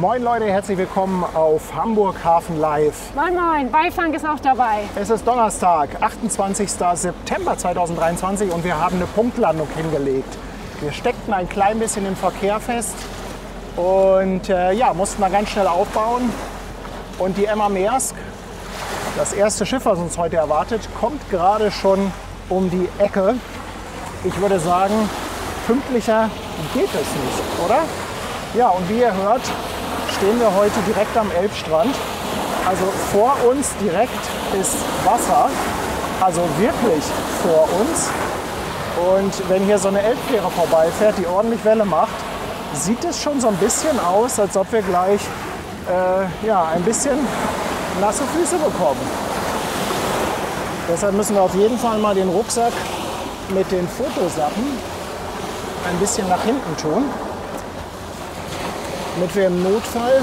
Moin Leute, herzlich willkommen auf Hamburg Hafen Live. Moin Moin, Beifang ist auch dabei. Es ist Donnerstag, 28. September 2023 und wir haben eine Punktlandung hingelegt. Wir steckten ein klein bisschen im Verkehr fest und äh, ja, mussten da ganz schnell aufbauen. Und die Emma Maersk, das erste Schiff, was uns heute erwartet, kommt gerade schon um die Ecke. Ich würde sagen, pünktlicher geht es nicht, oder? Ja, und wie ihr hört, stehen wir heute direkt am Elbstrand. Also vor uns direkt ist Wasser, also wirklich vor uns. Und wenn hier so eine Elbfähre vorbeifährt, die ordentlich Welle macht, sieht es schon so ein bisschen aus, als ob wir gleich äh, ja, ein bisschen nasse Füße bekommen. Deshalb müssen wir auf jeden Fall mal den Rucksack mit den Fotosachen ein bisschen nach hinten tun damit wir im Notfall,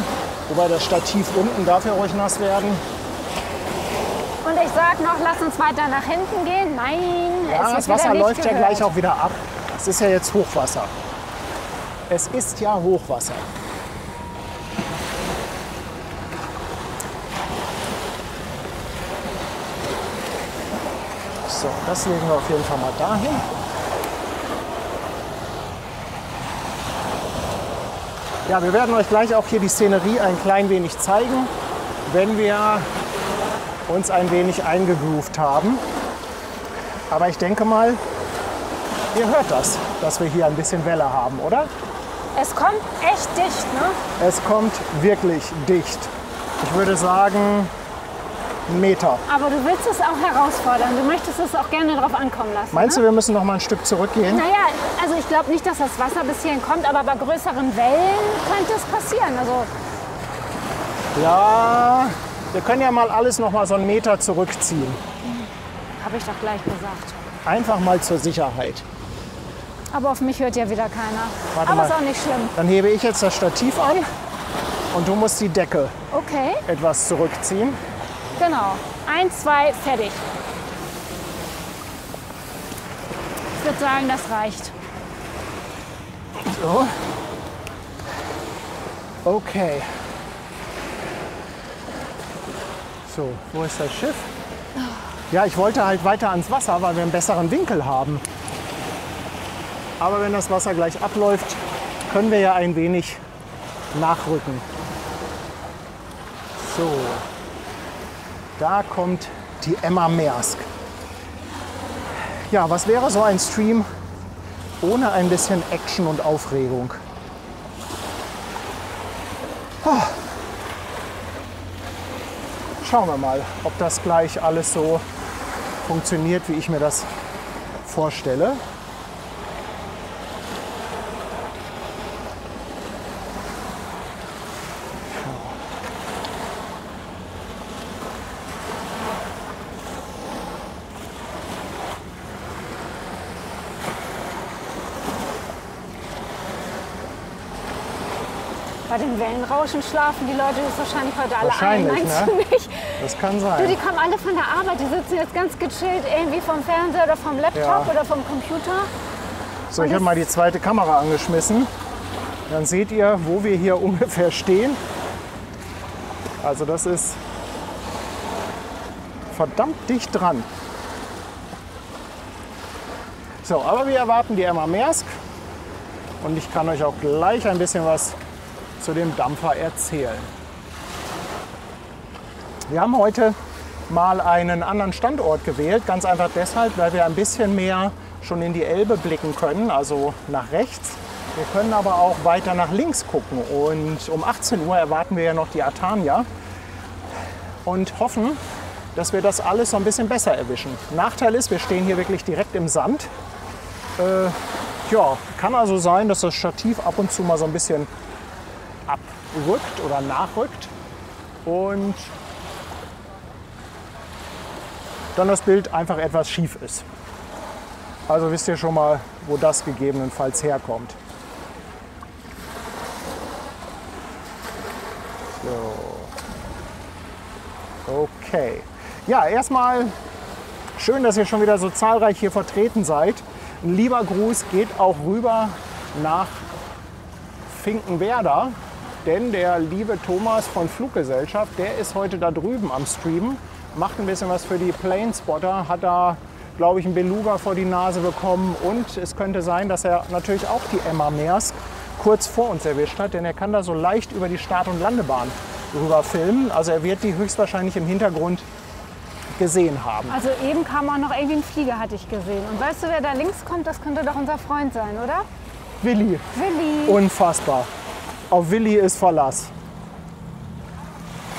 wobei das Stativ unten darf ja ruhig nass werden. Und ich sag noch, lass uns weiter nach hinten gehen. Nein, ja, das Wasser läuft gehört. ja gleich auch wieder ab. Es ist ja jetzt Hochwasser. Es ist ja Hochwasser. So, das legen wir auf jeden Fall mal dahin. Ja, wir werden euch gleich auch hier die Szenerie ein klein wenig zeigen, wenn wir uns ein wenig eingegroovt haben. Aber ich denke mal, ihr hört das, dass wir hier ein bisschen Welle haben, oder? Es kommt echt dicht, ne? Es kommt wirklich dicht. Ich würde sagen, Meter. Aber du willst es auch herausfordern. Du möchtest es auch gerne darauf ankommen lassen. Meinst ne? du, wir müssen noch mal ein Stück zurückgehen? Naja, also ich glaube nicht, dass das Wasser bis hierhin kommt, aber bei größeren Wellen könnte es passieren. Also ja, wir können ja mal alles noch mal so einen Meter zurückziehen. Habe ich doch gleich gesagt. Einfach mal zur Sicherheit. Aber auf mich hört ja wieder keiner. Warte aber mal. ist auch nicht schlimm. Dann hebe ich jetzt das Stativ an und du musst die Decke Okay, etwas zurückziehen. Genau. Eins, zwei, fertig. Ich würde sagen, das reicht. So. Okay. So, wo ist das Schiff? Ja, ich wollte halt weiter ans Wasser, weil wir einen besseren Winkel haben. Aber wenn das Wasser gleich abläuft, können wir ja ein wenig nachrücken. So, da kommt die Emma Maersk. Ja, was wäre so ein Stream ohne ein bisschen Action und Aufregung? Ah. Schauen wir mal, ob das gleich alles so funktioniert, wie ich mir das vorstelle. Dem Wellenrauschen schlafen die Leute jetzt wahrscheinlich heute alle Wahrscheinlich, ein. Meinst ne? du nicht? Das kann Du, sein. die kommen alle von der Arbeit, die sitzen jetzt ganz gechillt irgendwie vom Fernseher oder vom Laptop Ja. oder vom Computer. So, ich habe mal die zweite Kamera angeschmissen. Dann seht ihr, wo wir hier ungefähr stehen. Also das ist verdammt dicht dran. So, aber wir erwarten die Emma Maersk und ich kann euch auch gleich ein bisschen was zu dem Dampfer erzählen. Wir haben heute mal einen anderen Standort gewählt, ganz einfach deshalb, weil wir ein bisschen mehr schon in die Elbe blicken können, also nach rechts. Wir können aber auch weiter nach links gucken und um 18 Uhr erwarten wir ja noch die Atania und hoffen, dass wir das alles so ein bisschen besser erwischen. Nachteil ist, wir stehen hier wirklich direkt im Sand. Äh, ja, kann also sein, dass das Stativ ab und zu mal so ein bisschen abrückt oder nachrückt und dann das Bild einfach etwas schief ist. Also wisst ihr schon mal, wo das gegebenenfalls herkommt. So. Okay. Ja, erstmal schön, dass ihr schon wieder so zahlreich hier vertreten seid. Ein lieber Gruß geht auch rüber nach Finkenwerder. Denn der liebe Thomas von Fluggesellschaft, der ist heute da drüben am Streamen, macht ein bisschen was für die Planespotter, hat da, glaube ich, einen Beluga vor die Nase bekommen. Und es könnte sein, dass er natürlich auch die Emma Maersk kurz vor uns erwischt hat, denn er kann da so leicht über die Start- und Landebahn rüber filmen. Also er wird die höchstwahrscheinlich im Hintergrund gesehen haben. Also eben kam auch noch irgendwie ein Flieger, hatte ich gesehen. Und weißt du, wer da links kommt? Das könnte doch unser Freund sein, oder? Willi, Willi. unfassbar. Auf Willi ist Verlass.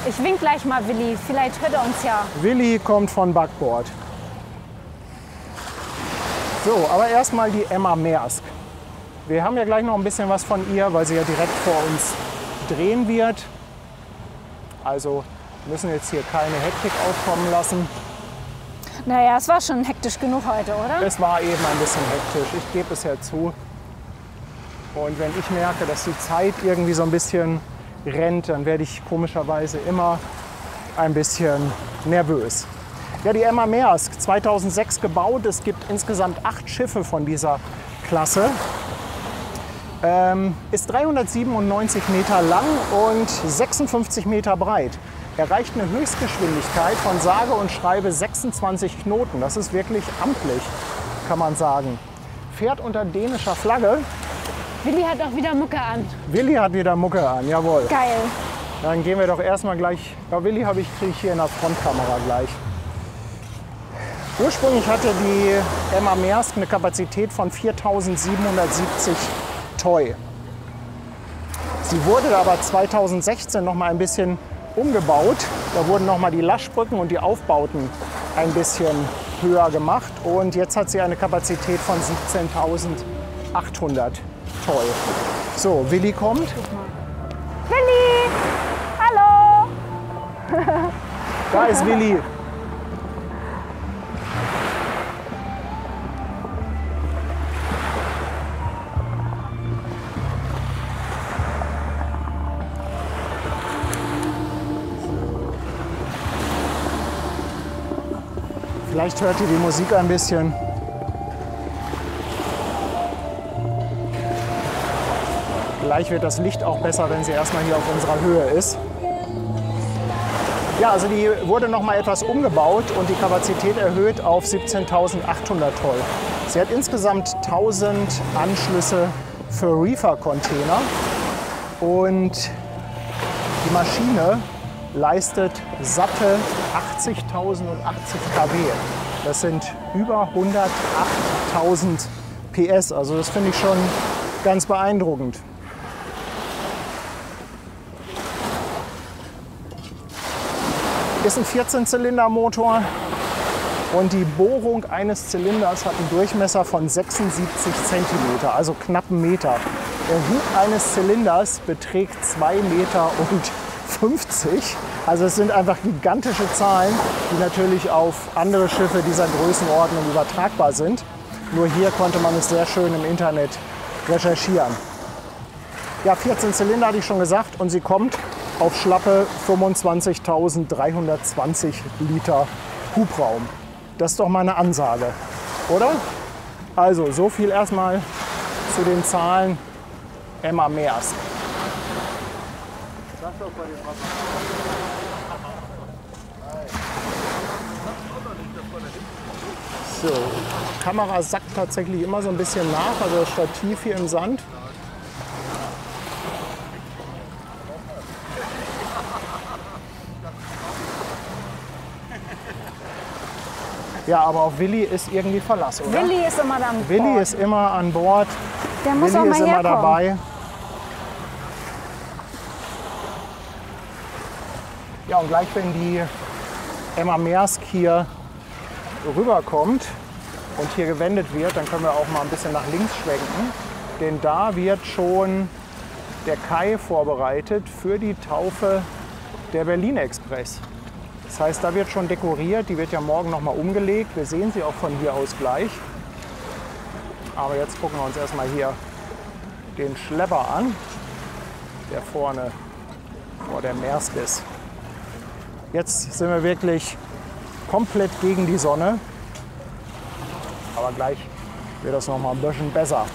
Ich wink gleich mal Willi. Vielleicht hört er uns ja. Willi kommt von Backbord. So, aber erstmal die Emma Maersk. Wir haben ja gleich noch ein bisschen was von ihr, weil sie ja direkt vor uns drehen wird. Also müssen jetzt hier keine Hektik aufkommen lassen. Naja, es war schon hektisch genug heute, oder? Es war eben ein bisschen hektisch, ich gebe es ja zu. Und wenn ich merke, dass die Zeit irgendwie so ein bisschen rennt, dann werde ich komischerweise immer ein bisschen nervös. Ja, die Emma Maersk, 2006 gebaut. Es gibt insgesamt acht Schiffe von dieser Klasse. Ähm, ist 397 Meter lang und 56 Meter breit. Erreicht eine Höchstgeschwindigkeit von sage und schreibe 26 Knoten. Das ist wirklich amtlich, kann man sagen. Fährt unter dänischer Flagge. Willi hat auch wieder Mucke an. Willi hat wieder Mucke an, jawohl. Geil. Dann gehen wir doch erstmal gleich. Ja, Willi habe ich kriege ich hier in der Frontkamera gleich. Ursprünglich hatte die Emma Maersk eine Kapazität von 4770 Toy. Sie wurde aber 2016 noch mal ein bisschen umgebaut. Da wurden noch mal die Laschbrücken und die Aufbauten ein bisschen höher gemacht und jetzt hat sie eine Kapazität von 17.800 Toy. So, Willi kommt. Willi! Hallo! Da ist Willi. Vielleicht hört ihr die Musik ein bisschen. Gleich wird das Licht auch besser, wenn sie erstmal hier auf unserer Höhe ist. Ja, also die wurde noch mal etwas umgebaut und die Kapazität erhöht auf 17.800 Toll. Sie hat insgesamt 1000 Anschlüsse für Reefer-Container und die Maschine leistet satte 80.080 kW. Das sind über 108.000 PS. Also das finde ich schon ganz beeindruckend. Ist ein 14-Zylinder-Motor und die Bohrung eines Zylinders hat einen Durchmesser von 76 cm, also knapp einen Meter. Der Hub eines Zylinders beträgt 2,50 Meter. Also es sind einfach gigantische Zahlen, die natürlich auf andere Schiffe dieser Größenordnung übertragbar sind. Nur hier konnte man es sehr schön im Internet recherchieren. Ja, 14 Zylinder hatte ich schon gesagt und sie kommt auf schlappe 25.320 Liter Hubraum. Das ist doch mal eine Ansage, oder? Also, so viel erstmal zu den Zahlen Emma Meers. So, die Kamera sackt tatsächlich immer so ein bisschen nach, also das Stativ hier im Sand. Ja, aber auf Willi ist irgendwie Verlass, oder? Willi ist immer an Willi Bord. ist immer an Bord. Der muss Willi auch mal ist immer herkommen. dabei. Ja, und gleich, wenn die Emma Maersk hier rüberkommt und hier gewendet wird, dann können wir auch mal ein bisschen nach links schwenken. Denn da wird schon der Kai vorbereitet für die Taufe der Berlin Express. Das heißt, da wird schon dekoriert, die wird ja morgen noch mal umgelegt. Wir sehen sie auch von hier aus gleich. Aber jetzt gucken wir uns erstmal hier den Schlepper an, der vorne vor der Maersk ist. Jetzt sind wir wirklich komplett gegen die Sonne. Aber gleich wird das noch mal ein bisschen besser.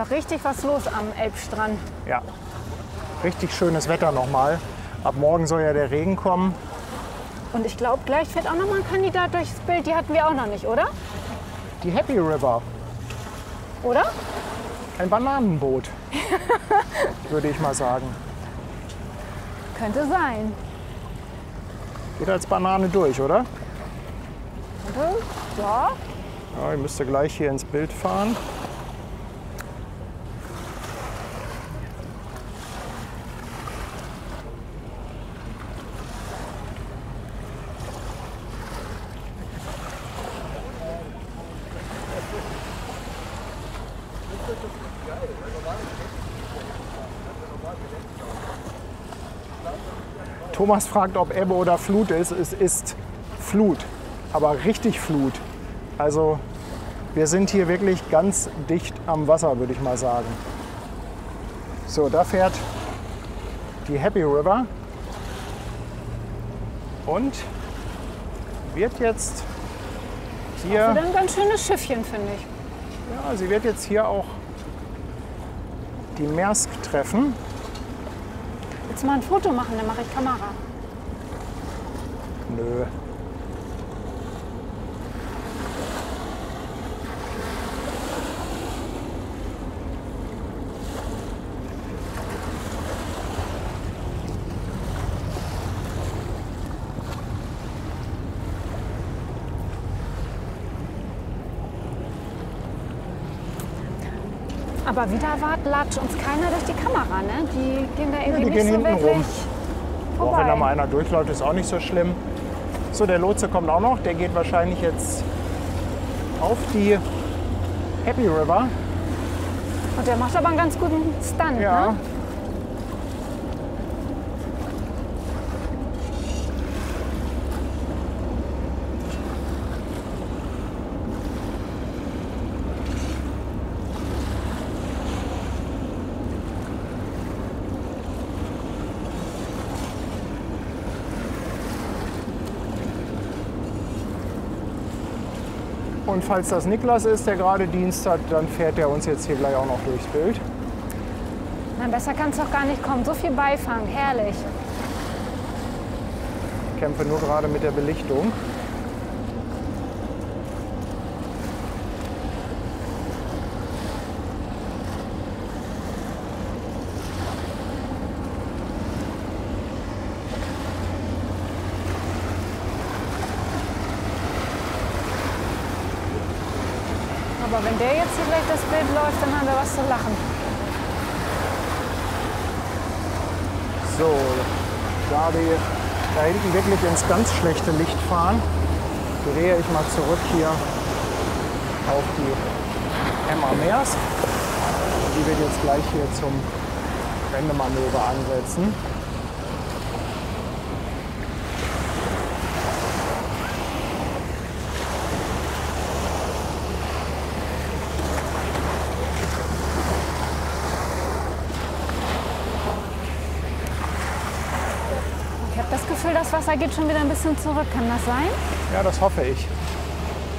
Auch richtig was los am Elbstrand. Ja, richtig schönes Wetter nochmal. Ab morgen soll ja der Regen kommen. Und ich glaube, gleich fährt auch noch mal ein Kandidat durchs Bild. Die hatten wir auch noch nicht, oder? Die Happy River, Oder? ein Bananenboot, würde ich mal sagen. Könnte sein. Geht als Banane durch, oder? Ja. Ja, ich müsste gleich hier ins Bild fahren. Thomas fragt, ob Ebbe oder Flut ist. Es ist Flut, aber richtig Flut. Also wir sind hier wirklich ganz dicht am Wasser, würde ich mal sagen. So, da fährt die Happy River und wird jetzt hier, Wieder ein ganz schönes Schiffchen, finde ich. ja, sie wird jetzt hier auch die Maersk treffen. Willst du mal ein Foto machen? Dann mache ich Kamera. Nö. Aber wieder wart, latscht uns keiner durch die Kamera, ne? Die gehen da irgendwie die nicht gehen so hinten wirklich rum. Auch wenn da mal einer durchläuft, ist auch nicht so schlimm. So, der Lotse kommt auch noch. Der geht wahrscheinlich jetzt auf die Happy River. Und der macht aber einen ganz guten Stunt, Ja. ne? Falls das Niklas ist, der gerade Dienst hat, dann fährt er uns jetzt hier gleich auch noch durchs Bild. Nein, besser kann es doch gar nicht kommen. So viel Beifang, herrlich. Ich kämpfe nur gerade mit der Belichtung. Aber wenn der jetzt hier gleich das Bild läuft, dann haben wir was zu lachen. So, da die da hinten wirklich ins ganz schlechte Licht fahren, drehe ich mal zurück hier auf die Emma Meers. Die wird jetzt gleich hier zum Wendemanöver ansetzen. Ich habe das Gefühl, das Wasser geht schon wieder ein bisschen zurück. Kann das sein? Ja, das hoffe ich.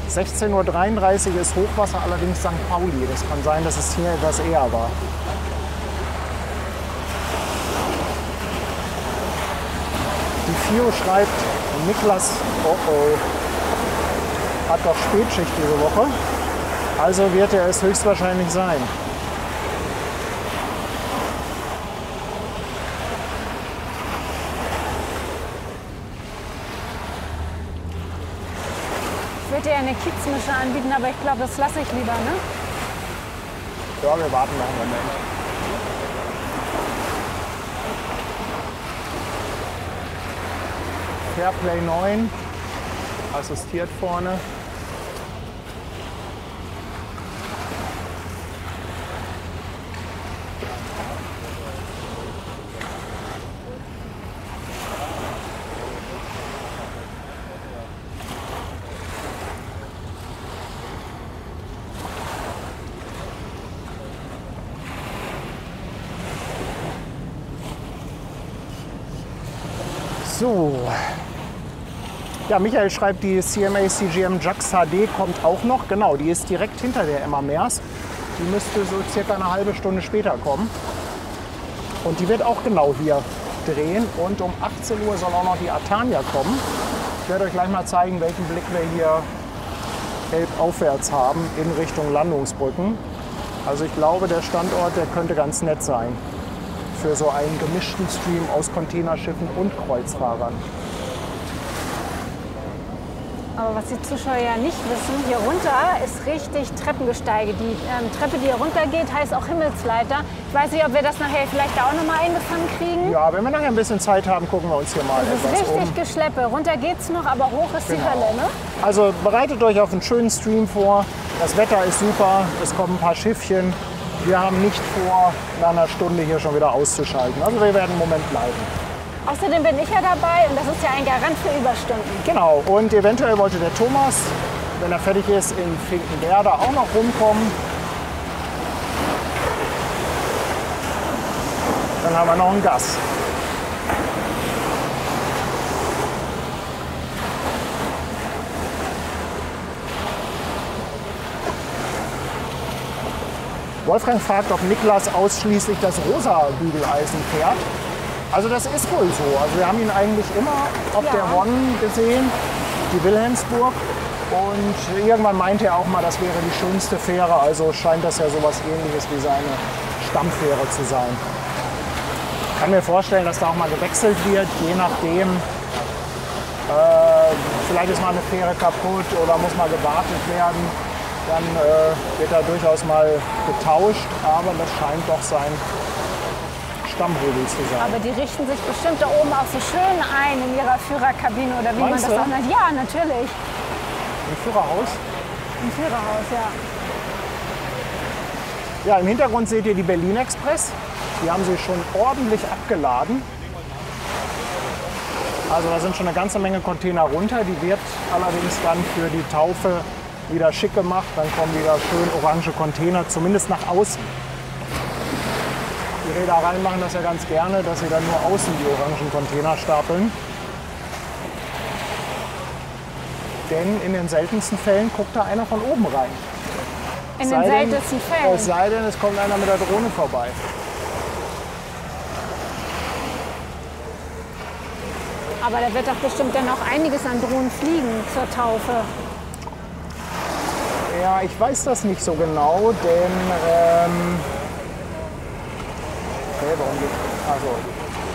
16.33 Uhr ist Hochwasser, allerdings St. Pauli. Das kann sein, dass es hier etwas eher war. Die FIO schreibt, Niklas, oh oh, hat doch Spätschicht diese Woche. Also wird er es höchstwahrscheinlich sein. Ich Kiezmische anbieten, aber ich glaube, das lasse ich lieber, ne? Ja, wir warten noch einen Moment. Fairplay 9, assistiert vorne. So. Ja, Michael schreibt, die CMA CGM Jux HD kommt auch noch. Genau, die ist direkt hinter der Emma Meers. Die müsste so circa eine halbe Stunde später kommen. Und die wird auch genau hier drehen. Und um 18 Uhr soll auch noch die Artania kommen. Ich werde euch gleich mal zeigen, welchen Blick wir hier elbaufwärts haben in Richtung Landungsbrücken. Also ich glaube, der Standort, der könnte ganz nett sein für so einen gemischten Stream aus Containerschiffen und Kreuzfahrern. Aber was die Zuschauer ja nicht wissen, hier runter ist richtig Treppengesteige. Die ähm, Treppe, die hier runter geht, heißt auch Himmelsleiter. Ich weiß nicht, ob wir das nachher vielleicht auch noch mal eingefangen kriegen. Ja, wenn wir nachher ein bisschen Zeit haben, gucken wir uns hier mal Das ist richtig um. Geschleppe. Runter geht's noch, aber hoch ist die Genau. Hölle, ne? Also bereitet euch auf einen schönen Stream vor. Das Wetter ist super, es kommen ein paar Schiffchen. Wir haben nicht vor, nach einer Stunde hier schon wieder auszuschalten. Also wir werden einen Moment bleiben. Außerdem bin ich ja dabei und das ist ja ein Garant für Überstunden. Genau, und eventuell wollte der Thomas, wenn er fertig ist, in Finkenwerder auch noch rumkommen. Dann haben wir noch einen Gast. Wolfgang fragt, ob Niklas ausschließlich das rosa Bügeleisen fährt. Also das ist wohl so. Also wir haben ihn eigentlich immer auf Ja. der One gesehen, die Wilhelmsburg. Und irgendwann meinte er auch mal, das wäre die schönste Fähre. Also scheint das ja sowas ähnliches wie seine Stammfähre zu sein. Ich kann mir vorstellen, dass da auch mal gewechselt wird, je nachdem. Äh, vielleicht ist mal eine Fähre kaputt oder muss mal gewartet werden. Dann äh, wird da durchaus mal getauscht, aber das scheint doch sein Stammhobel zu sein. Aber die richten sich bestimmt da oben auch so schön ein in ihrer Führerkabine oder wie Meinst man das du? auch nennt. Ja, natürlich. Im Führerhaus. Im Führerhaus, ja. Ja, im Hintergrund seht ihr die Berlin Express. Die haben sie schon ordentlich abgeladen. Also da sind schon eine ganze Menge Container runter. Die wird allerdings dann für die Taufe wieder schick gemacht. Dann kommen wieder schön orange Container, zumindest nach außen. Die Reedereien machen das ja ganz gerne, dass sie dann nur außen die orangen Container stapeln. Denn in den seltensten Fällen guckt da einer von oben rein. In den denn- seltensten Fällen. Es sei denn, es kommt einer mit der Drohne vorbei. Aber da wird doch bestimmt dann auch einiges an Drohnen fliegen zur Taufe. Ja, ich weiß das nicht so genau, denn. Ähm, okay, warum geht. Also,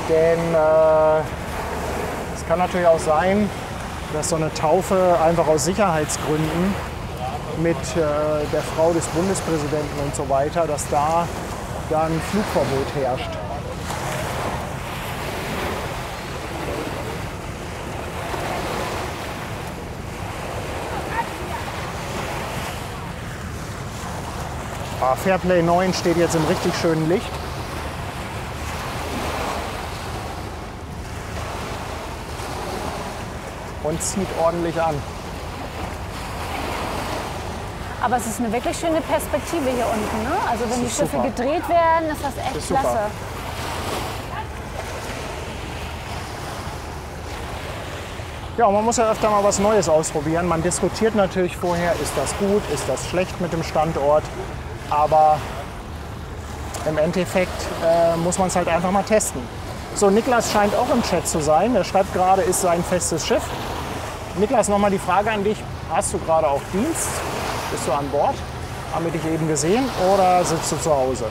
denn äh, es kann natürlich auch sein, dass so eine Taufe einfach aus Sicherheitsgründen mit äh, der Frau des Bundespräsidenten und so weiter, dass da dann Flugverbot herrscht. Ah, Fairplay 9 steht jetzt im richtig schönen Licht. Und zieht ordentlich an. Aber es ist eine wirklich schöne Perspektive hier unten. Ne? Also wenn die Schiffe super. gedreht werden, ist das echt ist super. klasse. Ja, und man muss ja öfter mal was Neues ausprobieren. Man diskutiert natürlich vorher, ist das gut, ist das schlecht mit dem Standort. Aber im Endeffekt äh, muss man es halt einfach mal testen. So, Niklas scheint auch im Chat zu sein. Er schreibt gerade, ist sein festes Schiff. Niklas, nochmal die Frage an dich. Hast du gerade auch Dienst? Bist du an Bord? Haben wir dich eben gesehen oder sitzt du zu Hause?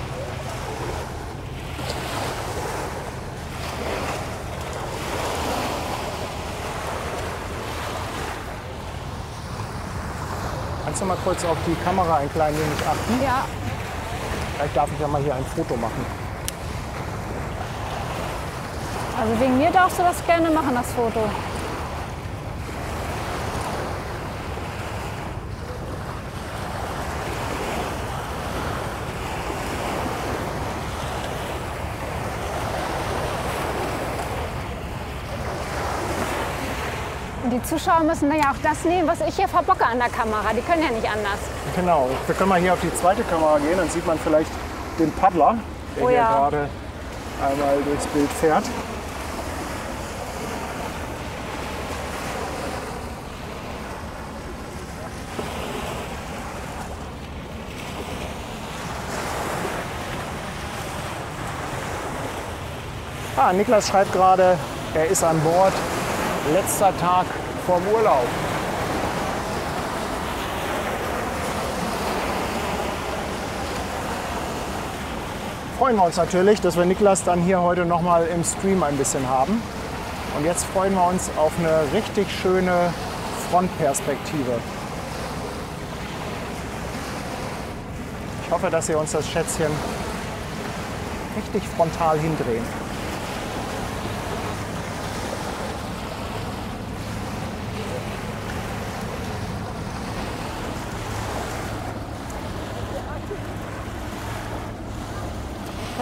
Kannst du mal kurz auf die Kamera ein klein wenig achten? Ja, Vielleicht darf ich ja mal hier ein Foto machen. also wegen mir darfst du das gerne machen, das Foto. die Zuschauer müssen ja auch das nehmen, was ich hier verbocke an der Kamera. Die können ja nicht anders. Genau. Wir können mal hier auf die zweite Kamera gehen, dann sieht man vielleicht den Paddler, der oh ja. hier gerade einmal durchs Bild fährt. Ah, Niklas schreibt gerade, er ist an Bord. Letzter Tag vorm Urlaub. Freuen wir uns natürlich, dass wir Niklas dann hier heute noch mal im Stream ein bisschen haben. Und jetzt freuen wir uns auf eine richtig schöne Frontperspektive. Ich hoffe, dass ihr uns das Schätzchen richtig frontal hindrehen.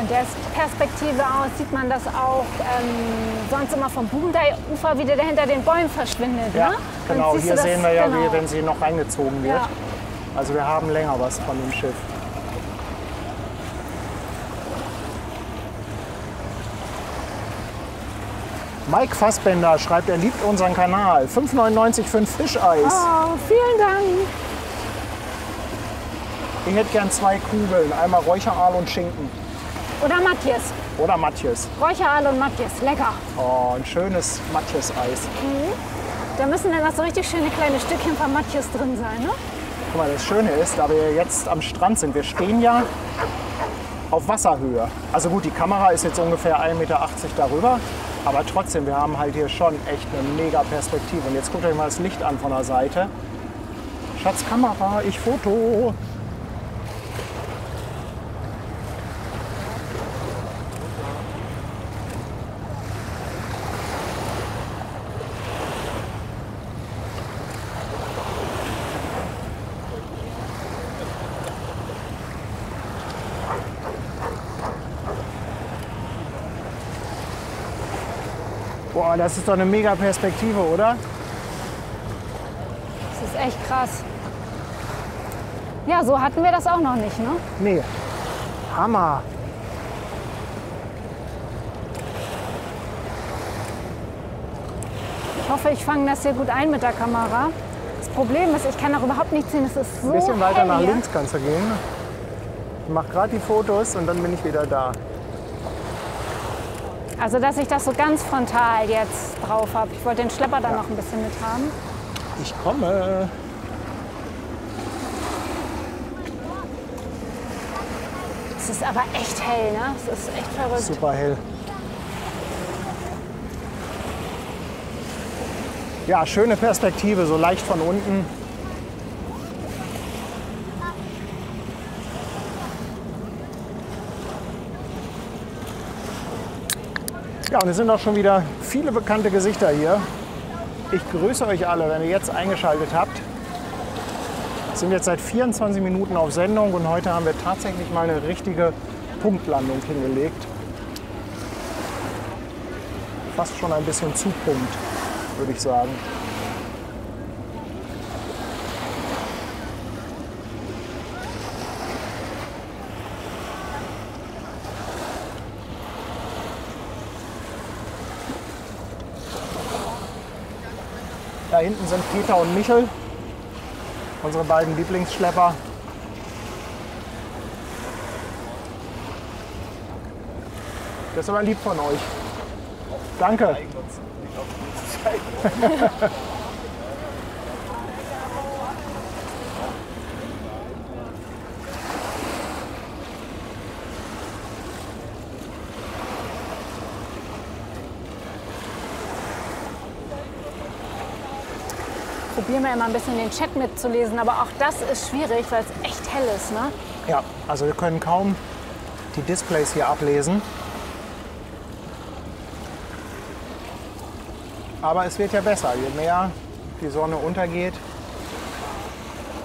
Von der Perspektive aus sieht man das auch ähm, sonst immer vom Bugendei-Ufer, wie der hinter den Bäumen verschwindet. Ja, ne? Genau. Hier sehen wir ja, genau. wie, wenn sie noch reingezogen wird. Ja. Also wir haben länger was von dem Schiff. Mike Fassbender schreibt, er liebt unseren Kanal. 5,99 für ein Fischeis. Oh, vielen Dank. Ich hätte gern zwei Kugeln. Einmal Räucheraal und Schinken. Oder Matthias. Oder Matjes. Räucheraal und Matthias. Lecker. Oh, ein schönes Matjes-Eis. Da müssen dann noch so richtig schöne kleine Stückchen von Matthias drin sein, ne? Guck mal, das Schöne ist, da wir jetzt am Strand sind, wir stehen ja auf Wasserhöhe. Also gut, die Kamera ist jetzt ungefähr 1,80 Meter darüber, aber trotzdem, wir haben halt hier schon echt eine mega Perspektive. Und jetzt guckt euch mal das Licht an von der Seite. Schatz, Kamera, ich Foto. Boah, das ist doch eine mega Perspektive, oder? Das ist echt krass. Ja, so hatten wir das auch noch nicht, ne? Nee. Hammer. Ich hoffe, ich fange das hier gut ein mit der Kamera. Das Problem ist, ich kann auch überhaupt nichts sehen. Es ist so Ein bisschen weiter nach links kannst du gehen. Ich mach gerade die Fotos und dann bin ich wieder da. Also, dass ich das so ganz frontal jetzt drauf habe. Ich wollte den Schlepper dann noch ein bisschen mit haben. Ich komme. Es ist aber echt hell, ne? Es ist echt verrückt. Super hell. Ja, schöne Perspektive, so leicht von unten. Ja, und es sind auch schon wieder viele bekannte Gesichter hier. Ich grüße euch alle, wenn ihr jetzt eingeschaltet habt. Wir sind jetzt seit 24 Minuten auf Sendung und heute haben wir tatsächlich mal eine richtige Punktlandung hingelegt. Fast schon ein bisschen zu Punkt, würde ich sagen. Hinten sind Peter und Michel, unsere beiden Lieblingsschlepper. Das ist aber lieb von euch. Danke. Probieren wir immer ein bisschen den Chat mitzulesen, aber auch das ist schwierig, weil es echt hell ist, ne? Ja, also wir können kaum die Displays hier ablesen. Aber es wird ja besser, je mehr die Sonne untergeht.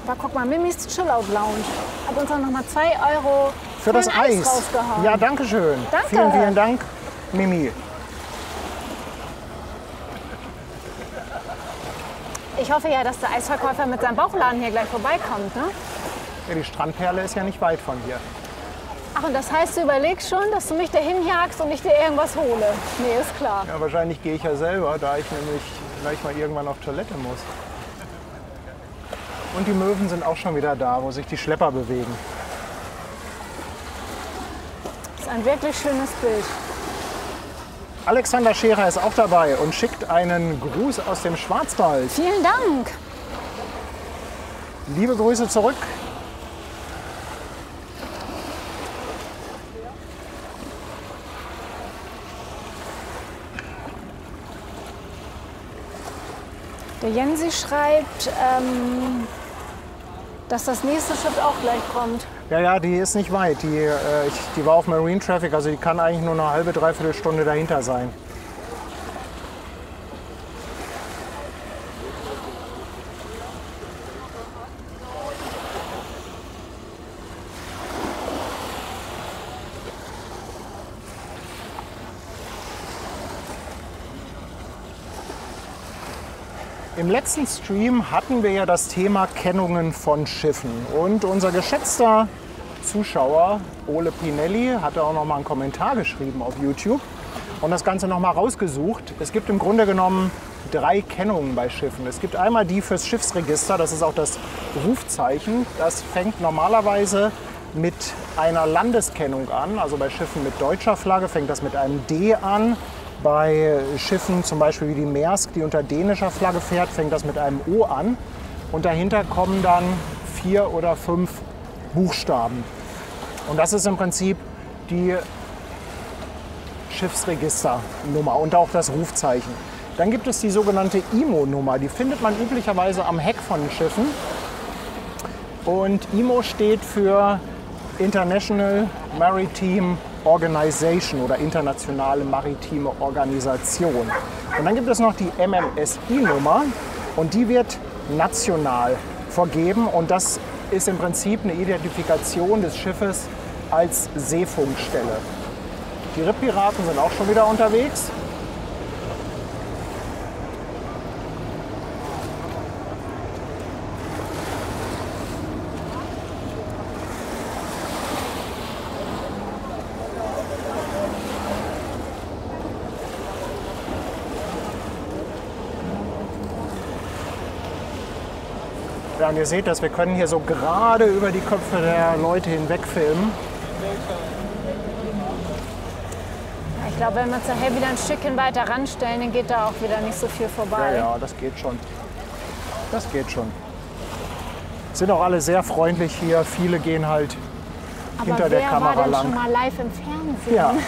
Aber guck mal, Mimis Chillout Lounge hat uns auch noch mal 2 Euro Für das ein Eis. rausgehauen. Ja, danke schön. Danke. Vielen, vielen Dank, Mimi. Ich hoffe ja, dass der Eisverkäufer mit seinem Bauchladen hier gleich vorbeikommt, ne? Ja, die Strandperle ist ja nicht weit von hier. Ach, und das heißt, du überlegst schon, dass du mich dahin jagst und ich dir irgendwas hole? Nee, ist klar. Ja, wahrscheinlich gehe ich ja selber, da ich nämlich gleich mal irgendwann auf Toilette muss. Und die Möwen sind auch schon wieder da, wo sich die Schlepper bewegen. Das ist ein wirklich schönes Bild. Alexander Scherer ist auch dabei und schickt einen Gruß aus dem Schwarzwald. Vielen Dank. Liebe Grüße zurück. Der Jensi schreibt, ähm, dass das nächste Schiff auch gleich kommt. Ja, ja, die ist nicht weit. Die, äh, ich, die war auf Marine Traffic, also die kann eigentlich nur eine halbe, dreiviertel Stunde dahinter sein. Im letzten Stream hatten wir ja das Thema Kennungen von Schiffen. Und unser geschätzter Zuschauer Ole Pinelli hatte auch noch mal einen Kommentar geschrieben auf YouTube und das Ganze noch mal rausgesucht. Es gibt im Grunde genommen drei Kennungen bei Schiffen. Es gibt einmal die fürs Schiffsregister, das ist auch das Rufzeichen. Das fängt normalerweise mit einer Landeskennung an. Also bei Schiffen mit deutscher Flagge fängt das mit einem D an. Bei Schiffen zum Beispiel wie die Maersk, die unter dänischer Flagge fährt, fängt das mit einem O an. Und dahinter kommen dann vier oder fünf Buchstaben. Und das ist im Prinzip die Schiffsregisternummer und auch das Rufzeichen. Dann gibt es die sogenannte IMO-Nummer. Die findet man üblicherweise am Heck von Schiffen. Und IMO steht für International Maritime Organization oder Internationale Maritime Organisation. Und dann gibt es noch die MMSI-Nummer und die wird national vergeben und das ist im Prinzip eine Identifikation des Schiffes als Seefunkstelle. Die Rippiraten sind auch schon wieder unterwegs. Ja, und ihr seht das, wir können hier so gerade über die Köpfe der Leute hinweg filmen. Ich glaube, wenn wir uns nachher wieder ein Stückchen weiter ranstellen, dann geht da auch wieder nicht so viel vorbei. Ja, ja, das geht schon. Das geht schon. Sind auch alle sehr freundlich hier. Viele gehen halt Aber hinter der Kamera war denn lang. schon mal live im Fernsehen? Ja.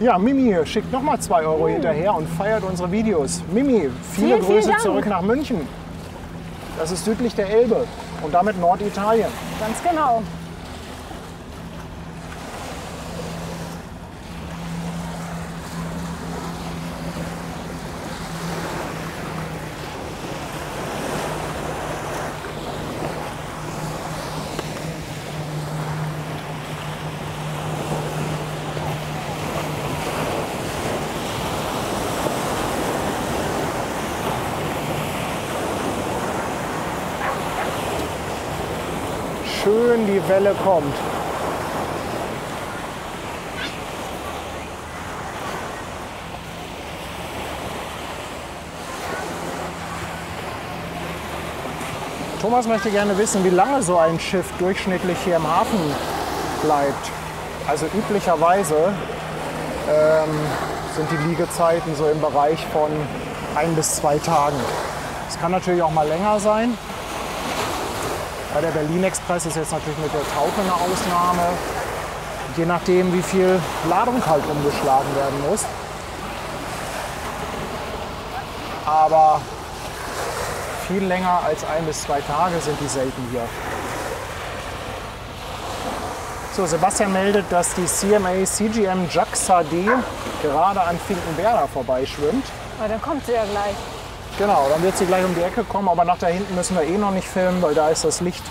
Ja, Mimi schickt nochmal 2 Euro hinterher und feiert unsere Videos. Mimi, viele Vielen, vielen Grüße Dank. zurück nach München. Das ist südlich der Elbe und damit Norditalien. Ganz genau. Schön die Welle kommt. Thomas möchte gerne wissen, wie lange so ein Schiff durchschnittlich hier im Hafen bleibt. Also üblicherweise ähm, sind die Liegezeiten so im Bereich von ein bis zwei Tagen. Es kann natürlich auch mal länger sein. Bei der Berlin Express ist jetzt natürlich mit der Taufe eine Ausnahme. Je nachdem, wie viel Ladung halt umgeschlagen werden muss. Aber viel länger als ein bis zwei Tage sind die selten hier. So, Sebastian meldet, dass die CMA CGM JAXA D gerade an Finkenwerder vorbeischwimmt. Aber dann kommt sie ja gleich. Genau, dann wird sie gleich um die Ecke kommen, aber nach da hinten müssen wir eh noch nicht filmen, weil da ist das Licht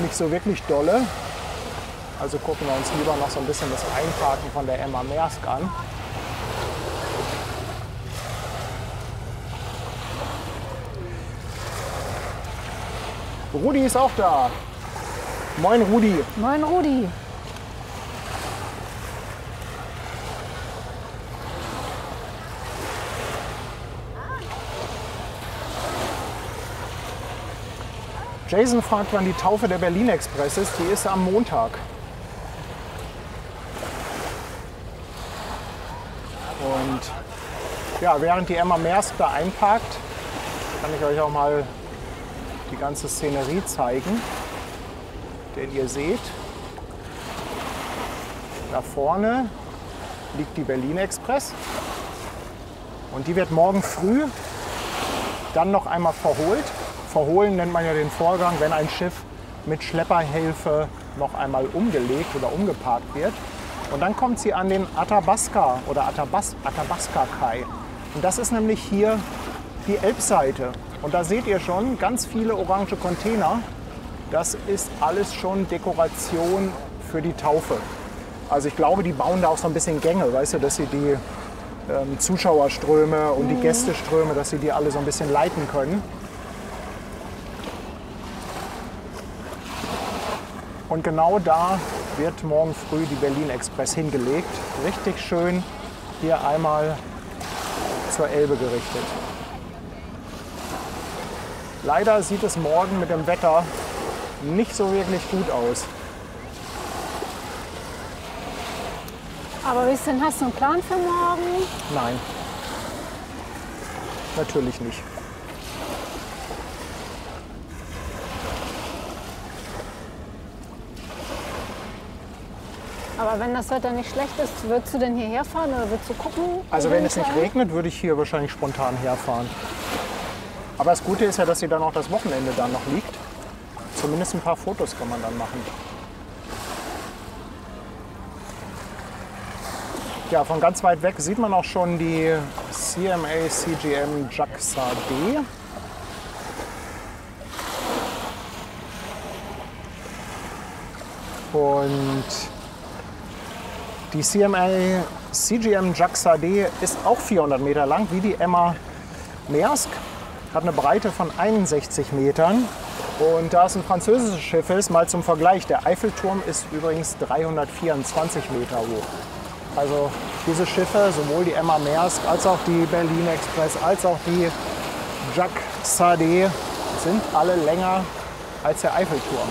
nicht so wirklich dolle. Also gucken wir uns lieber noch so ein bisschen das Einparken von der Emma Maersk an. Rudi ist auch da. Moin Rudi. Moin Rudi. Jason fragt, wann die Taufe der Berlin Express ist. Die ist am Montag. Und ja, während die Emma Maersk da einparkt, kann ich euch auch mal die ganze Szenerie zeigen. Denn ihr seht, da vorne liegt die Berlin Express. Und die wird morgen früh dann noch einmal verholt. Verholen nennt man ja den Vorgang, wenn ein Schiff mit Schlepperhilfe noch einmal umgelegt oder umgeparkt wird. Und dann kommt sie an den Athabasca oder Athabas, Athabasca Kai. Und das ist nämlich hier die Elbseite. Und da seht ihr schon ganz viele orange Container. Das ist alles schon Dekoration für die Taufe. Also ich glaube, die bauen da auch so ein bisschen Gänge, weißt du, dass sie die ähm, Zuschauerströme und die Gästeströme, dass sie die alle so ein bisschen leiten können. Und genau da wird morgen früh die Berlin Express hingelegt. Richtig schön hier einmal zur Elbe gerichtet. Leider sieht es morgen mit dem Wetter nicht so wirklich gut aus. Aber denn, hast du einen Plan für morgen? Nein, natürlich nicht. Aber wenn das Wetter nicht schlecht ist, würdest du denn hierher fahren oder würdest du gucken? Also wenn es nicht regnet, würde ich hier wahrscheinlich spontan herfahren. Aber das Gute ist ja, dass sie dann auch das Wochenende da noch liegt. Zumindest ein paar Fotos kann man dann machen. Ja, von ganz weit weg sieht man auch schon die CMA CGM JAXA D. Und die CMA CGM JAXA D ist auch 400 Meter lang, wie die Emma Maersk. Hat eine Breite von 61 Metern. Und da es ein französisches Schiff ist, mal zum Vergleich, der Eiffelturm ist übrigens 324 Meter hoch. Also diese Schiffe, sowohl die Emma Maersk als auch die Berlin Express, als auch die Jacques Sade, sind alle länger als der Eiffelturm.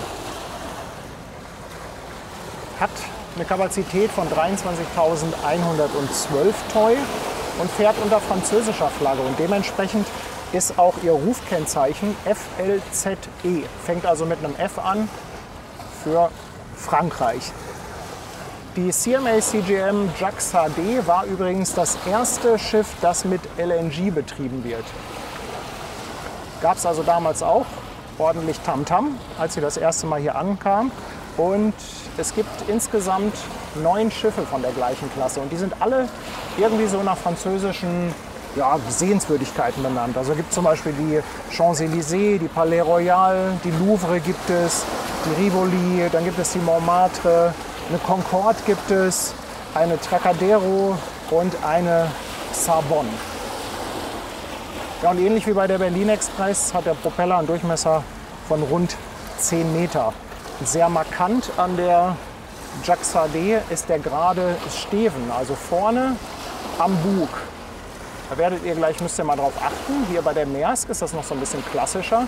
Hat eine Kapazität von 23.112 Toy und fährt unter französischer Flagge. Und dementsprechend ist auch ihr Rufkennzeichen FLZE. Fängt also mit einem F an für Frankreich. Die CMA CGM JAXA D war übrigens das erste Schiff, das mit LNG betrieben wird. Gab es also damals auch ordentlich Tamtam, als sie das erste Mal hier ankam. Und es gibt insgesamt neun Schiffe von der gleichen Klasse. Und die sind alle irgendwie so nach französischen ja, Sehenswürdigkeiten benannt. Also gibt zum Beispiel die Champs-Élysées, die Palais Royal, die Louvre gibt es, die Rivoli, dann gibt es die Montmartre, eine Concorde gibt es, eine Tracadero und eine Sarbonne. Ja, und ähnlich wie bei der Berlin Express hat der Propeller einen Durchmesser von rund 10 Meter. Sehr markant an der JAXA D ist der gerade Steven, also vorne am Bug. Da werdet ihr gleich, müsst ihr mal drauf achten. Hier bei der Maersk ist das noch so ein bisschen klassischer.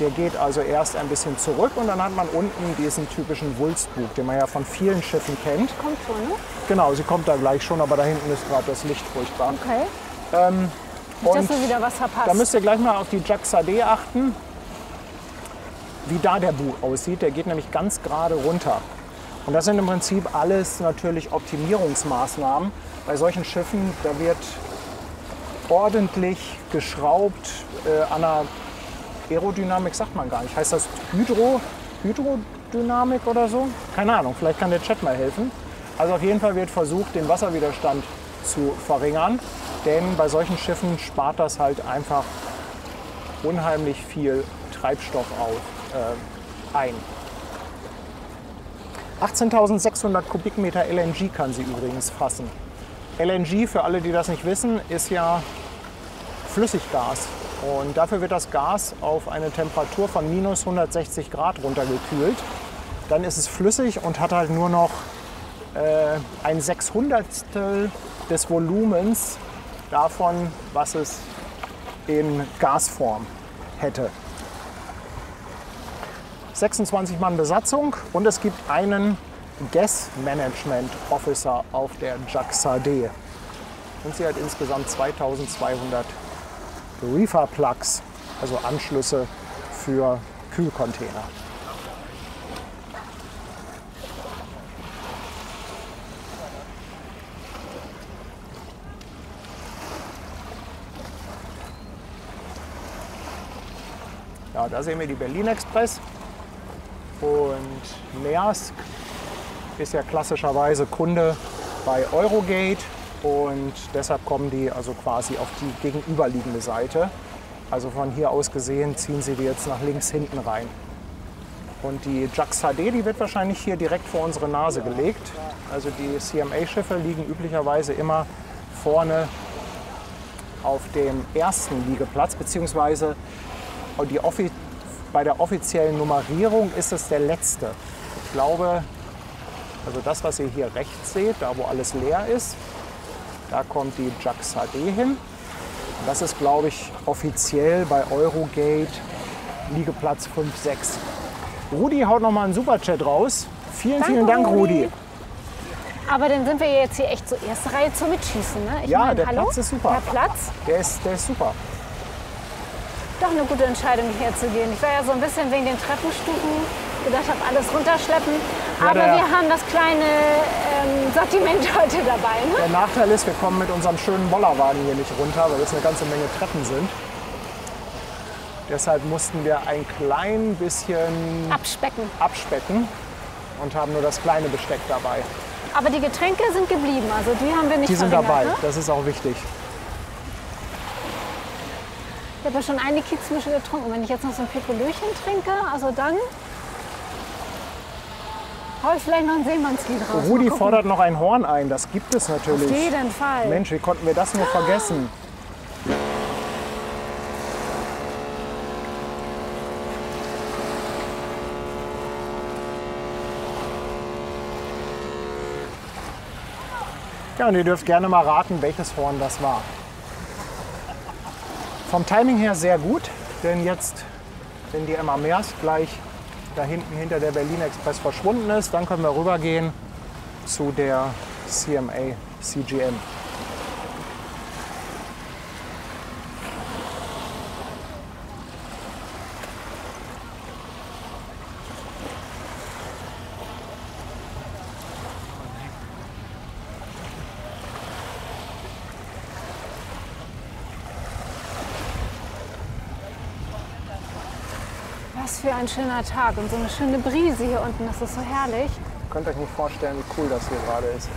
Der geht also erst ein bisschen zurück und dann hat man unten diesen typischen Wulstbug, den man ja von vielen Schiffen kennt. Kommt schon, ne? Genau, sie kommt da gleich schon, aber da hinten ist gerade das Licht furchtbar. Okay. Ähm, Nicht, dass und du wieder was verpasst. da müsst ihr gleich mal auf die JAXA D achten, wie da der Bug aussieht. Der geht nämlich ganz gerade runter. Und das sind im Prinzip alles natürlich Optimierungsmaßnahmen. Bei solchen Schiffen, da wird ordentlich geschraubt äh, an der Aerodynamik, sagt man gar nicht. Heißt das Hydro, Hydrodynamik oder so? Keine Ahnung, vielleicht kann der Chat mal helfen. Also auf jeden Fall wird versucht, den Wasserwiderstand zu verringern. Denn bei solchen Schiffen spart das halt einfach unheimlich viel Treibstoff auf, ein. 18.600 Kubikmeter LNG kann sie übrigens fassen. LNG, für alle, die das nicht wissen, ist ja Flüssiggas. Und dafür wird das Gas auf eine Temperatur von minus 160 Grad runtergekühlt. Dann ist es flüssig und hat halt nur noch äh, ein Sechshundertstel des Volumens davon, was es in Gasform hätte. 26 Mann Besatzung und es gibt einen Gas Management Officer auf der JAXA D. Und sie hat insgesamt 2200 Reefer-Plugs, also Anschlüsse für Kühlcontainer. Ja, da sehen wir die Berlin Express. Und Maersk ist ja klassischerweise Kunde bei Eurogate und deshalb kommen die also quasi auf die gegenüberliegende Seite. Also von hier aus gesehen ziehen sie die jetzt nach links hinten rein. Und die Jax HD, die wird wahrscheinlich hier direkt vor unsere Nase gelegt. Also die CMA-Schiffe liegen üblicherweise immer vorne auf dem ersten Liegeplatz, beziehungsweise die offi bei der offiziellen Nummerierung ist es der letzte. Ich glaube, also das, was ihr hier rechts seht, da wo alles leer ist, da kommt die Jax HD hin. Das ist, glaube ich, offiziell bei Eurogate Liegeplatz 5, 6. Rudi haut nochmal einen Superchat raus. Vielen, Danke, vielen Dank, Rudi. Rudi. Aber dann sind wir jetzt hier echt zur ersten Reihe zum Mitschießen. Ne? Ich Ja, meine, der hallo? Platz ist super. Der Platz? Der ist, der ist super. Doch eine gute Entscheidung, hierher zu gehen. Ich war ja so ein bisschen wegen den Treppenstufen gedacht habe, alles runterschleppen. Ja, Aber wir haben das kleine ähm, Sortiment heute dabei. Ne? Der Nachteil ist, wir kommen mit unserem schönen Bollerwagen hier nicht runter, weil es eine ganze Menge Treppen sind. Deshalb mussten wir ein klein bisschen Abspecken. abspecken und haben nur das kleine Besteck dabei. Aber die Getränke sind geblieben, also die haben wir nicht Die sind dabei, Ne? das ist auch wichtig. Ich habe ja schon eine Kiezmische getrunken. Wenn ich jetzt noch so ein Pikolöchen trinke, also dann hau ich vielleicht noch ein Seemannslied raus. Rudi fordert noch ein Horn ein, das gibt es Auf natürlich. jeden Fall. Mensch, wie konnten wir das nur vergessen? Ja, und ihr dürft gerne mal raten, welches Horn das war. Vom Timing her sehr gut, denn jetzt, wenn die Emma Meers gleich da hinten hinter der Berlin Express verschwunden ist, dann können wir rübergehen zu der CMA CGM. Was für ein schöner Tag und so eine schöne Brise hier unten. Das ist so herrlich. Ihr könnt euch nicht vorstellen, wie cool das hier gerade ist.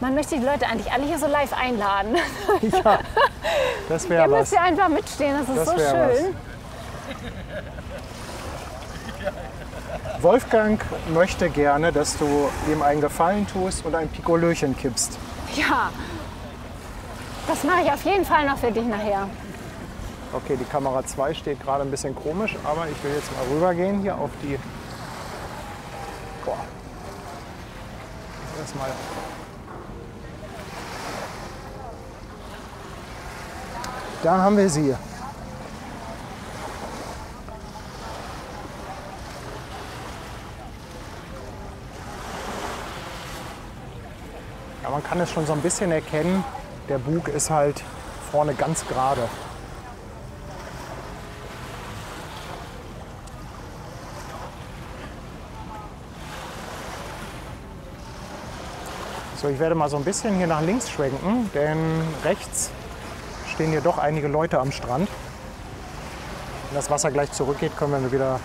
Man möchte die Leute eigentlich alle hier so live einladen. Ja, das Ihr wäre müsst was. hier einfach mitstehen, das ist Das so schön. Wolfgang möchte gerne, dass du ihm einen Gefallen tust und ein Pikolöchen kippst. Ja. Das mache ich auf jeden Fall noch für dich nachher. Okay, die Kamera 2 steht gerade ein bisschen komisch, aber ich will jetzt mal rübergehen hier auf die. Boah. Das mal. Da haben wir sie. Ja, man kann es schon so ein bisschen erkennen. Der Bug ist halt vorne ganz gerade. So, ich werde mal so ein bisschen hier nach links schwenken, denn rechts stehen hier doch einige Leute am Strand. Wenn das Wasser gleich zurückgeht, können wir wieder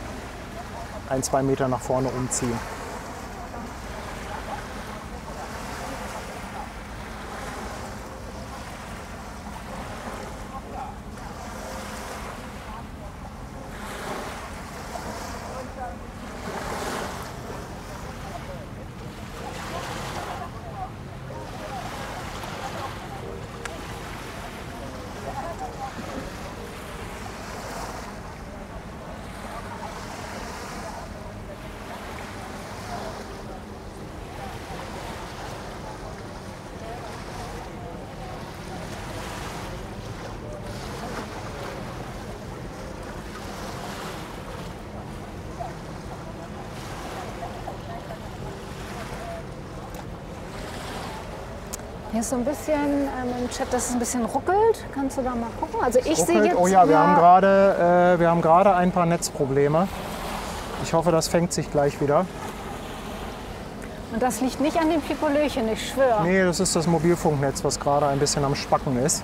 ein, zwei Meter nach vorne umziehen. Hier ist so ein bisschen ähm, im Chat, dass es ein bisschen ruckelt. Kannst du da mal gucken? Also ich sehe jetzt Oh ja, wir haben gerade äh, wir haben gerade ein paar Netzprobleme. Ich hoffe, das fängt sich gleich wieder. Und das liegt nicht an den Pipolöchen, ich schwöre. Nee, das ist das Mobilfunknetz, was gerade ein bisschen am Spacken ist.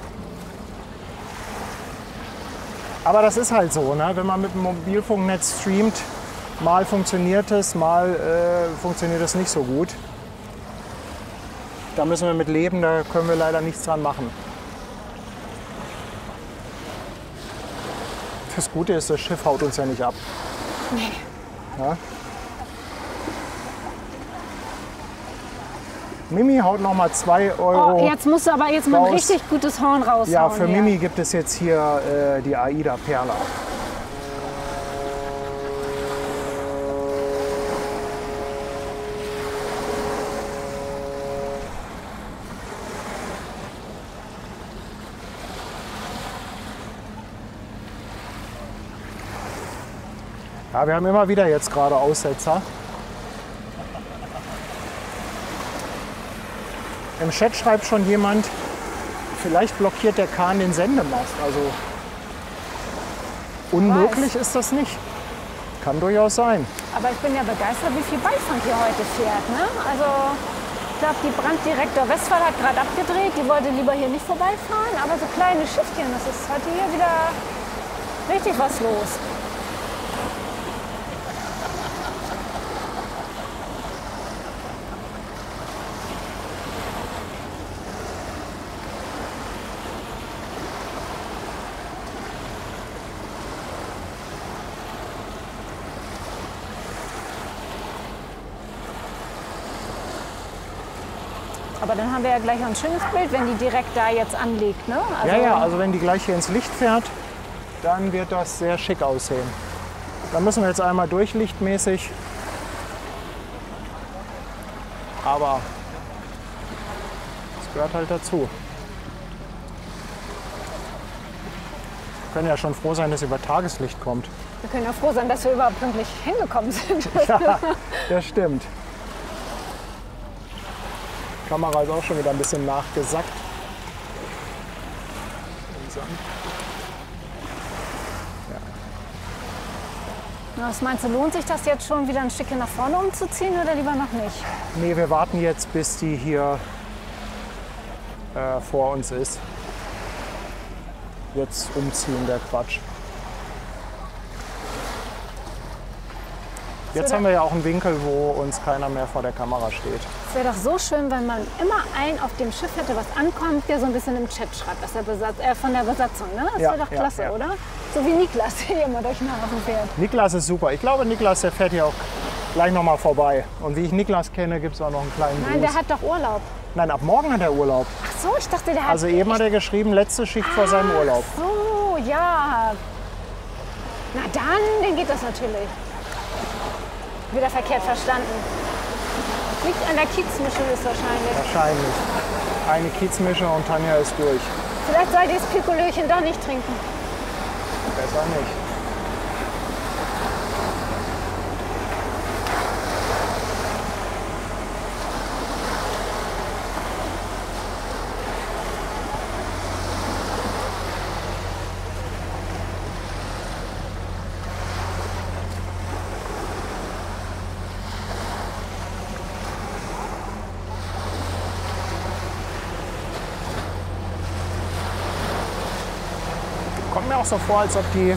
Aber das ist halt so, ne? wenn man mit dem Mobilfunknetz streamt, mal funktioniert es, mal äh, funktioniert es nicht so gut. Da müssen wir mit leben, da können wir leider nichts dran machen. Das Gute ist, das Schiff haut uns ja nicht ab. Ja? Mimi haut noch mal 2 Euro. Oh, jetzt musst du aber jetzt mal ein raus. richtig gutes Horn raushauen. Ja, für hier. Mimi gibt es jetzt hier äh, die Aida Perla. Ja, wir haben immer wieder jetzt gerade Aussetzer. Im Chat schreibt schon jemand, vielleicht blockiert der Kahn den Sendemast. Also unmöglich ist das nicht. Kann durchaus sein. Aber ich bin ja begeistert, wie viel Beifang hier heute fährt. Ne? Also ich glaube, die Branddirektor Westphal hat gerade abgedreht. Die wollte lieber hier nicht vorbeifahren. Aber so kleine Schiffchen, das ist heute hier wieder richtig was los. Aber dann haben wir ja gleich ein schönes Bild, wenn die direkt da jetzt anlegt. Ne? Also, Ja, ja, also wenn die gleich hier ins Licht fährt, dann wird das sehr schick aussehen. Da müssen wir jetzt einmal durchlichtmäßig. Aber es gehört halt dazu. Wir können ja schon froh sein, dass über Tageslicht kommt. Wir können ja froh sein, dass wir überhaupt pünktlich hingekommen sind. Ja, das stimmt. Die Kamera ist auch schon wieder ein bisschen nachgesackt. Was meinst du, lohnt sich das jetzt schon wieder ein Stückchen nach vorne umzuziehen oder lieber noch nicht? Nee, wir warten jetzt, bis die hier äh, vor uns ist. Jetzt umziehen, der Quatsch. Jetzt haben wir ja auch einen Winkel, wo uns keiner mehr vor der Kamera steht. Es wäre doch so schön, wenn man immer einen auf dem Schiff hätte, was ankommt, der so ein bisschen im Chat schreibt, dass der Besatz, äh, von der Besatzung. Ne? Das Ja, wäre doch ja, klasse, ja. oder? So wie Niklas, der hier immer durch den Hafen fährt. Niklas ist super. Ich glaube, Niklas, der fährt hier auch gleich nochmal vorbei. Und wie ich Niklas kenne, gibt es auch noch einen kleinen Nein, Gruß. der hat doch Urlaub. Nein, ab morgen hat er Urlaub. Ach so, ich dachte, der hat. Also eben hat er geschrieben, letzte Schicht vor seinem Urlaub. So, ja. Na dann, dann geht das natürlich. Wieder verkehrt verstanden. Liegt an der Kiezmischung ist wahrscheinlich. Wahrscheinlich. Eine Kiezmische und Tanja ist durch. Vielleicht sollte ich das Pikolöchen doch nicht trinken. Besser nicht. Auch so vor, als ob die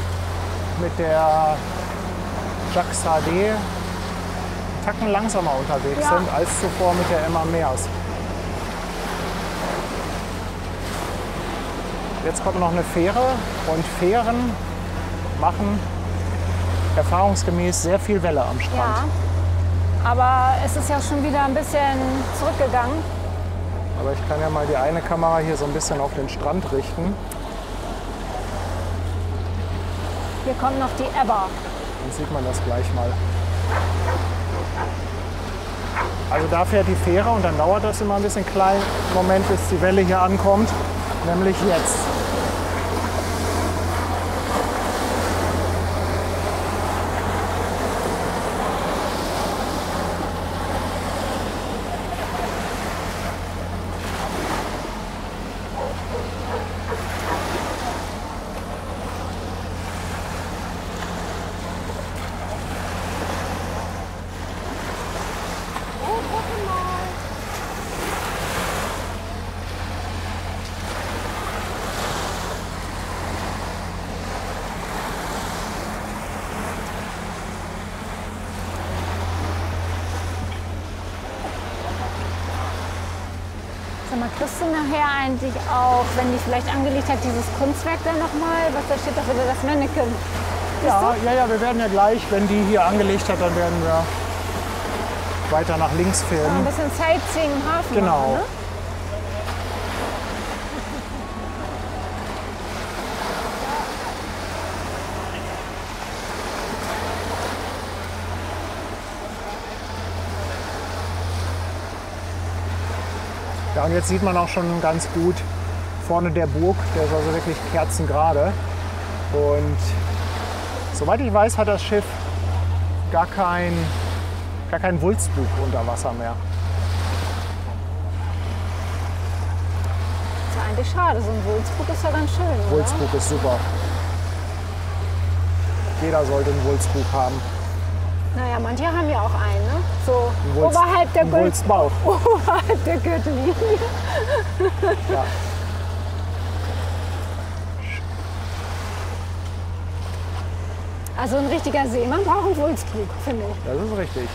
mit der Jacques HD Tacken langsamer unterwegs Ja. sind als zuvor mit der Emma Meers. Jetzt kommt noch eine Fähre und Fähren machen erfahrungsgemäß sehr viel Welle am Strand. Ja. Aber es ist ja schon wieder ein bisschen zurückgegangen. Aber ich kann ja mal die eine Kamera hier so ein bisschen auf den Strand richten. Hier kommt noch die Ebba. Dann sieht man das gleich mal. Also da fährt die Fähre und dann dauert das immer ein bisschen klein Moment, bis die Welle hier ankommt, nämlich jetzt. Sag mal, kriegst du nachher eigentlich auch, wenn die vielleicht angelegt hat, dieses Kunstwerk dann nochmal? Was da steht doch wieder das Mannequin. Ja, ja, ja, wir werden ja gleich, wenn die hier angelegt hat, dann werden wir weiter nach links Ein filmen. bisschen Sightseeing im Hafen. Genau. Machen, ne? Ja, und jetzt sieht man auch schon ganz gut vorne der Burg, der ist also wirklich kerzengerade. Und soweit ich weiß, hat das Schiff gar kein, gar keinen Wulstbug unter Wasser mehr. Ist ja eigentlich schade. So ein Wulzbug ist ja ganz schön. Oder? Wulstbug ist super. Jeder sollte einen Wulstbug haben. Naja, manche haben ja auch einen, ne? So Wulst- oberhalb der, Gürtel, oberhalb der Gürtellinie. Ja. Also ein richtiger Seemann braucht einen Wulstbug, finde ich. Das ist richtig.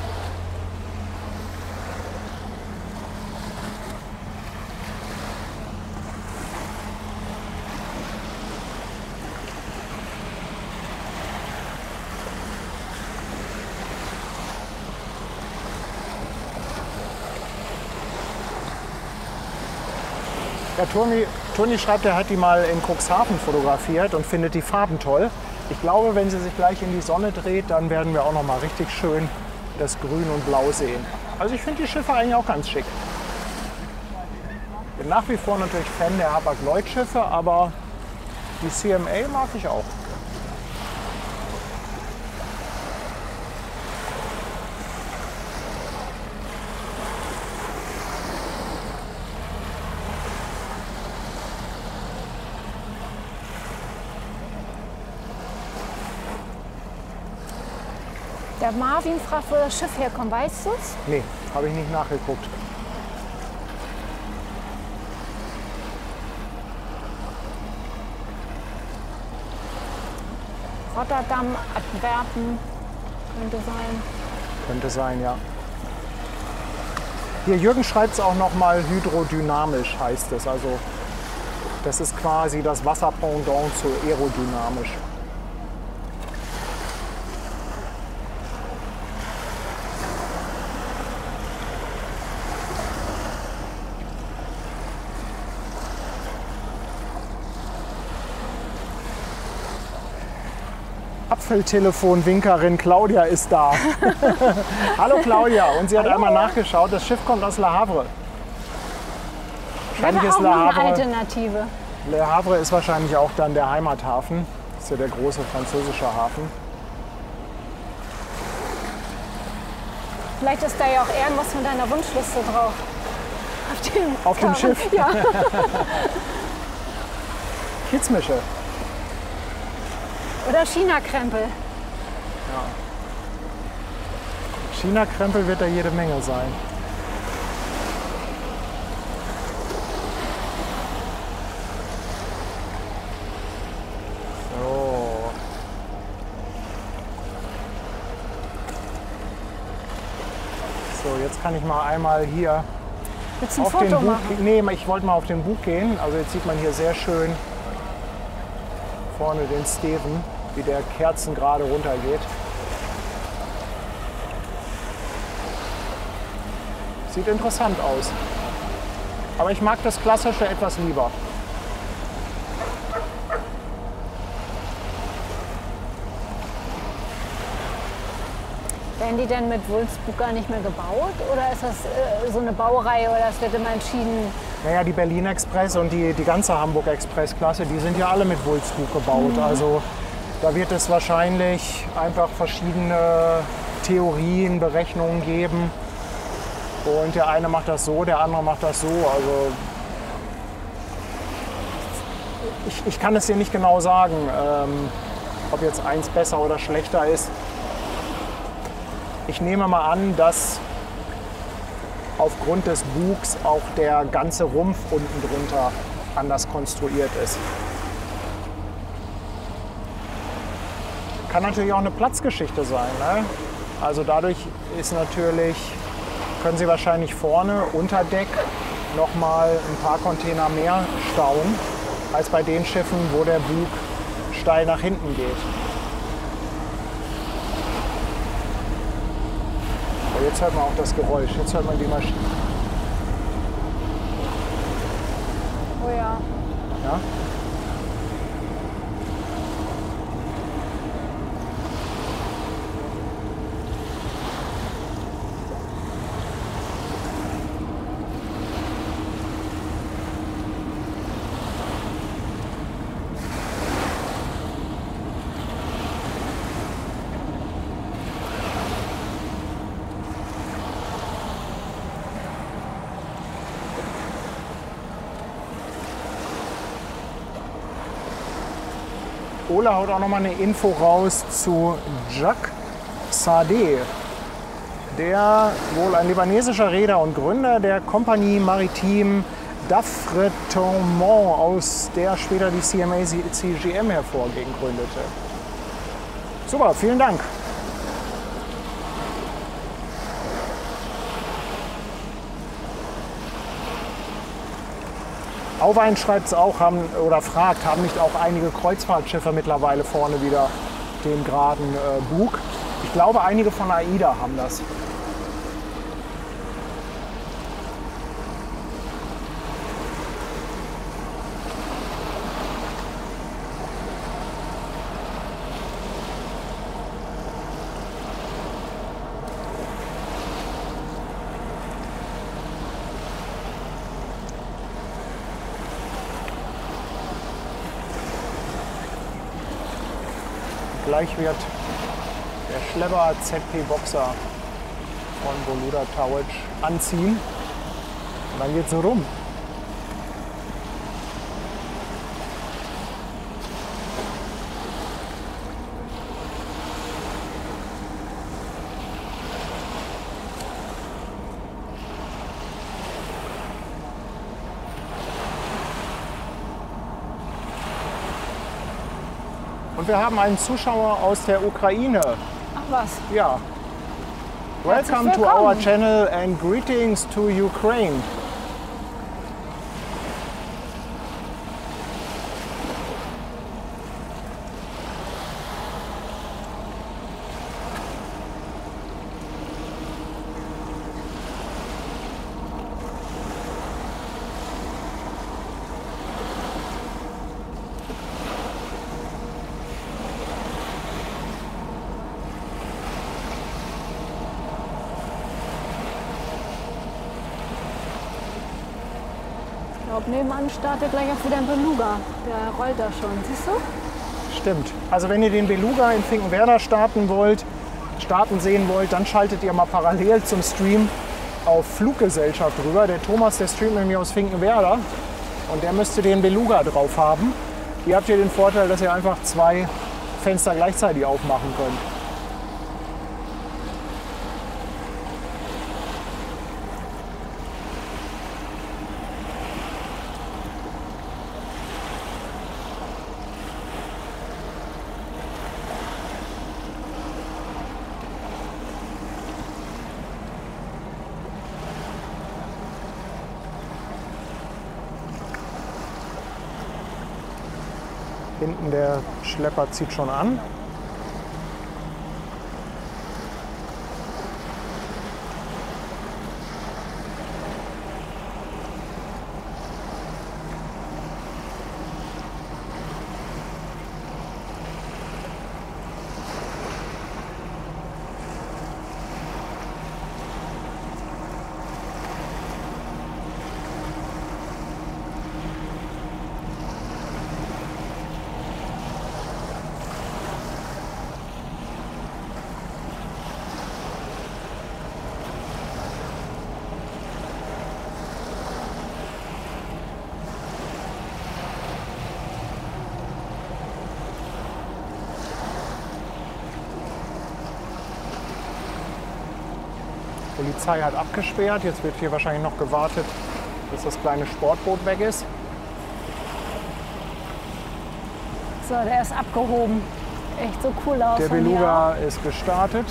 Ja, Toni, Toni schreibt, er hat die mal in Cuxhaven fotografiert und findet die Farben toll. Ich glaube, wenn sie sich gleich in die Sonne dreht, dann werden wir auch noch mal richtig schön das Grün und Blau sehen. Also ich finde die Schiffe eigentlich auch ganz schick. Bin nach wie vor natürlich Fan der Hapag-Lloyd-Schiffe, aber die CMA mag ich auch. Marvin fragt, wo das Schiff herkommt. Weißt du es? Nee, habe ich nicht nachgeguckt. Rotterdam, Antwerpen könnte sein. Könnte sein, ja. Hier, Jürgen schreibt es auch noch mal hydrodynamisch, heißt es. Also das ist quasi das Wasserpendant zu aerodynamisch. Apfeltelefon-Winkerin Claudia ist da. Hallo Claudia. Und sie hat Hallo. einmal nachgeschaut, das Schiff kommt aus Le Havre. Wahrscheinlich Wäre ist auch Le noch eine Havre, Alternative. Le Havre ist wahrscheinlich auch dann der Heimathafen. Das ist ja der große französische Hafen. Vielleicht ist da ja auch irgendwas von deiner Wunschliste drauf. Auf dem, Auf dem. Schiff? Ja. Kiezmische. Oder China-Krempel. China-Krempel wird da jede Menge sein. So. Jetzt kann ich mal einmal hier Willst du ein auf den Foto Bug. machen? Nee, ich wollte mal auf den Bug gehen. Also jetzt sieht man hier sehr schön vorne den Steven, wie der Kerzen gerade runtergeht. Sieht interessant aus. Aber ich mag das Klassische etwas lieber. Werden die denn mit Wulfsburg gar nicht mehr gebaut? Oder ist das äh, so eine Baureihe oder es wird immer entschieden? Naja, die Berlin Express und die, die ganze Hamburg Express-Klasse, die sind ja alle mit Wulfsbug gebaut. Also da wird es wahrscheinlich einfach verschiedene Theorien, Berechnungen geben. Und der eine macht das so, der andere macht das so. Also ich, ich kann es dir nicht genau sagen, ähm, ob jetzt eins besser oder schlechter ist. Ich nehme mal an, dass aufgrund des Bugs auch der ganze Rumpf unten drunter anders konstruiert ist. Kann natürlich auch eine Platzgeschichte sein. Ne? Also dadurch ist natürlich, können Sie wahrscheinlich vorne unter Deck noch mal ein paar Container mehr stauen als bei den Schiffen, wo der Bug steil nach hinten geht. Aber jetzt hört man auch das Geräusch, jetzt hört man die Maschine. Oh ja. Ja? Ola haut auch noch mal eine Info raus zu Jacques Sade, der wohl ein libanesischer Reeder und Gründer der Kompanie Maritime d'Affrètement, aus der später die CMA CGM hervorging, gründete. Super, vielen Dank. Auwein schreibt es auch haben, oder fragt, haben nicht auch einige Kreuzfahrtschiffe mittlerweile vorne wieder den geraden äh, Bug? Ich glaube, einige von AIDA haben das. Gleich wird der Schlepper ZP Boxer von Boluda Towage anziehen. Und dann geht's rum. Wir haben einen Zuschauer aus der Ukraine. Ach was. Ja. Welcome to our channel and greetings to Ukraine. Nebenan startet gleich auch wieder ein Beluga. Der rollt da schon, siehst du? Stimmt. Also wenn ihr den Beluga in Finkenwerder starten wollt, starten sehen wollt, dann schaltet ihr mal parallel zum Stream auf Fluggesellschaft rüber. Der Thomas, der streamt mit mir aus Finkenwerder und der müsste den Beluga drauf haben. Hier habt ihr den Vorteil, dass ihr einfach zwei Fenster gleichzeitig aufmachen könnt. Hinten der Schlepper zieht schon an. Polizei hat abgesperrt. Jetzt wird hier wahrscheinlich noch gewartet, bis das kleine Sportboot weg ist. So, der ist abgehoben. Echt so cool aus. Der Beluga ist gestartet.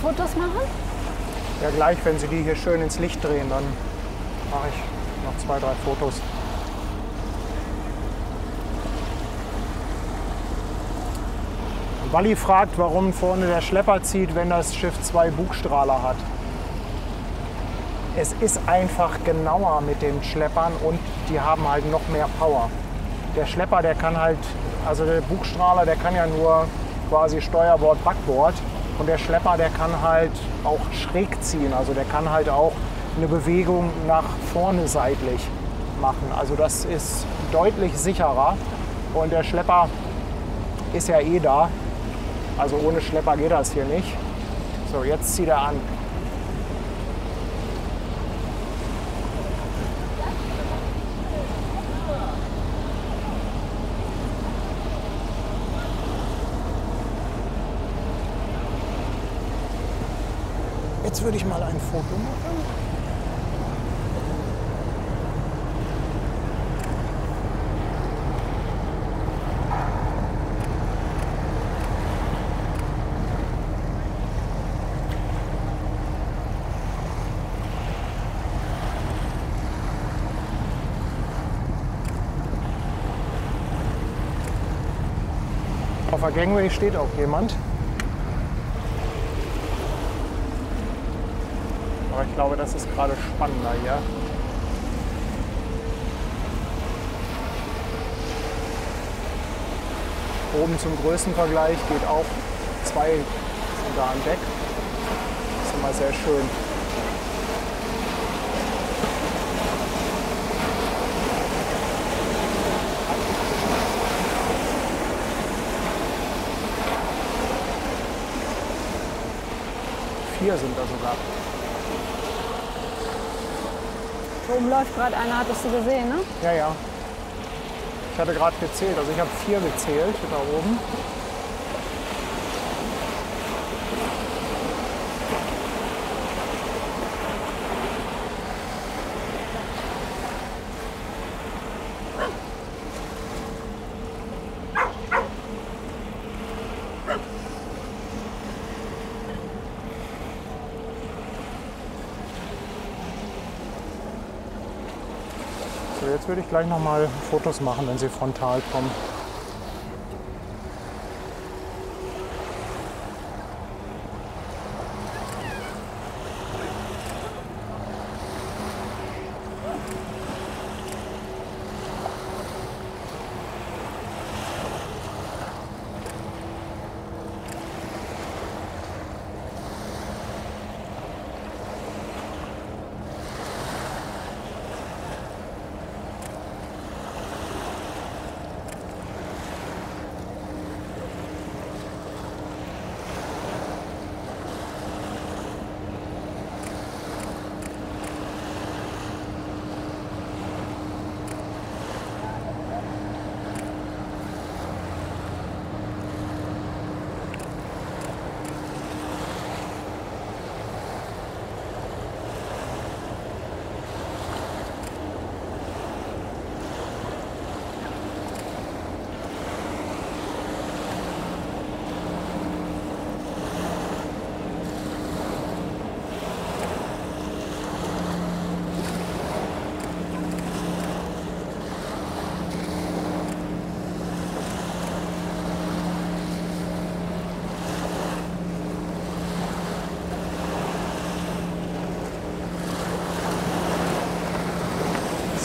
Fotos machen? Ja, gleich, wenn Sie die hier schön ins Licht drehen, dann mache ich noch zwei, drei Fotos. Walli fragt, warum vorne der Schlepper zieht, wenn das Schiff zwei Bugstrahler hat. Es ist einfach genauer mit den Schleppern und die haben halt noch mehr Power. Der Schlepper, der kann halt, also der Bugstrahler, der kann ja nur quasi Steuerbord, Backbord und der Schlepper, der kann halt auch schräg ziehen, also der kann halt auch eine Bewegung nach vorne seitlich machen. Also das ist deutlich sicherer und der Schlepper ist ja eh da, also ohne Schlepper geht das hier nicht. So, jetzt zieht er an. Jetzt würde ich mal ein Foto machen. Auf der Gangway steht auch jemand. Ich glaube, das ist gerade spannender hier. Oben zum Größenvergleich geht auch zwei da an Deck. Das ist immer sehr schön. Vier sind da sogar. Da oben läuft gerade einer, hattest du gesehen, ne? Ja, ja. Ich hatte gerade gezählt, also ich habe vier gezählt da oben. Würde ich gleich noch mal Fotos machen, wenn Sie frontal kommen.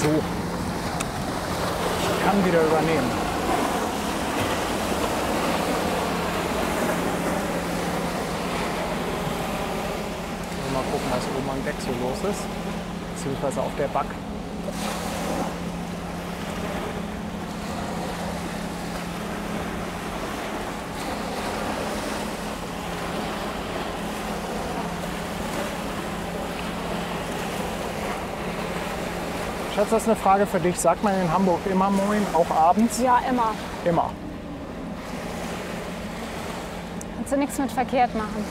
So. Ich kann wieder übernehmen. Mal gucken, was oben am Deck so los ist. Beziehungsweise auf der Back. Schatz, das ist eine Frage für dich. Sagt man in Hamburg immer Moin, auch abends? Ja, immer. Immer. Kannst du nichts mit verkehrt machen.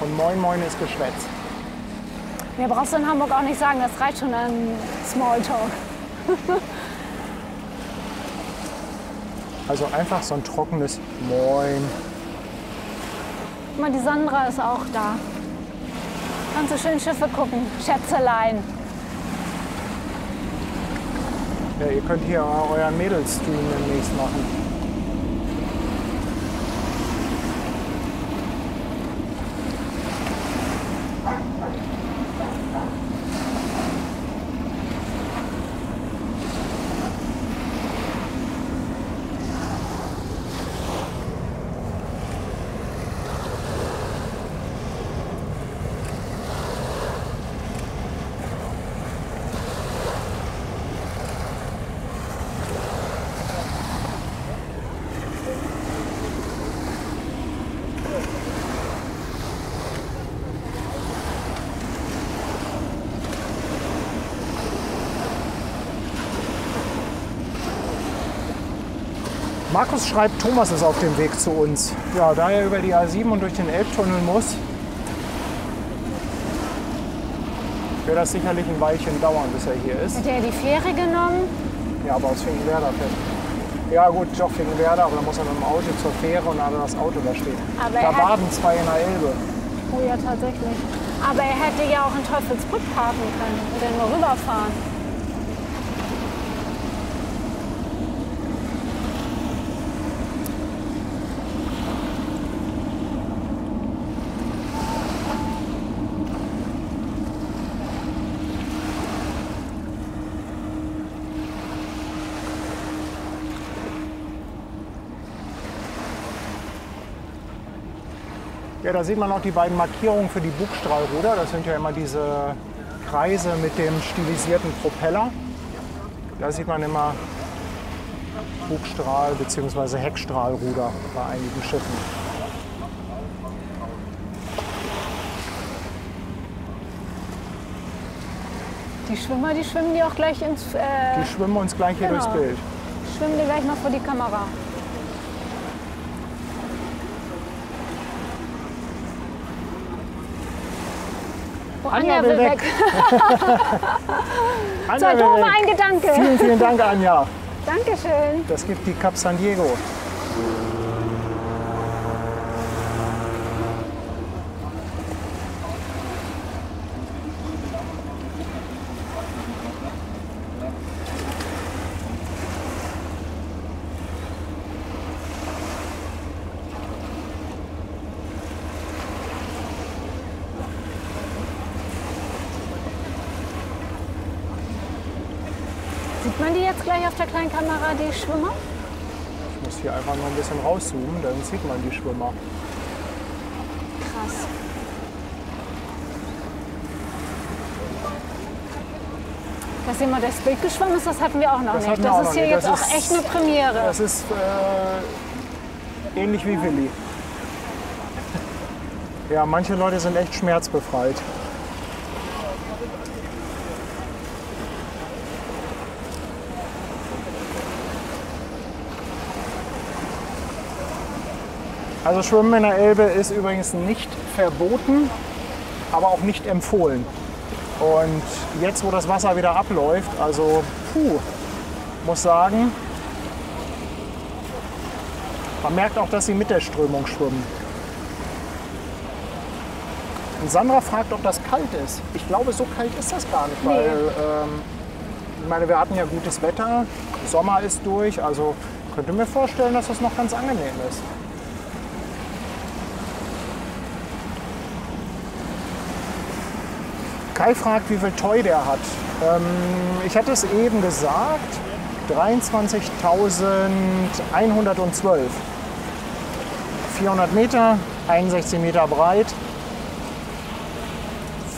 Und Moin Moin ist Geschwätz. Mehr brauchst du in Hamburg auch nicht sagen, das reicht schon an Smalltalk. Also einfach so ein trockenes Moin. Guck mal, die Sandra ist auch da. Kannst du schön Schiffe gucken, Schätzelein. Ja, ihr könnt hier euren Mädels-Stream demnächst machen. Markus schreibt, Thomas ist auf dem Weg zu uns. Ja, da er über die A7 und durch den Elbtunnel muss, wird das sicherlich ein Weilchen dauern, bis er hier ist. Hat er die Fähre genommen? Ja, aber aus Finkenwerder fährt. Ja gut, doch Finkenwerder, aber dann muss er mit dem Auto zur Fähre und dann hat er das Auto da stehen. Aber da baden zwei in der Elbe. Oh ja, tatsächlich. Aber er hätte ja auch in Teufelsbrück parken können und dann nur rüberfahren. Ja, da sieht man auch die beiden Markierungen für die Bugstrahlruder. Das sind ja immer diese Kreise mit dem stilisierten Propeller. Da sieht man immer Bugstrahl- bzw. Heckstrahlruder bei einigen Schiffen. Die Schwimmer, die schwimmen die auch gleich ins. Äh, Die schwimmen uns gleich hier Genau. durchs Bild. schwimmen die gleich mal vor die Kamera. Oh, Anja Anja will will weg. weg. Anja So, Tome, weg. ein Gedanke. Vielen, vielen Dank, Anja. Dankeschön. Das gibt die Cap San Diego. Gleich auf der kleinen Kamera, die Schwimmer? Ich muss hier einfach noch ein bisschen rauszoomen, dann sieht man die Schwimmer. Krass. Dass jemand durchs Bild geschwommen ist, das hatten wir auch noch Das nicht. Das ist hier nicht. jetzt Das auch echt eine Premiere. Das ist äh, ähnlich wie Willi. Ja, manche Leute sind echt schmerzbefreit. Also Schwimmen in der Elbe ist übrigens nicht verboten, aber auch nicht empfohlen. Und jetzt, wo das Wasser wieder abläuft, also puh, muss sagen, man merkt auch, dass sie mit der Strömung schwimmen. Und Sandra fragt, ob das kalt ist. Ich glaube, so kalt ist das gar nicht, weil ähm, ich meine, wir hatten ja gutes Wetter, Sommer ist durch, also könnte mir vorstellen, dass das noch ganz angenehm ist. Kai fragt, wie viel Toy der hat. Ähm, ich hatte es eben gesagt, 23.112. 400 Meter, 61 Meter breit,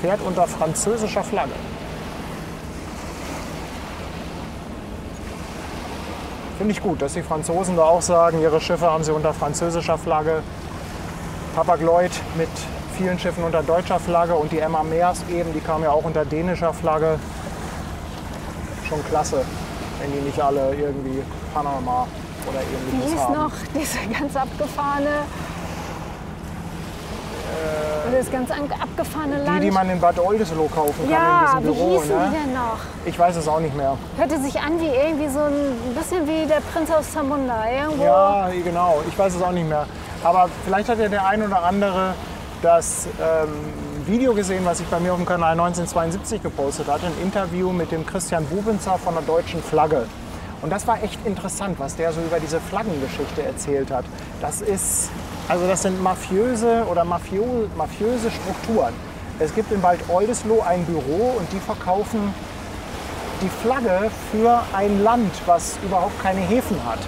fährt unter französischer Flagge. Finde ich gut, dass die Franzosen da auch sagen, ihre Schiffe haben sie unter französischer Flagge. Hapag-Lloyd mit vielen Schiffen unter deutscher Flagge und die Emma Meers eben, die kam ja auch unter dänischer Flagge. Schon klasse, wenn die nicht alle irgendwie Panama oder Wie ähnliches hieß haben. noch diese ganz abgefahrene, das ganz an- abgefahrene Äh, Die, Land? die man in Bad Oldesloe kaufen kann ja, in wie diesem Büro. hießen Ne? die denn noch? Ich weiß es auch nicht mehr. Hörte sich an wie irgendwie so ein bisschen wie der Prinz aus Zamunda. Irgendwo. Ja, genau. Ich weiß es auch nicht mehr. Aber vielleicht hat ja der ein oder andere das ähm, Video gesehen, was ich bei mir auf dem Kanal 1972 gepostet hatte, ein Interview mit dem Christian Bubenzer von der deutschen Flagge. Und das war echt interessant, was der so über diese Flaggengeschichte erzählt hat. Das ist, also das sind mafiöse oder mafio, mafiöse Strukturen. Es gibt in Wald Oldesloe ein Büro und die verkaufen die Flagge für ein Land, was überhaupt keine Häfen hat.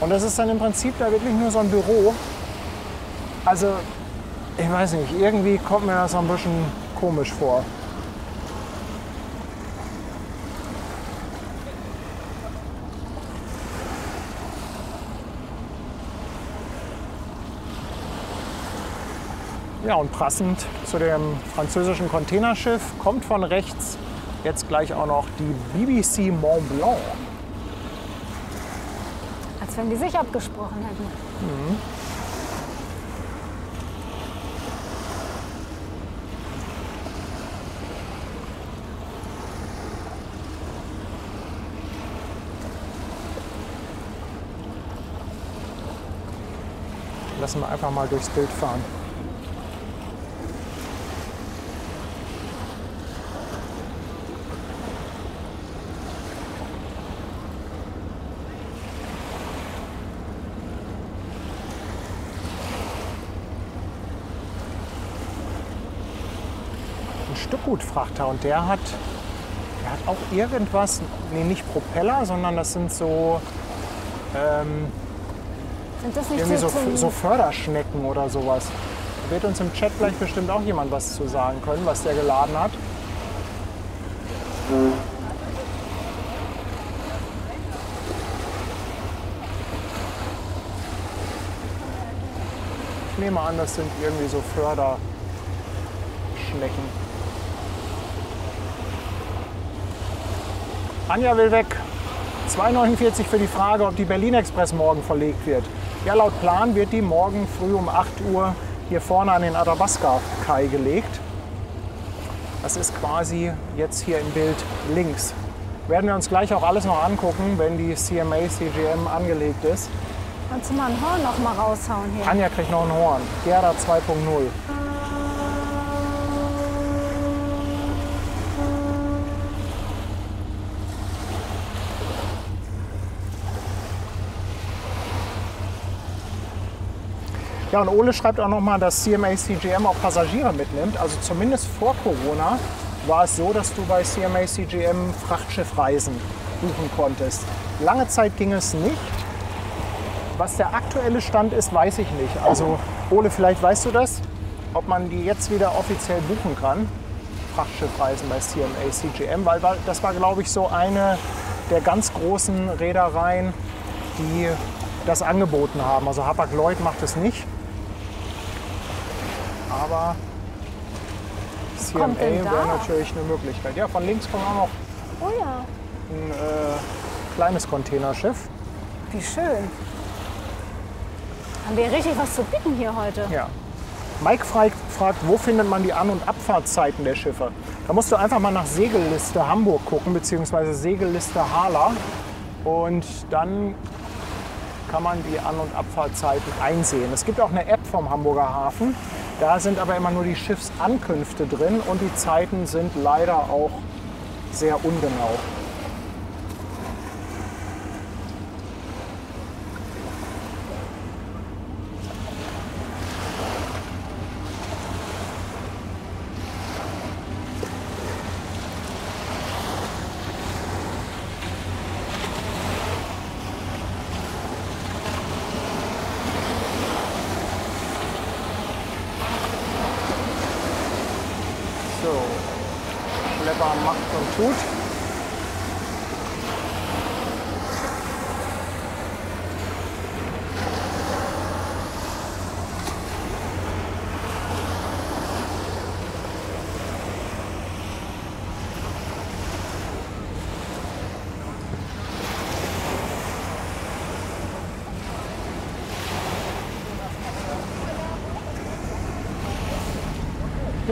Und das ist dann im Prinzip da wirklich nur so ein Büro. Also, ich weiß nicht, irgendwie kommt mir das ein bisschen komisch vor. Ja, und passend zu dem französischen Containerschiff kommt von rechts jetzt gleich auch noch die BBC Mont Blanc. Als wenn die sich abgesprochen hätten. Mhm. Lassen wir einfach mal durchs Bild fahren. Stückgutfrachter und der hat, der hat auch irgendwas, nee, nicht Propeller, sondern das sind so, ähm, sind das nicht irgendwie so, so, so Förderschnecken oder sowas. Da wird uns im Chat gleich bestimmt auch jemand was zu sagen können, was der geladen hat. Ich nehme an, das sind irgendwie so Förderschnecken. Anja will weg. 2,49 für die Frage, ob die Berlin Express morgen verlegt wird. Ja, laut Plan wird die morgen früh um 8 Uhr hier vorne an den Athabasca-Kai gelegt. Das ist quasi jetzt hier im Bild links. Werden wir uns gleich auch alles noch angucken, wenn die CMA CGM angelegt ist. Kannst du mal ein Horn noch mal raushauen hier? Anja kriegt noch ein Horn. Gerda 2.0. Und Ole schreibt auch nochmal, dass CMA CGM auch Passagiere mitnimmt. Also zumindest vor Corona war es so, dass du bei CMA CGM Frachtschiffreisen buchen konntest. Lange Zeit ging es nicht. Was der aktuelle Stand ist, weiß ich nicht. Also Ole, vielleicht weißt du das, ob man die jetzt wieder offiziell buchen kann, Frachtschiffreisen bei CMA CGM, weil das war, glaube ich, so eine der ganz großen Reedereien, die das angeboten haben. Also Hapag-Lloyd macht es nicht aber CMA wäre natürlich eine Möglichkeit. Ja, von links kommt auch noch oh ja. ein äh, kleines Containerschiff. Wie schön. Haben wir richtig was zu bieten hier heute. Ja. Mike fragt, wo findet man die An- und Abfahrtszeiten der Schiffe? Da musst du einfach mal nach Segelliste Hamburg gucken, beziehungsweise Segelliste Hala. Und dann kann man die An- und Abfahrtzeiten einsehen. Es gibt auch eine App vom Hamburger Hafen. Da sind aber immer nur die Schiffsankünfte drin und die Zeiten sind leider auch sehr ungenau.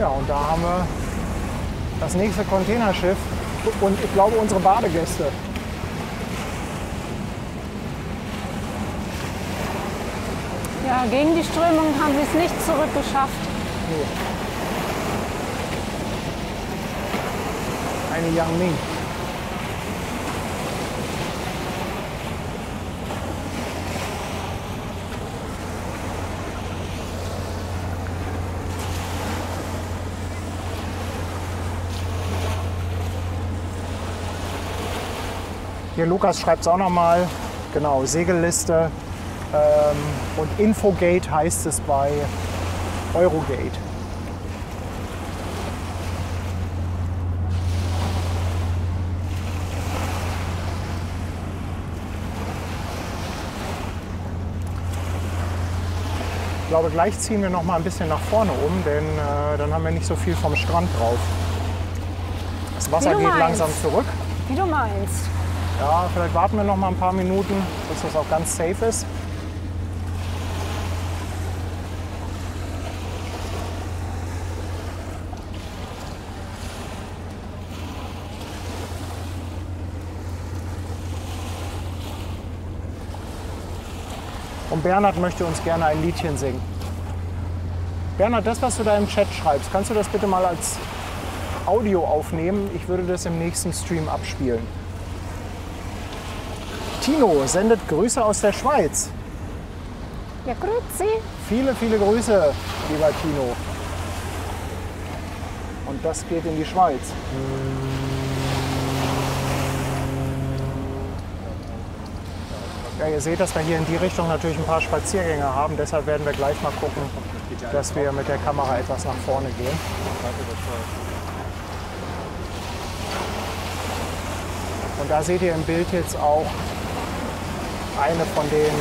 Ja, und da haben wir das nächste Containerschiff und ich glaube unsere Ja, gegen die Strömung haben sie es nicht zurückgeschafft. Nee. Eine Yang Ming. Hier Lukas schreibt es auch nochmal. Genau, Segelliste ähm, und Infogate heißt es bei Eurogate. Ich glaube, gleich ziehen wir noch mal ein bisschen nach vorne um, denn äh, dann haben wir nicht so viel vom Strand drauf. Das Wasser geht meinst. langsam zurück. Wie du meinst. Ja, vielleicht warten wir noch mal ein paar Minuten, bis das auch ganz safe ist. Und Bernhard möchte uns gerne ein Liedchen singen. Bernhard, das, was du da im Chat schreibst, kannst du das bitte mal als Audio aufnehmen? Ich würde das im nächsten Stream abspielen. Tino sendet Grüße aus der Schweiz. Ja, grüezi. Viele, viele Grüße, lieber Tino. Und das geht in die Schweiz. Ja, ihr seht, dass wir hier in die Richtung natürlich ein paar Spaziergänger haben. Deshalb werden wir gleich mal gucken, dass wir mit der Kamera etwas nach vorne gehen. Und da seht ihr im Bild jetzt auch eine von den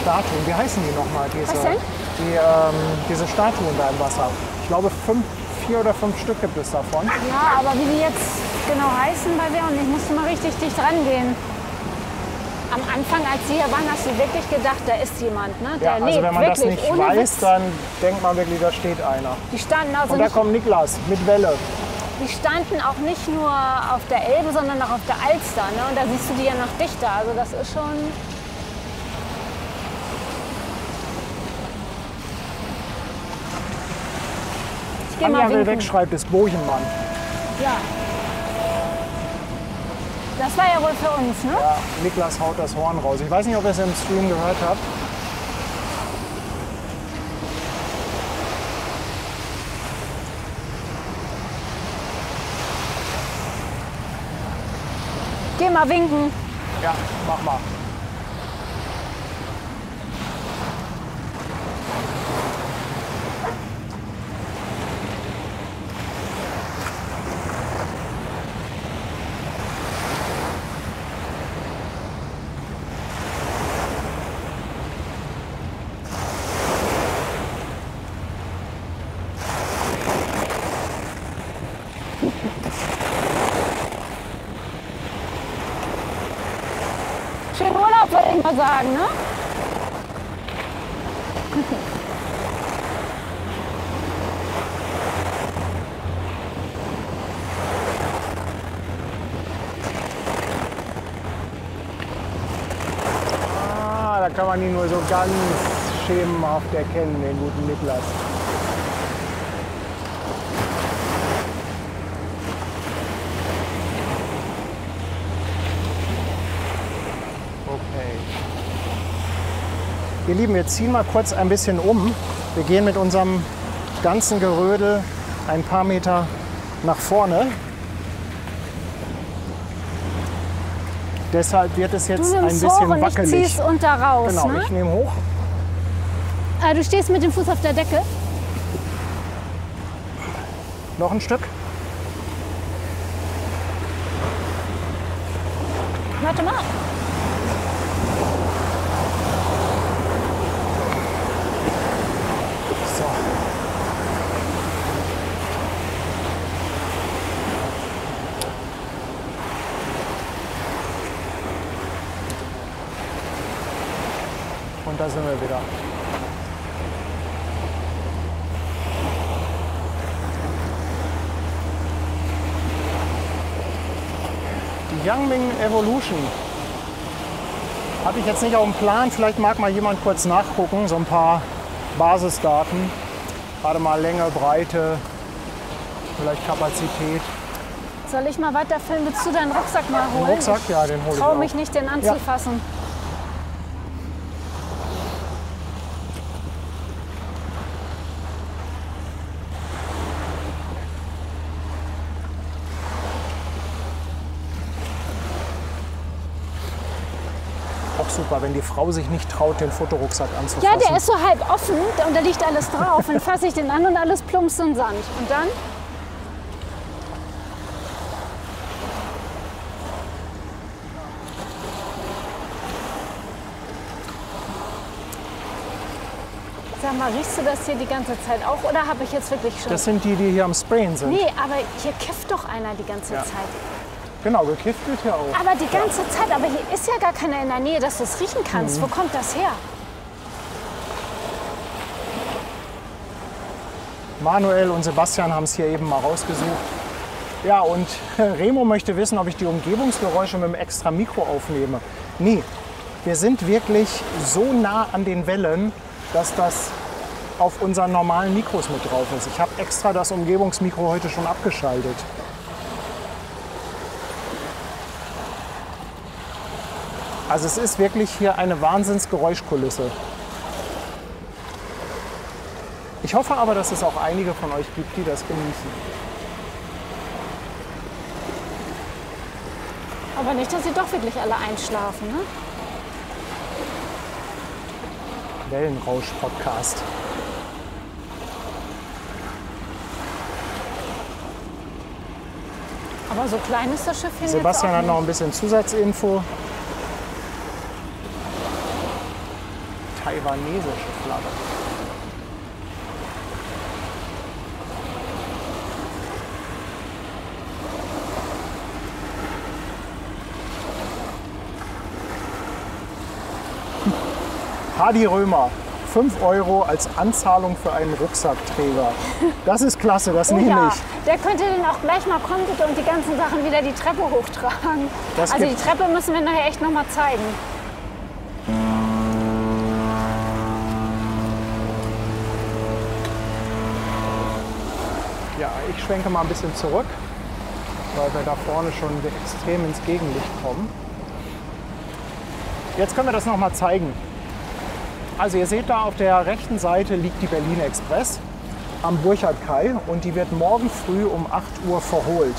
Statuen. Wie heißen die nochmal? Diese? Die, ähm, diese Statuen da im Wasser. Ich glaube, fünf, vier oder fünf Stück gibt es davon. Ja, aber wie die jetzt genau heißen bei wer und ich musste mal richtig dicht rangehen. Am Anfang, als sie hier waren, hast du wirklich gedacht, da ist jemand, ne? Ja, Der also lebt, wenn man das nicht weiß, Witz. dann denkt man wirklich, da steht einer. Die standen also Und da kommt Niklas mit Welle. Die standen auch nicht nur auf der Elbe, sondern auch auf der Alster, ne? Und da siehst du die ja noch dichter. Also das ist schon. Ich geh mal Anja will wegschreibt, ist Bojenmann. Ja. Das war ja wohl für uns, ne? Ja, Niklas haut das Horn raus. Ich weiß nicht, ob ihr es im Stream gehört habt. Mal winken. Ja, mach mal. Schönen Urlaub, würde ich sagen, ne? Ah, da kann man ihn nur so ganz schemenhaft erkennen, den guten Niklas. Ihr Lieben, wir ziehen mal kurz ein bisschen um. Wir gehen mit unserem ganzen Gerödel ein paar Meter nach vorne. Deshalb wird es jetzt ein bisschen hoch und ich wackelig. zieh's unter raus, Genau, ne? ich nehme hoch. Ah, du stehst mit dem Fuß auf der Decke. Noch ein Stück. Warte mal. So. Und da sind wir wieder. Die Yangming Evolution. Hatte ich jetzt nicht auf dem Plan. Vielleicht mag mal jemand kurz nachgucken. So ein paar Basisdaten. Gerade mal Länge, Breite, vielleicht Kapazität. Soll ich mal weiter filmen? Willst du deinen Rucksack mal holen? Rucksack, ja, den hole Ich ich traue mich nicht, den anzufassen. Auch super, wenn die Frau sich nicht traut, den Fotorucksack Ja, anzufassen. der ist so halb offen und da liegt alles drauf. Dann fasse ich den an und alles plumpst in Sand. Und dann? Sag mal, riechst du das hier die ganze Zeit auch oder habe ich jetzt wirklich schon... Das sind die, die hier am Sprayen sind. nee, aber hier kifft doch einer die ganze Ja. Zeit. Genau, gekifft wird hier auch. Aber die ganze Zeit, aber hier ist ja gar keiner in der Nähe, dass du es riechen kannst. Wo kommt das her? Manuel und Sebastian haben es hier eben mal rausgesucht. Ja, und Remo möchte wissen, ob ich die Umgebungsgeräusche mit einem extra Mikro aufnehme. Nee, wir sind wirklich so nah an den Wellen, dass das auf unseren normalen Mikros mit drauf ist. Ich habe extra das Umgebungsmikro heute schon abgeschaltet. Also es ist wirklich hier eine Wahnsinnsgeräuschkulisse. Ich hoffe aber, dass es auch einige von euch gibt, die das genießen. Aber nicht, dass sie doch wirklich alle einschlafen, ne? Wellenrausch-Podcast. Aber so klein ist das Schiff hier Sebastian hat noch ein bisschen Zusatzinfo. Taiwanesische Flagge. Hadi Römer, 5 Euro als Anzahlung für einen Rucksackträger. Das ist klasse, das Oh nehme ja, ich. der könnte dann auch gleich mal kommen und die ganzen Sachen wieder die Treppe hochtragen. Das also die Treppe müssen wir nachher echt noch mal zeigen. Schwenke mal ein bisschen zurück, weil wir da vorne schon extrem ins Gegenlicht kommen. Jetzt können wir das noch mal zeigen. Also ihr seht da auf der rechten Seite liegt die Berlin Express am Burchard-Kai und die wird morgen früh um 8 Uhr verholt.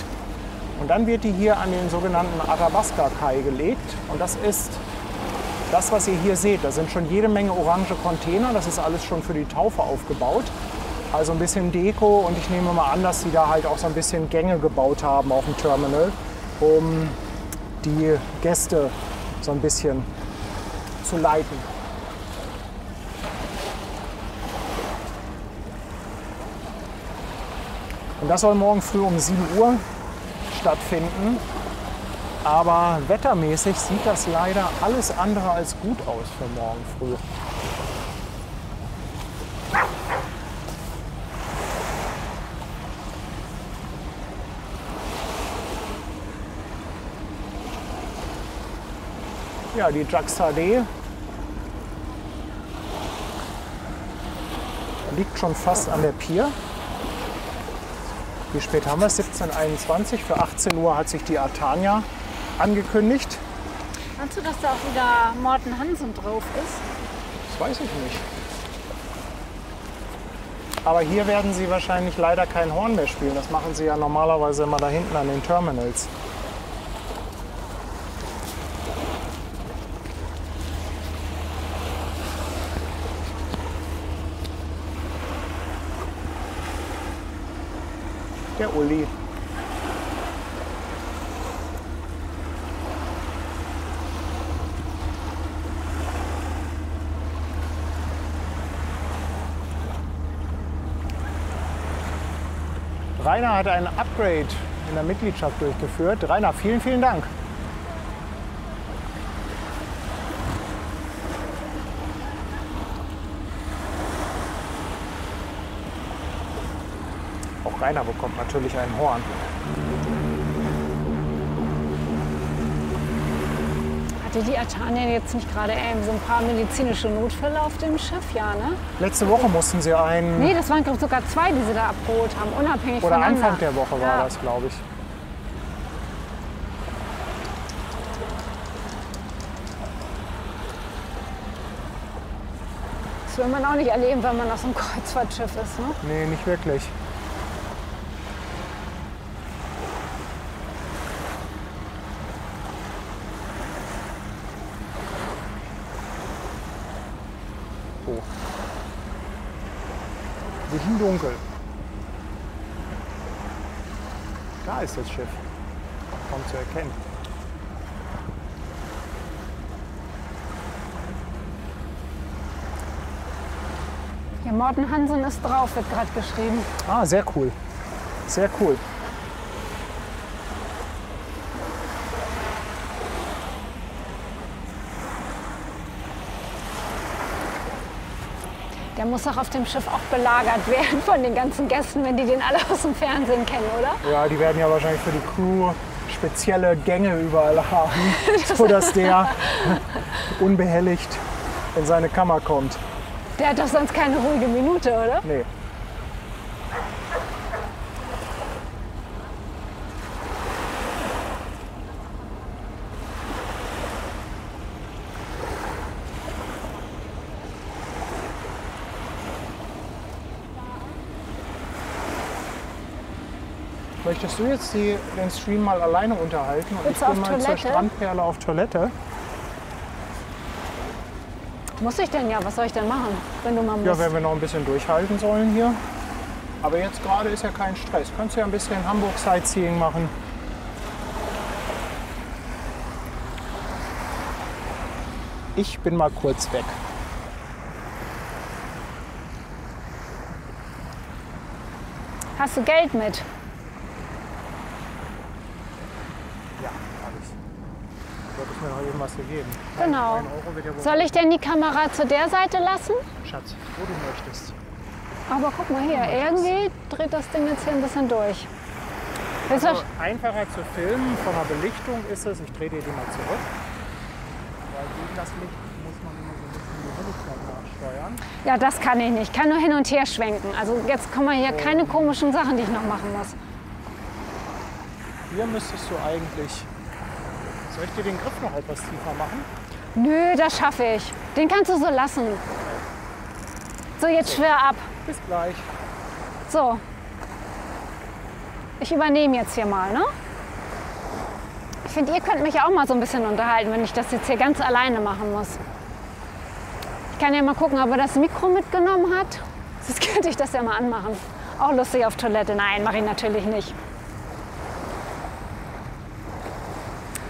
Und dann wird die hier an den sogenannten Arabasca-Kai gelegt und das ist das, was ihr hier seht. Da sind schon jede Menge orange Container, das ist alles schon für die Taufe aufgebaut. Also ein bisschen Deko und ich nehme mal an, dass sie da halt auch so ein bisschen Gänge gebaut haben auf dem Terminal, um die Gäste so ein bisschen zu leiten. Und das soll morgen früh um 7 Uhr stattfinden. Aber wettermäßig sieht das leider alles andere als gut aus für morgen früh. Ja, die Jaxa D liegt schon fast an der Pier. Wie spät haben wir es? 17.21 Für 18 Uhr hat sich die Artania angekündigt. Meinst du, dass da auch wieder Morten Hansen drauf ist? Das weiß ich nicht. Aber hier werden sie wahrscheinlich leider kein Horn mehr spielen. Das machen sie ja normalerweise immer da hinten an den Terminals. Der Uli. Rainer hat ein Upgrade in der Mitgliedschaft durchgeführt. Rainer, vielen, vielen Dank. Rainer bekommt natürlich ein Horn. Hat Hatte die Atanien jetzt nicht gerade eben so ein paar medizinische Notfälle auf dem Schiff? Ja, ne? Letzte Woche mussten sie einen, Nee, das waren glaub ich, sogar zwei, die sie da abgeholt haben, unabhängig oder voneinander. Anfang der Woche war ja. das, glaube ich. Das will man auch nicht erleben, wenn man auf so einem Kreuzfahrtschiff ist. Ne? Nee, nicht wirklich. Oh. Dunkel. Da ist das Schiff. Kaum zu erkennen. Ja, Morten Hansen ist drauf, wird gerade geschrieben. Ah, sehr cool. Sehr cool. Muss auch auf dem Schiff auch belagert werden von den ganzen Gästen, wenn die den alle aus dem Fernsehen kennen, oder? Ja, die werden ja wahrscheinlich für die Crew spezielle Gänge überall haben, sodass der unbehelligt in seine Kammer kommt. Der hat doch sonst keine ruhige Minute, oder? Nee. Möchtest du jetzt die, den Stream mal alleine unterhalten und Willst ich auf mal zur Toilette? Strandperle auf Toilette? Muss ich denn ja? Was soll ich denn machen, wenn du mal musst? Ja, wenn wir noch ein bisschen durchhalten sollen hier. Aber jetzt gerade ist ja kein Stress. Kannst du ja ein bisschen Hamburg Sightseeing machen. Ich bin mal kurz weg. Hast du Geld mit? Ja, alles. Du hattest mir noch eben was gegeben. Genau. Soll ich denn die Kamera zu der Seite lassen? Schatz, wo du möchtest. Aber guck mal hier, irgendwie dreht das Ding jetzt hier ein bisschen durch. Also einfacher zu filmen, von der Belichtung ist es, ich drehe dir die mal zurück. Weil gegen das Licht muss man immer so ein bisschen die Helligkeit nachsteuern. ja, das kann ich nicht. Ich kann nur hin und her schwenken. Also jetzt kommen hier keine komischen Sachen, die ich noch machen muss. Hier müsstest du eigentlich. Soll ich dir den Griff noch etwas tiefer machen? Nö, das schaffe ich. Den kannst du so lassen. So, jetzt schwer ab. Bis gleich. So. Ich übernehme jetzt hier mal, ne? Ich finde, ihr könnt mich auch mal so ein bisschen unterhalten, wenn ich das jetzt hier ganz alleine machen muss. Ich kann ja mal gucken, ob er das Mikro mitgenommen hat. Sonst könnte ich das ja mal anmachen. Auch lustig auf Toilette. Nein, mache ich natürlich nicht.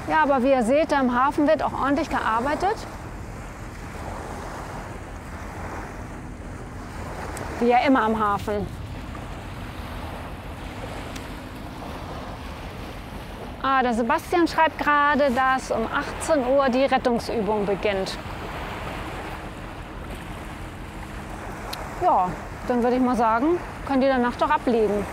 Ja, aber wie ihr seht, da im Hafen wird auch ordentlich gearbeitet. Wie ja immer am Hafen. Ah, der Sebastian schreibt gerade, dass um 18 Uhr die Rettungsübung beginnt. Ja, dann würde ich mal sagen, könnt ihr danach doch ablegen.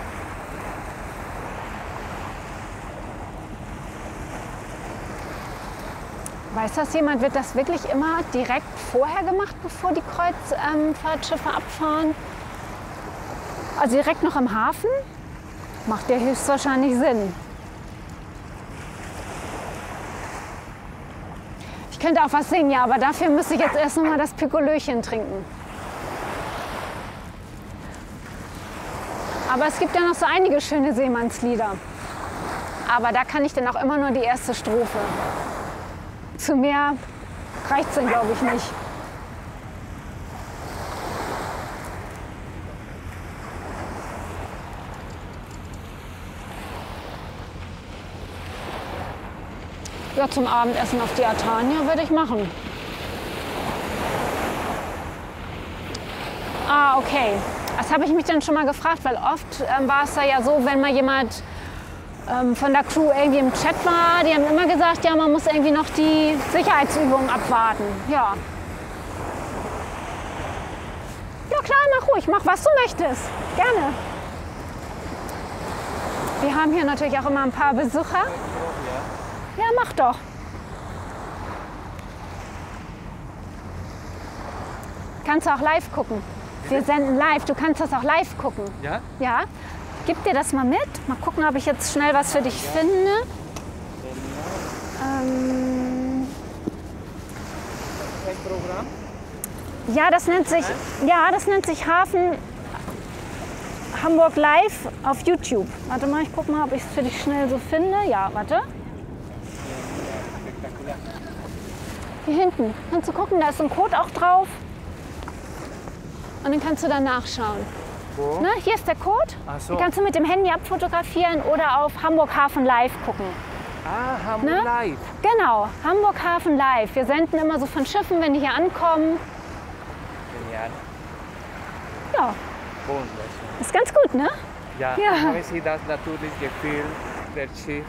Weiß das jemand? Wird das wirklich immer direkt vorher gemacht, bevor die Kreuzfahrtschiffe abfahren? Also direkt noch im Hafen? Macht ja höchstwahrscheinlich Sinn. Ich könnte auch was singen, ja, aber dafür müsste ich jetzt erst noch mal das Pikolöchen trinken. Aber es gibt ja noch so einige schöne Seemannslieder. Aber da kann ich dann auch immer nur die erste Strophe. Zu mehr reicht es dann, glaube ich, nicht. Ja, zum Abendessen auf die Atania würde ich machen. Ah, okay. Das habe ich mich dann schon mal gefragt, weil oft ähm, war es da ja so, wenn mal jemand ähm, von der Crew irgendwie im Chat war, die haben immer gesagt, ja, man muss irgendwie noch die Sicherheitsübungen abwarten. Ja. Ja klar, mach ruhig, mach was du möchtest. Gerne. Wir haben hier natürlich auch immer ein paar Besucher. Ja, mach doch. Kannst du auch live gucken. Wir senden live, du kannst das auch live gucken. Ja? Ja. Gib dir das mal mit. Mal gucken, ob ich jetzt schnell was für dich finde. Ähm, ja, das nennt sich, ja, das nennt sich Hafen Hamburg Live auf YouTube. Warte mal, ich guck mal, ob ich es für dich schnell so finde. Ja, warte. Hier hinten. Kannst du gucken, da ist ein Code auch drauf. Und den kannst du dann nachschauen. Wo? Ne? Hier ist der Code. Ach so. Den kannst du mit dem Handy abfotografieren oder auf Hamburg Hafen Live gucken. Ah, Hamburg Ne? Live. Genau, Hamburg Hafen Live. Wir senden immer so von Schiffen, wenn die hier ankommen. Genial. Ja, Wunderschön. ist ganz gut, ne? Ja, Ja. haben Sie das natürlich gefilmt, der Schiff.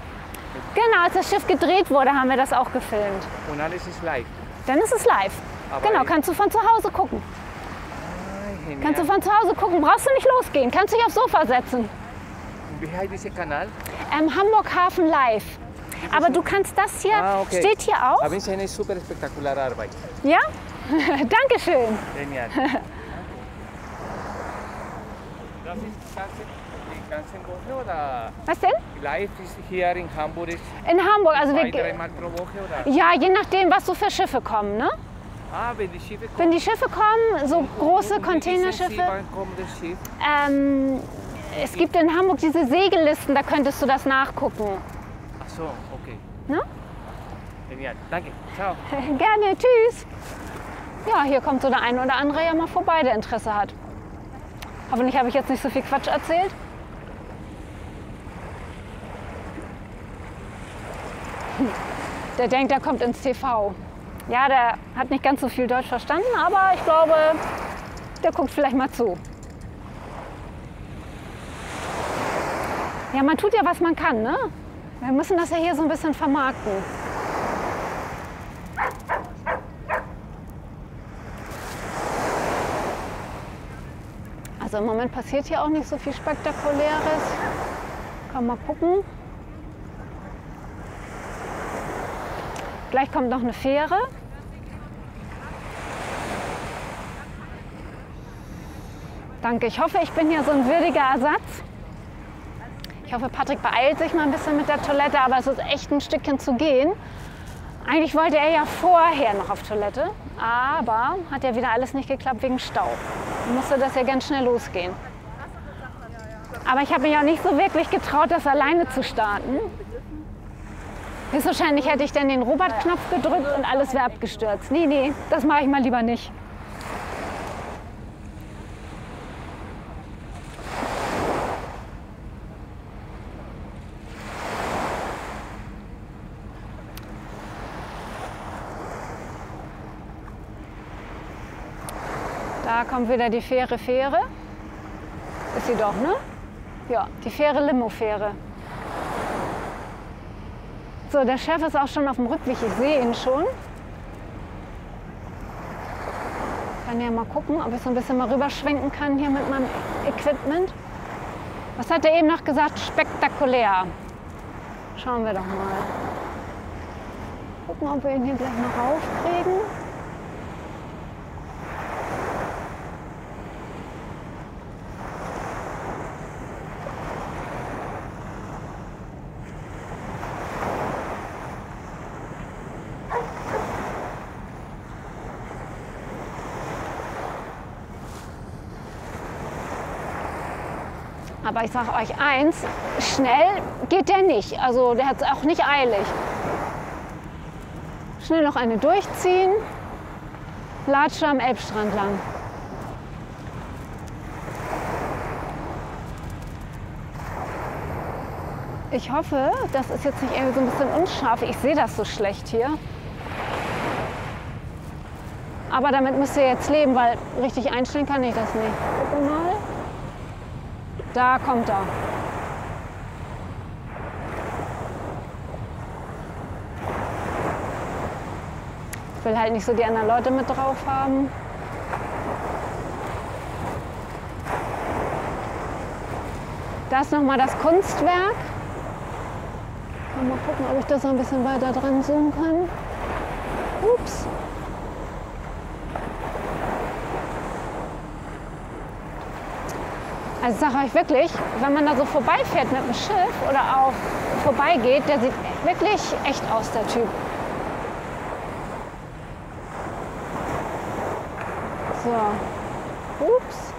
Genau, als das Schiff gedreht wurde, haben wir das auch gefilmt. Und alles ist live. Dann ist es live. Aber Genau, kannst du von zu Hause gucken. Genial. Kannst du von zu Hause gucken. Brauchst du nicht losgehen. Kannst dich aufs Sofa setzen. Wie heißt dieser Kanal? Ähm, Hamburg Hafen Live. Aber du kannst das hier, Ah, okay. steht hier auch. Haben Sie eine super spektakuläre Arbeit. Ja? Dankeschön. Genial. das ist ganze, die ganze Woche oder Was denn? live ist hier in Hamburg ist In Hamburg. Also wir, dreimal pro Woche oder? ja, je nachdem, was so für Schiffe kommen. Ne? Ah, wenn die Schiffe kommen. Wenn die Schiffe kommen, so große Containerschiffe. Ähm, es gibt in Hamburg diese Segellisten, da könntest du das nachgucken. Ach so, okay. Ne? Genial. Danke. Ciao. Gerne, tschüss. Ja, hier kommt so der ein oder andere ja mal vorbei, der Interesse hat. Hoffentlich habe ich jetzt nicht so viel Quatsch erzählt. Der denkt, er kommt ins TV. Ja, der hat nicht ganz so viel Deutsch verstanden, aber ich glaube, der guckt vielleicht mal zu. Ja, man tut ja, was man kann, ne? Wir müssen das ja hier so ein bisschen vermarkten. Also im Moment passiert hier auch nicht so viel Spektakuläres. Kann mal gucken. Gleich kommt noch eine Fähre. Danke. Ich hoffe, ich bin hier so ein würdiger Ersatz. Ich hoffe, Patrick beeilt sich mal ein bisschen mit der Toilette, aber es ist echt ein Stückchen zu gehen. Eigentlich wollte er ja vorher noch auf Toilette, aber hat ja wieder alles nicht geklappt wegen Stau. Musste das ja ganz schnell losgehen. Aber ich habe mich auch nicht so wirklich getraut, das alleine zu starten. Höchstwahrscheinlich hätte ich dann den Robert-Knopf gedrückt und alles wäre abgestürzt. Nee, nee, das mache ich mal lieber nicht. Da kommt wieder die Fähre Fähre. Ist sie doch, ne? Ja, die Fähre Limo-Fähre. So, der Chef ist auch schon auf dem Rückweg. Ich sehe ihn schon. Kann ja mal gucken, ob ich so ein bisschen mal rüberschwenken kann hier mit meinem Equipment. Was hat er eben noch gesagt? Spektakulär. Schauen wir doch mal. Gucken, ob wir ihn hier gleich noch raufkriegen. Aber ich sage euch eins, schnell geht der nicht. Also der hat es auch nicht eilig. Schnell noch eine durchziehen. Latsche am Elbstrand lang. Ich hoffe, das ist jetzt nicht irgendwie so ein bisschen unscharf. Ich sehe das so schlecht hier. Aber damit müsst ihr jetzt leben, weil richtig einstellen kann ich das nicht. Gucken mal. Da kommt er. Ich will halt nicht so die anderen Leute mit drauf haben. Da ist nochmal das Kunstwerk. Mal gucken, ob ich das noch ein bisschen weiter dran zoomen kann. Ups. Also ich sage euch wirklich, wenn man da so vorbeifährt mit dem Schiff oder auch vorbeigeht, der sieht wirklich echt aus, der Typ. So. Ups.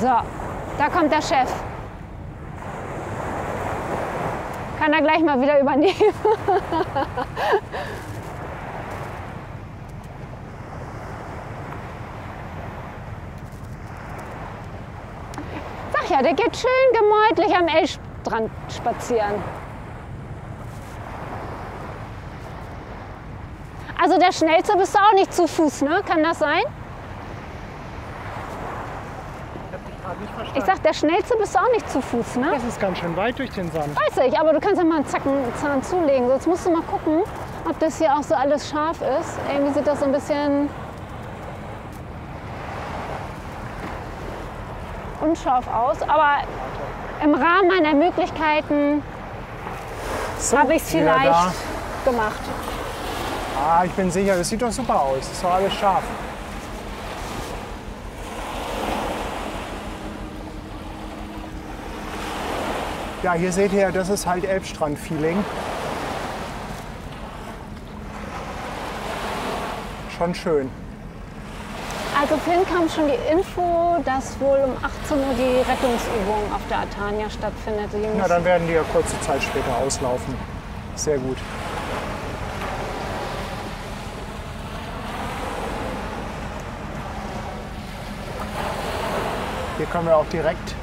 So, da kommt der Chef. Kann er gleich mal wieder übernehmen. der geht schön gemütlich am Elstrand spazieren. Also der schnellste bist du auch nicht zu Fuß, ne? Kann das sein? Ich habe dich gerade nicht verstanden. Ich sag, der schnellste bist du auch nicht zu Fuß, ne? das ist ganz schön weit durch den Sand. Weiß ich, aber du kannst ja mal einen Zackenzahn zulegen. Sonst musst du mal gucken, ob das hier auch so alles scharf ist. Irgendwie sieht das so ein bisschen unscharf aus. Aber im Rahmen meiner Möglichkeiten So, habe ich es vielleicht gemacht. Ah, ich bin sicher, das sieht doch super aus. Das ist doch alles scharf. Ja, hier seht ihr, das ist halt Elbstrand-Feeling. Schon schön. Also vorhin kam schon die Info, dass wohl um 18 Uhr die Rettungsübung auf der Atania stattfindet. Na, dann werden die ja kurze Zeit später auslaufen. Sehr gut. Hier können wir auch direkt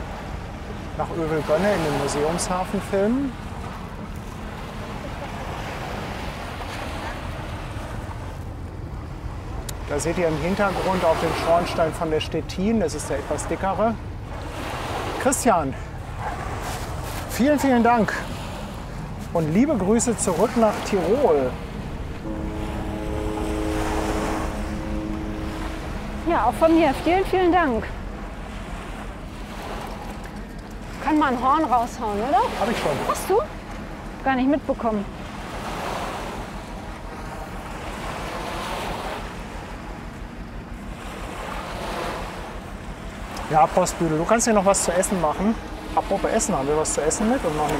nach Övelgönne in den Museumshafen filmen. Da seht ihr im Hintergrund auch den Schornstein von der Stettin. Das ist der etwas dickere. Christian, vielen, vielen Dank. Und liebe Grüße zurück nach Tirol. Ja, auch von mir. Vielen, vielen Dank. Kann man ein Horn raushauen, oder? Habe ich schon. Hast du? Gar nicht mitbekommen. Ja, Postbüdel, du kannst dir noch was zu essen machen. Apropos Essen, haben wir was zu essen mit? Und noch eine,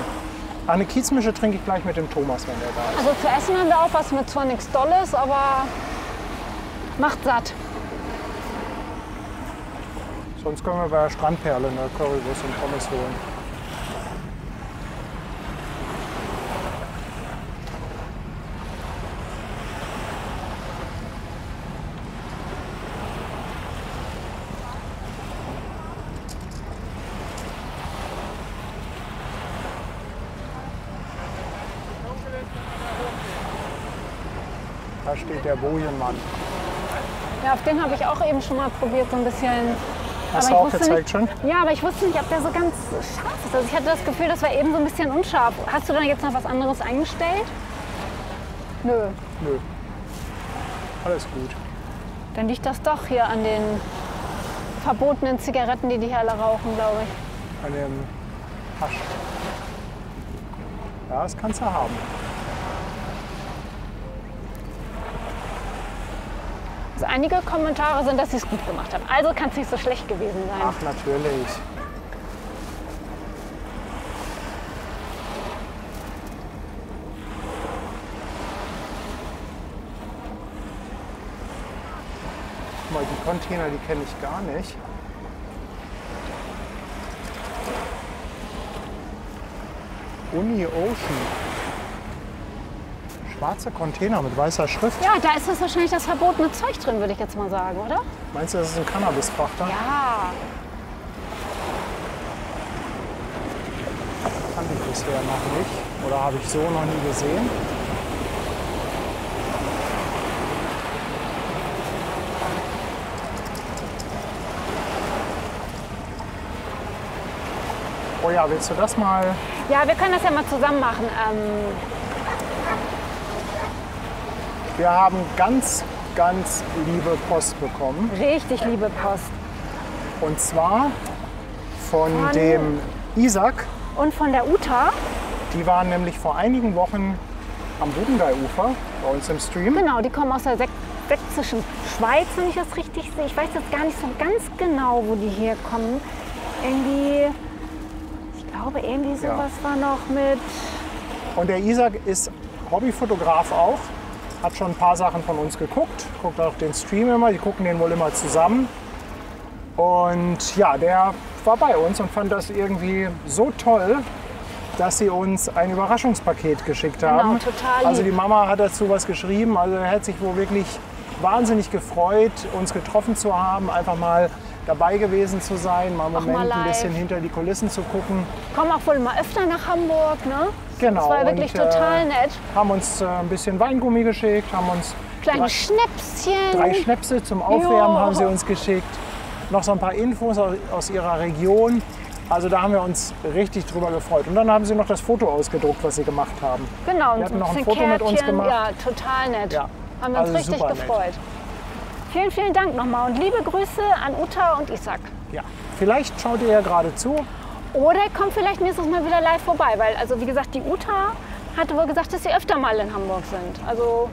Ach, eine Kiezmische trinke ich gleich mit dem Thomas, wenn der da ist. Also zu essen haben wir auch was mit zwar nichts Dolles, aber macht satt. Sonst können wir bei der Strandperle eine Currywurst und Pommes holen. Der Bojenmann. Ja, auf den habe ich auch eben schon mal probiert, so ein bisschen. Hast aber du auch gezeigt schon? nicht, Ja, aber ich wusste nicht, ob der so ganz scharf ist. Also ich hatte das Gefühl, das war eben so ein bisschen unscharf. Hast du dann jetzt noch was anderes eingestellt? Nö. Nö. Alles gut. Dann liegt das doch hier an den verbotenen Zigaretten, die die hier alle rauchen, glaube ich. An dem Hasch. Ja, das kannst du haben. Einige Kommentare sind, dass sie es gut gemacht haben. Also kann es nicht so schlecht gewesen sein. Ach, natürlich. Guck mal, die Container, die kenne ich gar nicht. Uni Ocean. Schwarze Container mit weißer Schrift. Ja, da ist das wahrscheinlich das verbotene Zeug drin, würde ich jetzt mal sagen, oder? Meinst du, das ist ein Cannabisfrachter? Ja. Kannte ich bisher noch nicht. Oder habe ich so noch nie gesehen. Oh ja, willst du das mal? Ja, wir können das ja mal zusammen machen. Ähm, Wir haben ganz, ganz liebe Post bekommen. richtig liebe Post. Und zwar von Von- dem Isaac. Und von der Uta, Die waren nämlich vor einigen Wochen am Budengei-Ufer bei uns im Stream. genau, die kommen aus der Sek steckt zwischen Schweiz, wenn ich das richtig sehe. Ich weiß jetzt gar nicht so ganz genau, wo die herkommen. Irgendwie, ich glaube, irgendwie sowas war noch mit. Und der Isaac ist Hobbyfotograf auch, hat schon ein paar Sachen von uns geguckt, guckt auch den Stream immer, die gucken den wohl immer zusammen. Und ja, der war bei uns und fand das irgendwie so toll, dass sie uns ein Überraschungspaket geschickt haben. Genau, total Also die. Mama hat dazu was geschrieben, also er hat sich wohl wirklich wahnsinnig gefreut, uns getroffen zu haben, einfach mal dabei gewesen zu sein, mal einen Auch mal Moment ein bisschen hinter die Kulissen zu gucken. Kommen auch wohl mal öfter nach Hamburg, ne? Genau. Das war wirklich und, äh, total nett. Haben uns äh, ein bisschen Weingummi geschickt, haben uns Kleine drei, Schnäpschen. drei Schnäpse zum Aufwärmen Jo. haben sie uns geschickt. Noch so ein paar Infos aus, aus ihrer Region. Also da haben wir uns richtig drüber gefreut. Und dann haben sie noch das Foto ausgedruckt, was sie gemacht haben. Genau, Wir hatten und noch ein Foto mit uns Kärtchen. gemacht. Ja, total nett. Ja, Haben wir uns also richtig super nett. gefreut. Vielen, vielen Dank nochmal und liebe Grüße an Uta und Isaac. Ja. Vielleicht schaut ihr ja gerade zu. Oder kommt vielleicht nächstes Mal wieder live vorbei, weil, also wie gesagt, die Uta hatte wohl gesagt, dass sie öfter mal in Hamburg sind. Also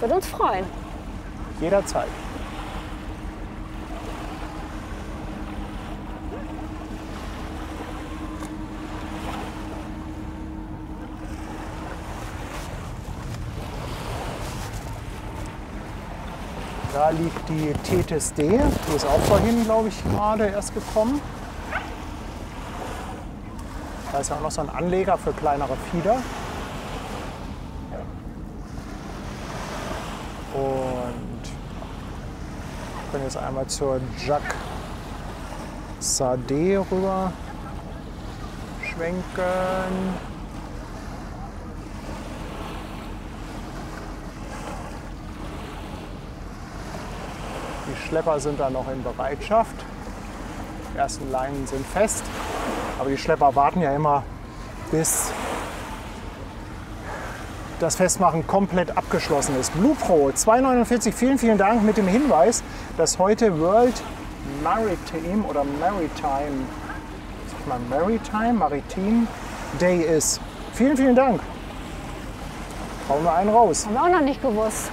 würde uns freuen. Jederzeit. Da liegt die Tethys D. Die ist auch vorhin, glaube ich, gerade erst gekommen. Da ist ja auch noch so ein Anleger für kleinere Fieder. Und ich bin jetzt einmal zur Jacques Sade rüber schwenken. Die Schlepper sind da noch in Bereitschaft. Die ersten Leinen sind fest. Aber die Schlepper warten ja immer, bis das Festmachen komplett abgeschlossen ist. Blue Pro 249, vielen, vielen Dank mit dem Hinweis, dass heute World Maritime oder Maritime, sag mal Maritime, Maritim Day ist. Vielen, vielen Dank. Hauen wir einen raus. Haben wir auch noch nicht gewusst.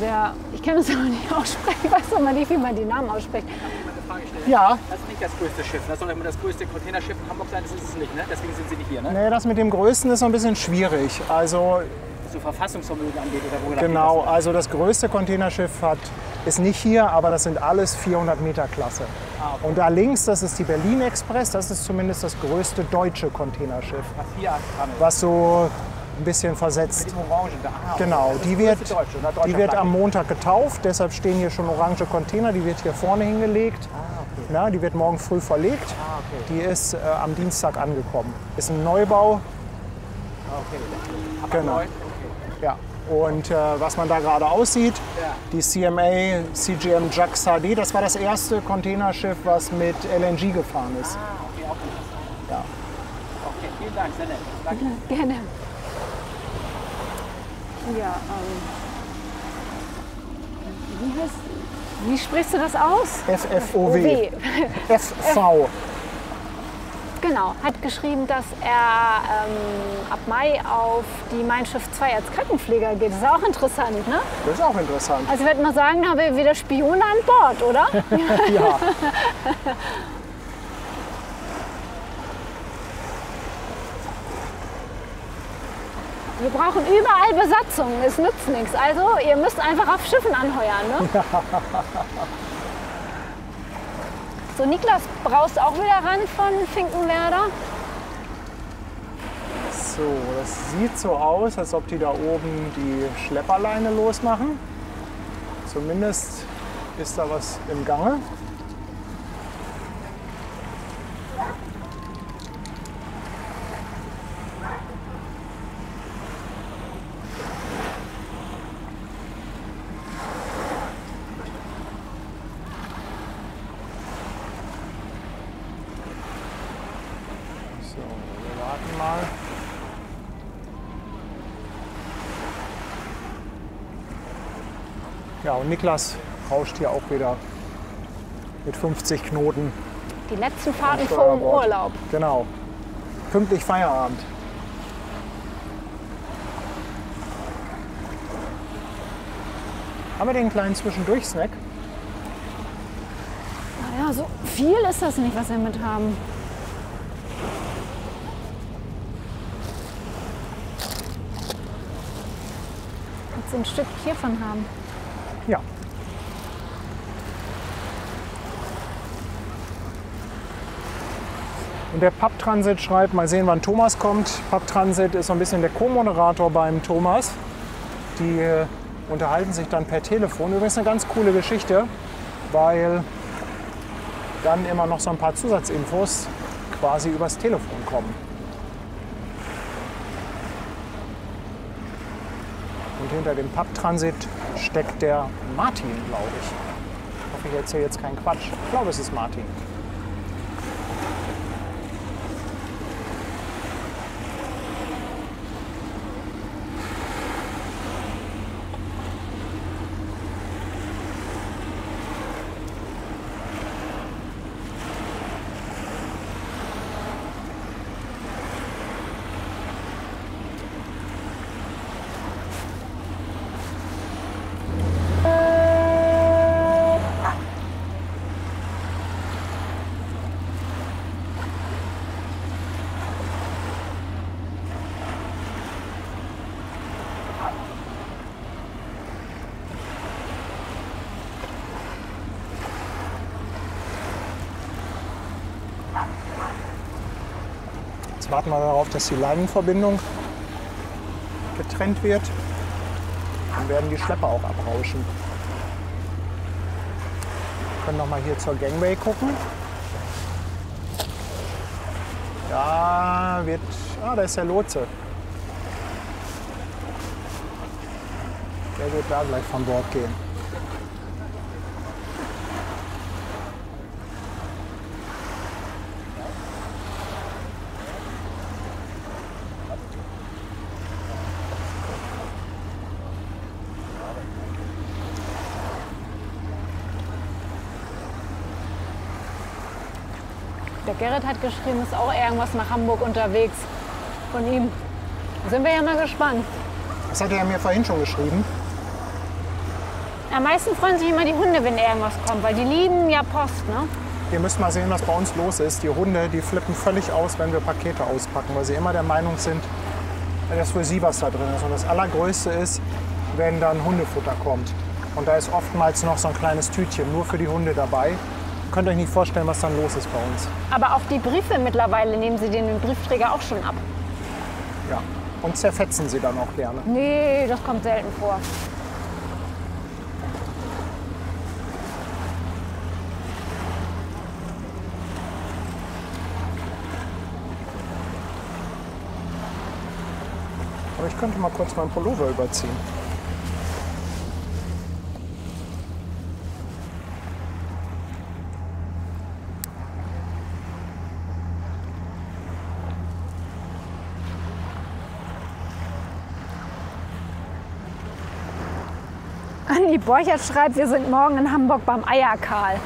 Der, ich kann es aber nicht aussprechen, ich weiß aber nicht, wie man die Namen ausspricht. Ja, Das ist nicht das größte Schiff. Das soll immer das größte Containerschiff in Hamburg sein. Das ist es nicht, ne? Deswegen sind Sie nicht hier, ne? nee, das mit dem Größten ist so ein bisschen schwierig. Also so Verfassungsvermögen angeht oder wo genau, also das größte Containerschiff hat, ist nicht hier, aber das sind alles 400 Meter Klasse. Ah, okay. Und da links, das ist die Berlin Express, das ist zumindest das größte deutsche Containerschiff, Was was so ein bisschen versetzt. Mit dem Orangen da. Ah. Genau, die wird, die wird am Montag getauft, deshalb stehen hier schon orange Container, die wird hier vorne hingelegt. Ah. Na, die wird morgen früh verlegt. Ah. Die ist äh, am Dienstag angekommen. Ist ein Neubau, Genau. ja. Und äh, was man da gerade aussieht, die CMA CGM Jacques Sade, das war das erste Containerschiff, was mit LNG gefahren ist. Ah, okay, auch interessant. Ja. Okay, vielen Dank, sehr nett. Danke. Gerne. Ja, ähm. Wie, heißt, wie sprichst du das aus? FFOW. FV. Genau, hat geschrieben, dass er ähm, ab Mai auf die Mein Schiff 2 als Krankenpfleger geht. Das ist auch interessant, ne? Das ist auch interessant. Also ich würde mal sagen, da haben wir wieder Spione an Bord, oder? Ja. Wir brauchen überall Besatzung, es nützt nichts. Also ihr müsst einfach auf Schiffen anheuern, ne? So, Niklas, brauchst du auch wieder ran von Finkenwerder? So, das sieht so aus, als ob die da oben die Schlepperleine losmachen. Zumindest ist da was im Gange. So, wir warten mal. Ja, und Niklas rauscht hier auch wieder mit 50 Knoten. Die letzten Fahrten vor dem. Urlaub. Genau. Pünktlich Feierabend. Haben wir den einen kleinen Zwischendurch-Snack? Naja, so viel ist das nicht, was wir mit haben. Jetzt ein Stück hiervon haben. Ja. Und der Papptransit schreibt, mal sehen, wann Thomas kommt. Papptransit ist so ein bisschen der Co-Moderator beim Thomas. Die äh, unterhalten sich dann per Telefon. Übrigens eine ganz coole Geschichte, weil dann immer noch so ein paar Zusatzinfos quasi übers Telefon kommen. Hinter dem Papptransit steckt der Martin, glaube ich. Ich hoffe, ich erzähle jetzt keinen Quatsch. Ich glaube, es ist Martin. Warten wir darauf, dass die Leinenverbindung getrennt wird. Dann werden die Schlepper auch abrauschen. Wir können noch mal hier zur Gangway gucken. Da wird. Ah, da ist der Lotse. Der wird da gleich von Bord gehen. Der Gerrit hat geschrieben, ist auch irgendwas nach Hamburg unterwegs von ihm. Da sind wir ja mal gespannt. Das hat er mir vorhin schon geschrieben. Am meisten freuen sich immer die Hunde, wenn irgendwas kommt, weil die lieben ja Post, ne? Wir müssen mal sehen, was bei uns los ist. Die Hunde, die flippen völlig aus, wenn wir Pakete auspacken, weil sie immer der Meinung sind, dass für sie was da drin ist. Und das Allergrößte ist, wenn dann Hundefutter kommt. Und da ist oftmals noch so ein kleines Tütchen nur für die Hunde dabei. Könnt euch nicht vorstellen, was dann los ist bei uns. Aber auch die Briefe mittlerweile nehmen sie den Briefträger auch schon ab. Ja. Und zerfetzen sie dann auch gerne. Nee, das kommt selten vor. Aber ich könnte mal kurz meinen Pullover überziehen. Andi Borchert schreibt, wir sind morgen in Hamburg beim Eierkarl.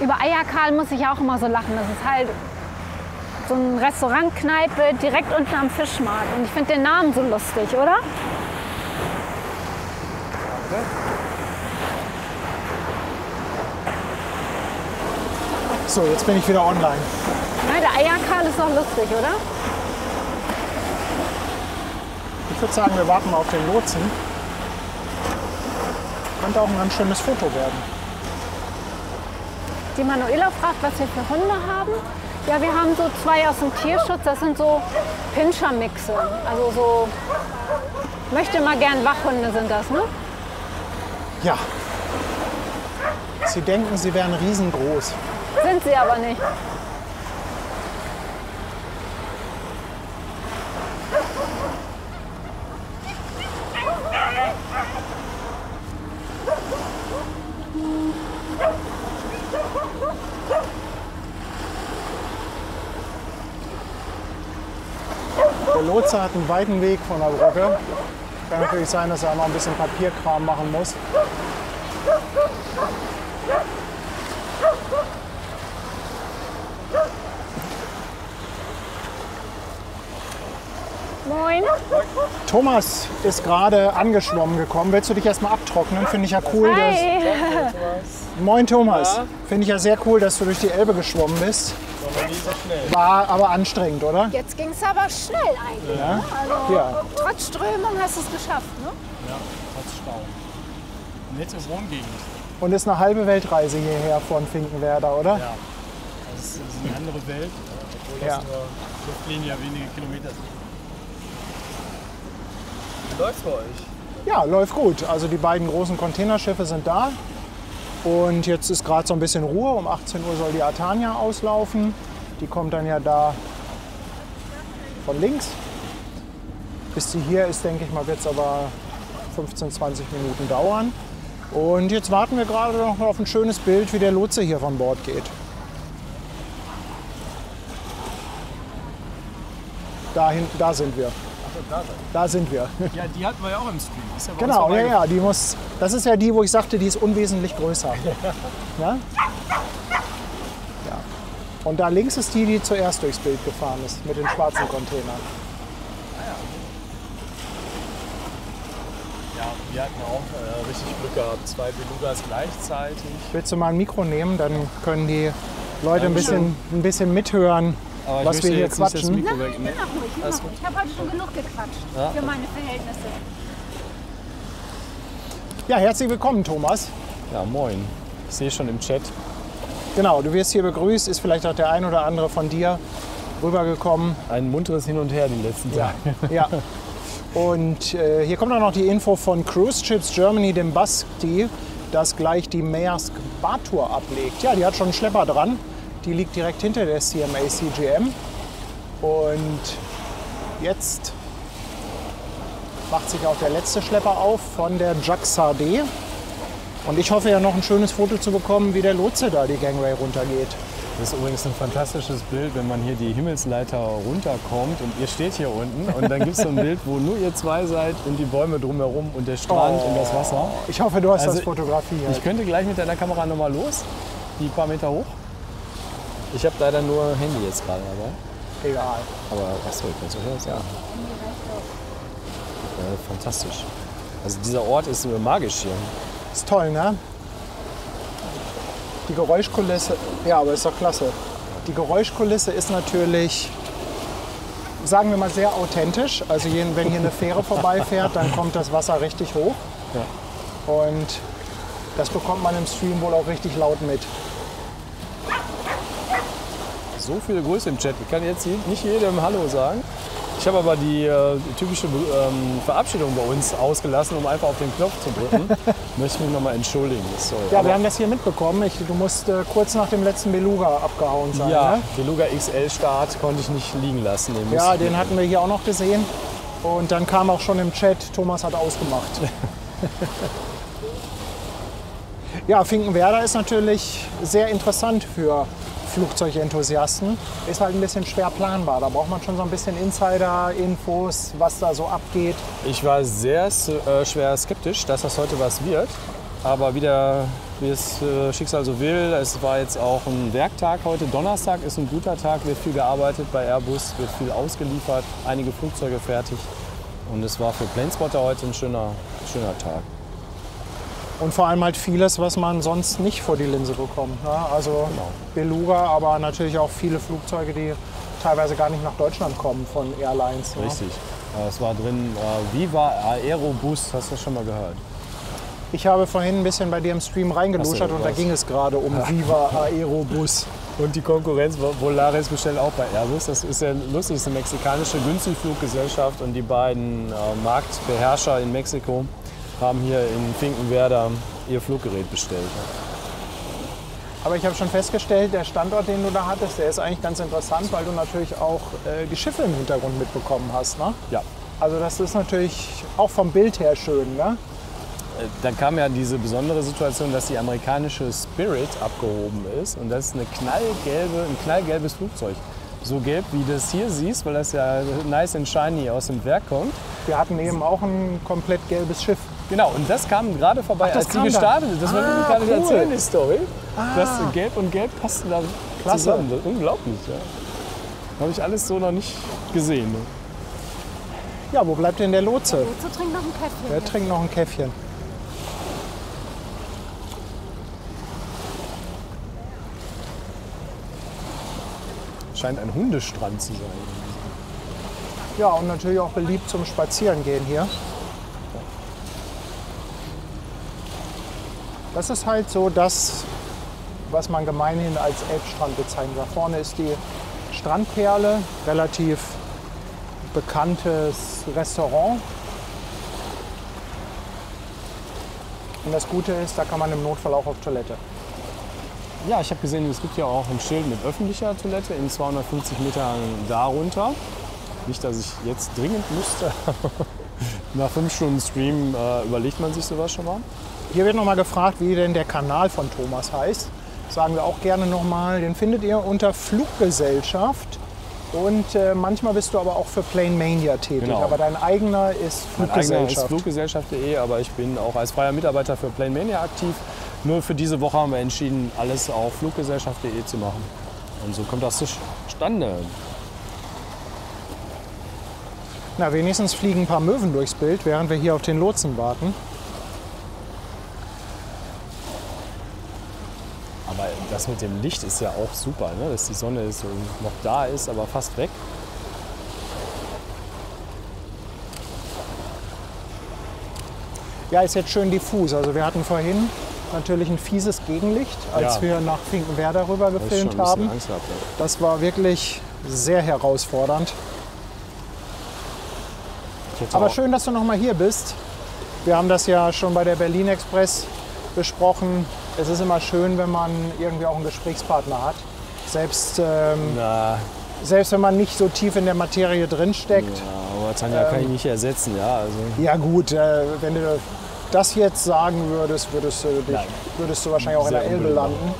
Über Eierkarl muss ich auch immer so lachen. Das ist halt so ein Restaurantkneipe direkt unten am Fischmarkt. Und ich finde den Namen so lustig, oder? So, jetzt bin ich wieder online. Ja, der Eierkarl ist doch lustig, oder? Ich würde sagen, wir warten mal auf den Lotsen. Könnte auch ein ganz schönes Foto werden. Die Manuela fragt, was wir für Hunde haben. Ja, wir haben so zwei aus dem Tierschutz. Das sind so Pinscher-Mixe. Also so möchte mal gern Wachhunde sind das, ne? Ja. Sie denken, sie wären riesengroß. Sind sie aber nicht. Der Lotse hat einen weiten Weg von der Brücke. Kann natürlich sein, dass er noch ein bisschen Papierkram machen muss. Moin. Thomas ist gerade angeschwommen gekommen. Willst du dich erstmal abtrocknen? Finde ich ja cool. Dass, Hi. Moin Thomas. Finde ich ja sehr cool, dass du durch die Elbe geschwommen bist. War aber anstrengend, oder? Jetzt ging es aber schnell eigentlich. Ne? Also, Ja. Trotz Strömung hast du es geschafft. Ne? Ja, trotz Stau. Nette Wohngegend. Und ist eine halbe Weltreise hierher von Finkenwerder, oder? Ja. Das ist, das ist eine andere Welt, obwohl Ja. das nur Luftlinie ja wenige Kilometer sind. Wie läuft's bei euch? Ja, läuft gut. Also die beiden großen Containerschiffe sind da. Und jetzt ist gerade so ein bisschen Ruhe. Um 18 Uhr soll die Atania auslaufen. Die kommt dann ja da von links. Bis sie hier ist, denke ich mal, wird es aber 15, 20 Minuten dauern. Und jetzt warten wir gerade noch auf ein schönes Bild, wie der Lotse hier von Bord geht. Dahin, da sind wir. Da sind wir. Ja, die hatten wir ja auch im Stream. Ja Genau, ja, ja, die muss. Das ist ja die, wo ich sagte, die ist unwesentlich größer. Ja? Ja. Und da links ist die, die zuerst durchs Bild gefahren ist, mit den schwarzen Containern. Ja, wir hatten auch äh, richtig Glück gehabt. Zwei Belugas gleichzeitig. Willst du mal ein Mikro nehmen, dann können die Leute ein bisschen, ein bisschen mithören, Aber was ich wir hier jetzt das quatschen. Nein, wegnehmen. mach ruhig, mach ruhig. Ich habe heute schon genug gequatscht für meine Verhältnisse. Ja, herzlich willkommen, Thomas. Ja, moin. Ich sehe schon im Chat. Genau, du wirst hier begrüßt, ist vielleicht auch der ein oder andere von dir rübergekommen. Ein munteres Hin und Her die letzten Tage. Ja. Und äh, hier kommt auch noch die Info von Cruise Ships Germany, dem Basti, dass gleich die Maersk Bartour ablegt. Ja, die hat schon einen Schlepper dran. Die liegt direkt hinter der CMA CGM. Und jetzt macht sich auch der letzte Schlepper auf von der Jaxa D. Und ich hoffe ja noch ein schönes Foto zu bekommen, wie der Lotse da die Gangway runtergeht. Das ist übrigens ein fantastisches Bild, wenn man hier die Himmelsleiter runterkommt und ihr steht hier unten und dann gibt es so ein Bild, wo nur ihr zwei seid und die Bäume drumherum und der Strand und das Wasser. Ich hoffe, du hast Also, das fotografiert. Ich könnte gleich mit deiner Kamera nochmal los, die paar Meter hoch. Ich habe leider nur Handy jetzt gerade dabei. Egal. Aber was soll ich das? Ja. ja, fantastisch. Also dieser Ort ist magisch hier. Ist toll, ne? Die Geräuschkulisse, ja, aber ist doch klasse. Die Geräuschkulisse ist natürlich, sagen wir mal, sehr authentisch. Also wenn hier eine Fähre vorbeifährt, dann kommt das Wasser richtig hoch. Und das bekommt man im Stream wohl auch richtig laut mit. So viele Grüße im Chat. Ich kann jetzt je- nicht jedem Hallo sagen. Ich habe aber die äh, typische ähm, Verabschiedung bei uns ausgelassen, um einfach auf den Knopf zu drücken. Möchte mich nochmal entschuldigen. Sorry. Ja, Aber- wir haben das hier mitbekommen. Ich, du musst äh, kurz nach dem letzten Beluga abgehauen sein. ja, Ne? Beluga XL Start konnte ich nicht liegen lassen. Den Ja, den hatten wir hier auch noch gesehen. Und dann kam auch schon im Chat, Thomas hat ausgemacht. ja, Finkenwerder ist natürlich sehr interessant für Flugzeugenthusiasten. Ist halt ein bisschen schwer planbar. Da braucht man schon so ein bisschen Insider-Infos, was da so abgeht. Ich war sehr äh, schwer skeptisch, dass das heute was wird. Aber wie, der, wie das äh, Schicksal so will, es war jetzt auch ein Werktag heute. Donnerstag ist ein guter Tag, wird viel gearbeitet bei Airbus, wird viel ausgeliefert, einige Flugzeuge fertig. Und es war für Planespotter heute ein schöner, schöner Tag. Und vor allem halt vieles, was man sonst nicht vor die Linse bekommt. Ne? Also Beluga, aber natürlich auch viele Flugzeuge, die teilweise gar nicht nach Deutschland kommen von Airlines. Ne? Richtig. Äh, Es war drin äh, Viva Aerobus, hast du das schon mal gehört? Ich habe vorhin ein bisschen bei dir im Stream reingeluschert so, und da ging es gerade um Viva Aerobus. Und die Konkurrenz, Volaris bestellt auch bei Airbus. Das ist ja lustig, das ist eine mexikanische Günstigfluggesellschaft und die beiden äh, Marktbeherrscher in Mexiko haben hier in Finkenwerder ihr Fluggerät bestellt. Aber ich habe schon festgestellt, der Standort, den du da hattest, der ist eigentlich ganz interessant, weil du natürlich auch äh, die Schiffe im Hintergrund mitbekommen hast. Ne? Ja. Also das ist natürlich auch vom Bild her schön. Ne? Äh, Dann kam ja diese besondere Situation, dass die amerikanische Spirit abgehoben ist und das ist eine knallgelbe, ein knallgelbes Flugzeug. so gelb, wie du es hier siehst, weil das ja nice and shiny aus dem Werk kommt. Wir hatten eben auch ein komplett gelbes Schiff. Genau, und das kam gerade vorbei, Ach, das als sie gestartet ist. Das wollte ich Ah, gerade cool. erzählen, die Story. Das Gelb und Gelb passten da Klasse. zusammen. Das ist unglaublich, ja. Habe ich alles so noch nicht gesehen. Ne? Ja, wo bleibt denn der Lotse? Lotse trinkt noch ein Käffchen. Der trinkt noch ein Käffchen. Scheint ein Hundestrand zu sein. Ja, und natürlich auch beliebt zum Spazierengehen hier. Das ist halt so das, was man gemeinhin als Elbstrand bezeichnet. Da vorne ist die Strandperle, relativ bekanntes Restaurant. Und das Gute ist, da kann man im Notfall auch auf Toilette. Ja, ich habe gesehen, es gibt ja auch ein Schild mit öffentlicher Toilette in 250 Metern darunter. Nicht, dass ich jetzt dringend müsste. Nach fünf Stunden Stream äh, überlegt man sich sowas schon mal. Hier wird nochmal gefragt, wie denn der Kanal von Thomas heißt. Sagen wir auch gerne nochmal. Den findet ihr unter Fluggesellschaft. Und äh, manchmal bist du aber auch für Plane Mania tätig. Genau. Aber dein eigener ist Mein eigener ist Fluggesellschaft. Fluggesellschaft.de, aber ich bin auch als freier Mitarbeiter für Plane Mania aktiv. Nur für diese Woche haben wir entschieden, alles auf Fluggesellschaft.de zu machen. Und so kommt das zustande. Na, wenigstens fliegen ein paar Möwen durchs Bild, während wir hier auf den Lotsen warten. Aber das mit dem Licht ist ja auch super, ne? dass die Sonne ist, so noch da ist, aber fast weg. Ja, ist jetzt schön diffus. Also wir hatten vorhin natürlich ein fieses Gegenlicht, als Ja. wir nach Finkenwerder rüber gefilmt haben. Angst gehabt, ja. Das war wirklich sehr herausfordernd. Aber schön, dass du noch mal hier bist. Wir haben das ja schon bei der Berlin Express besprochen. Es ist immer schön, wenn man irgendwie auch einen Gesprächspartner hat. Selbst, ähm, selbst wenn man nicht so tief in der Materie drinsteckt. ja, aber Tanja kann ich Ähm. nicht ersetzen, ja. Also, Ja gut, äh, wenn du das jetzt sagen würdest, würdest du, dich, würdest du wahrscheinlich auch in Sehr der Elbe landen.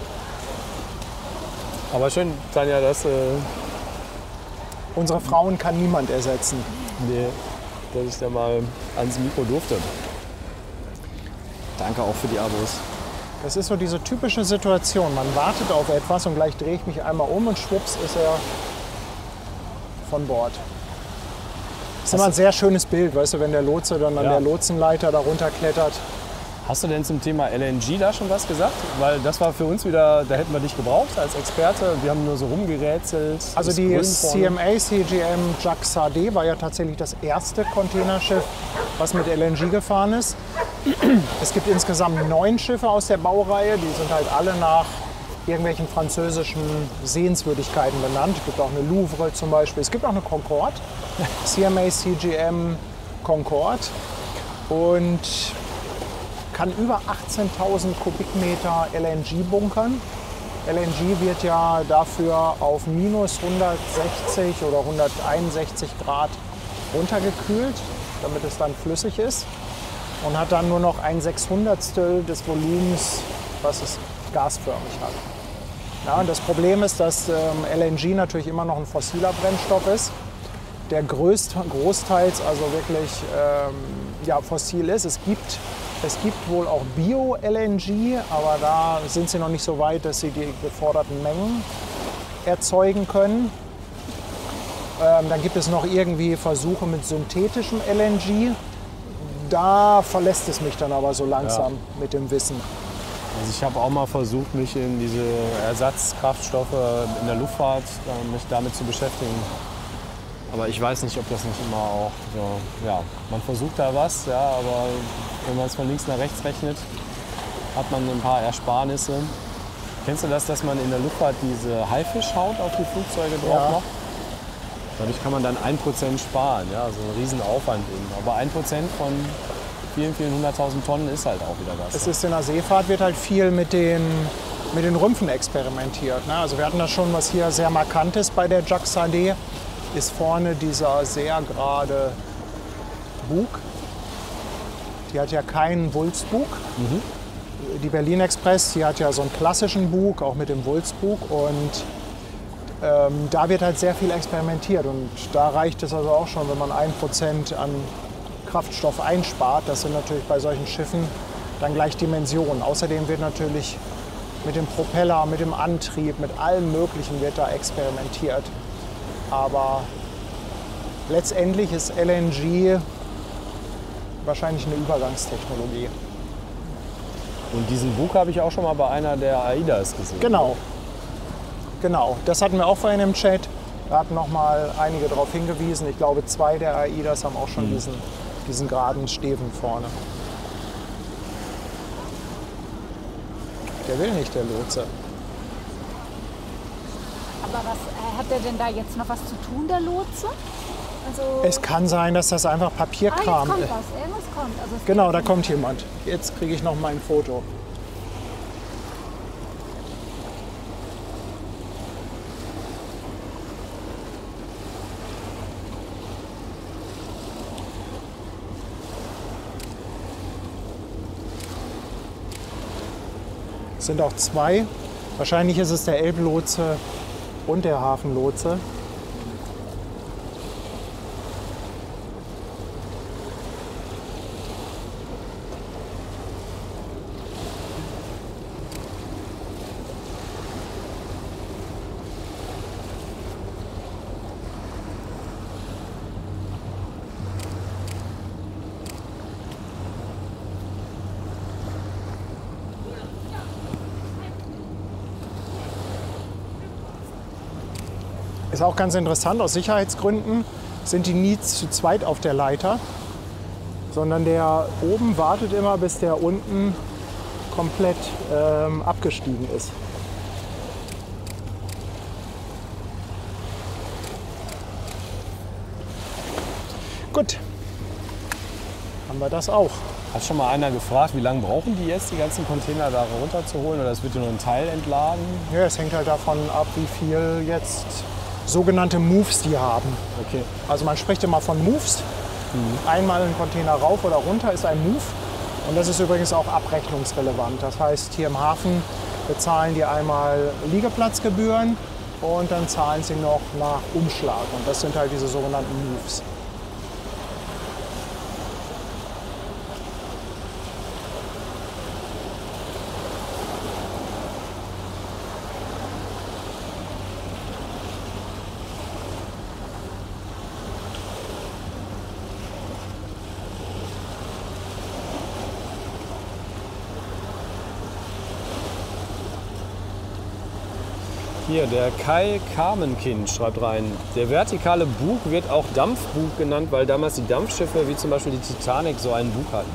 aber schön, Tanja, dass, äh, Unsere Frauen kann niemand ersetzen. nee, dass ich da mal ans Mikro durfte. Danke auch für die Abos. Das ist so diese typische Situation. Man wartet auf etwas und gleich drehe ich mich einmal um und schwupps ist er von Bord. Das ist immer ein sehr schönes Bild, weißt du, wenn der Lotse dann an Ja. der Lotsenleiter darunter klettert. Hast du denn zum Thema LNG da schon was gesagt? Weil das war für uns wieder, da hätten wir dich gebraucht als Experte. Wir haben nur so rumgerätselt. Also die. CMA CGM Jaxade war ja tatsächlich das erste Containerschiff, was mit LNG gefahren ist. Es gibt insgesamt neun Schiffe aus der Baureihe, die sind halt alle nach irgendwelchen französischen Sehenswürdigkeiten benannt. Es gibt auch eine Louvre zum Beispiel. Es gibt auch eine Concorde, CMA CGM Concorde und kann über 18.000 Kubikmeter LNG bunkern. LNG wird ja dafür auf minus 160 oder 161 Grad runtergekühlt, damit es dann flüssig ist und hat dann nur noch ein Sechshundertstel des Volumens, was es gasförmig hat. Ja, und das Problem ist, dass ähm, LNG natürlich immer noch ein fossiler Brennstoff ist, der größt, großteils also wirklich ähm, ja, fossil ist. Es gibt, es gibt wohl auch Bio-LNG, aber da sind sie noch nicht so weit, dass sie die geforderten Mengen erzeugen können. Ähm, dann gibt es noch irgendwie Versuche mit synthetischem LNG. Da verlässt es mich dann aber so langsam mit dem Wissen. Also ich habe auch mal versucht, mich in diese Ersatzkraftstoffe in der Luftfahrt, äh, mich damit zu beschäftigen. Aber ich weiß nicht, ob das nicht immer auch so, ja, man versucht da was, ja, aber wenn man es von links nach rechts rechnet, hat man ein paar Ersparnisse. Kennst du das, dass man in der Luftfahrt diese Haifischhaut auf die Flugzeuge drauf Ja. macht? Dadurch kann man dann 1% sparen, ja, so ein Riesenaufwand eben. Aber 1% von vielen, vielen hunderttausend Tonnen ist halt auch wieder was. Es ist in der Seefahrt wird halt viel mit den, mit den Rümpfen experimentiert. Ne? Also wir hatten das schon, was hier sehr markant ist bei der Jaxade, ist vorne dieser sehr gerade Bug. Die hat ja keinen Wulstbug. Die Berlin Express, die hat ja so einen klassischen Bug, auch mit dem Wulstbug. Und ähm, da wird halt sehr viel experimentiert und da reicht es also auch schon, wenn man ein Prozent an Kraftstoff einspart. Das sind natürlich bei solchen Schiffen dann gleich Dimensionen. Außerdem wird natürlich mit dem Propeller, mit dem Antrieb, mit allem Möglichen wird da experimentiert. Aber letztendlich ist LNG wahrscheinlich eine Übergangstechnologie. Und diesen Bug habe ich auch schon mal bei einer der AIDAs gesehen. Genau. Genau, das hatten wir auch vorhin im Chat. Da hatten noch mal einige darauf hingewiesen. Ich glaube, zwei der AIDAs haben auch schon diesen, diesen geraden Steven vorne. Der will nicht, der Lotse. Aber was äh, hat der denn da jetzt noch was zu tun, der Lotse? Also, Es kann sein, dass das einfach ah, jetzt Papierkram kommt ist. was. Irgendwas kommt. Also Genau, da kommt jemand. Jetzt kriege ich noch mal ein Foto. Es sind auch zwei. Wahrscheinlich ist es der Elblotse und der Hafenlotse. Ist auch ganz interessant, aus Sicherheitsgründen sind die nie zu zweit auf der Leiter, sondern der oben wartet immer, bis der unten komplett ähm, abgestiegen ist. Gut, haben wir das auch. Hat schon mal einer gefragt, wie lange brauchen die jetzt, die ganzen Container da runterzuholen? Oder es wird nur ein Teil entladen? Ja, es hängt halt davon ab, wie viel jetzt sogenannte Moves die haben. Okay. Also man spricht immer von Moves. Einmal ein Container rauf oder runter ist ein Move. Und das ist übrigens auch abrechnungsrelevant. Das heißt, hier im Hafen bezahlen die einmal Liegeplatzgebühren und dann zahlen sie noch nach Umschlag. Und das sind halt diese sogenannten Moves. Hier, der Kai Kamenkind schreibt rein, der vertikale Bug wird auch Dampfbug genannt, weil damals die Dampfschiffe, wie zum Beispiel die Titanic, so einen Bug hatten.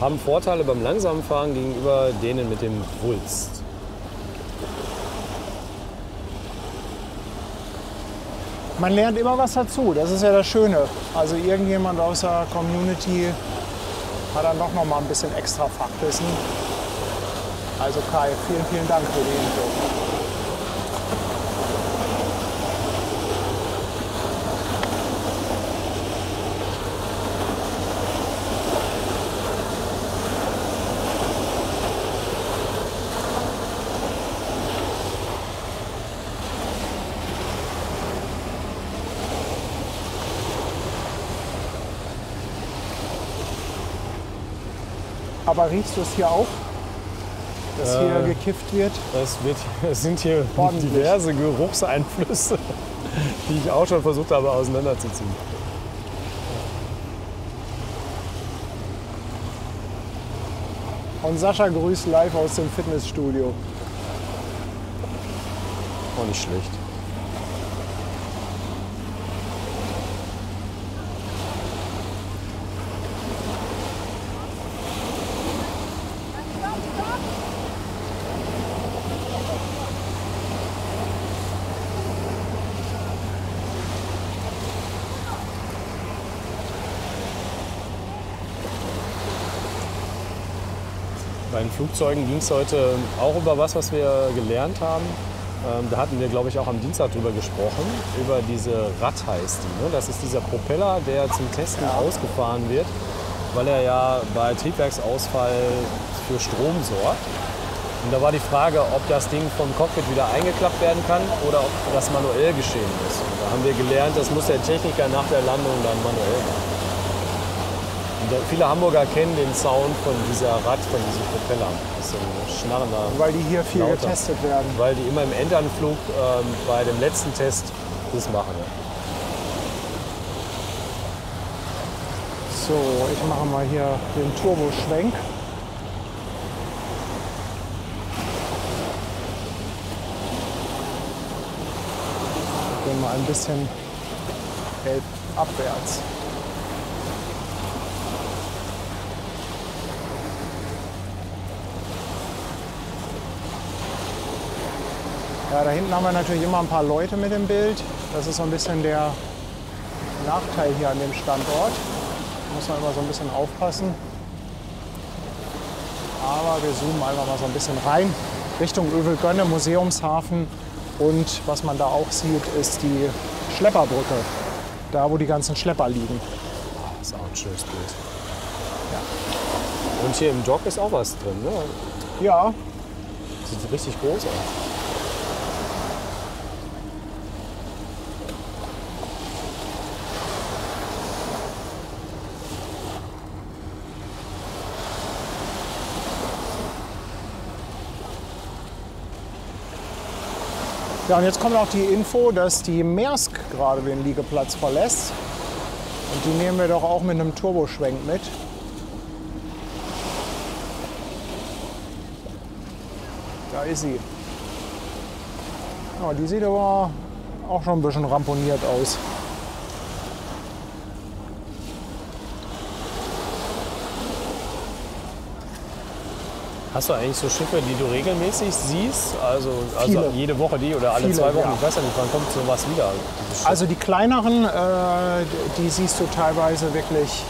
Haben Vorteile beim langsamen Fahren gegenüber denen mit dem Wulst. Man lernt immer was dazu, das ist ja das Schöne. Also irgendjemand aus der Community hat dann doch noch mal ein bisschen extra Fachwissen. Also Kai, vielen, vielen Dank für die Info. Aber riechst du es hier auch? Dass hier Äh. gekifft wird? Es, wird, es sind hier Ordentlich. diverse Geruchseinflüsse, die ich auch schon versucht habe auseinanderzuziehen. Und Sascha grüßt live aus dem Fitnessstudio. Auch nicht schlecht. Bei den Flugzeugen ging es heute auch über was, was wir gelernt haben. Ähm, da hatten wir, glaube ich, auch am Dienstag drüber gesprochen, über diese Rad heißt die. Ne? Das ist dieser Propeller, der zum Testen ausgefahren wird, weil er ja bei Triebwerksausfall für Strom sorgt. Und da war die Frage, ob das Ding vom Cockpit wieder eingeklappt werden kann oder ob das manuell geschehen ist. Und da haben wir gelernt, das muss der Techniker nach der Landung dann manuell machen. Viele Hamburger kennen den Sound von dieser Rad, von diesem Propeller. Das ist ein schnarrender. Weil die hier viel Lauter. getestet werden. Weil die immer im Endanflug ähm, bei dem letzten Test das machen. Ja. So, ich mache mal hier den Turboschwenk. Gehen mal ein bisschen abwärts. Ja, da hinten haben wir natürlich immer ein paar Leute mit im Bild. Das ist so ein bisschen der Nachteil hier an dem Standort. Muss man immer so ein bisschen aufpassen. Aber wir zoomen einfach mal so ein bisschen rein Richtung Övelgönne, Museumshafen. Und was man da auch sieht, ist die Schlepperbrücke. Da, wo die ganzen Schlepper liegen. Das ist auch ein schönes Bild. Und hier im Dock ist auch was drin. Ne? Ja, Sieht richtig groß aus. Ja, und jetzt kommt auch die Info, dass die Maersk gerade den Liegeplatz verlässt. Und die nehmen wir doch auch mit einem Turboschwenk mit. Da ist sie. Ja, die sieht aber auch schon ein bisschen ramponiert aus. Hast du eigentlich so Schiffe, die du regelmäßig siehst? Also, also Viele. jede Woche die oder alle Viele, zwei Wochen? ja. Ich weiß ja nicht, wann kommt sowas wieder? Also die kleineren, äh, die siehst du teilweise wirklich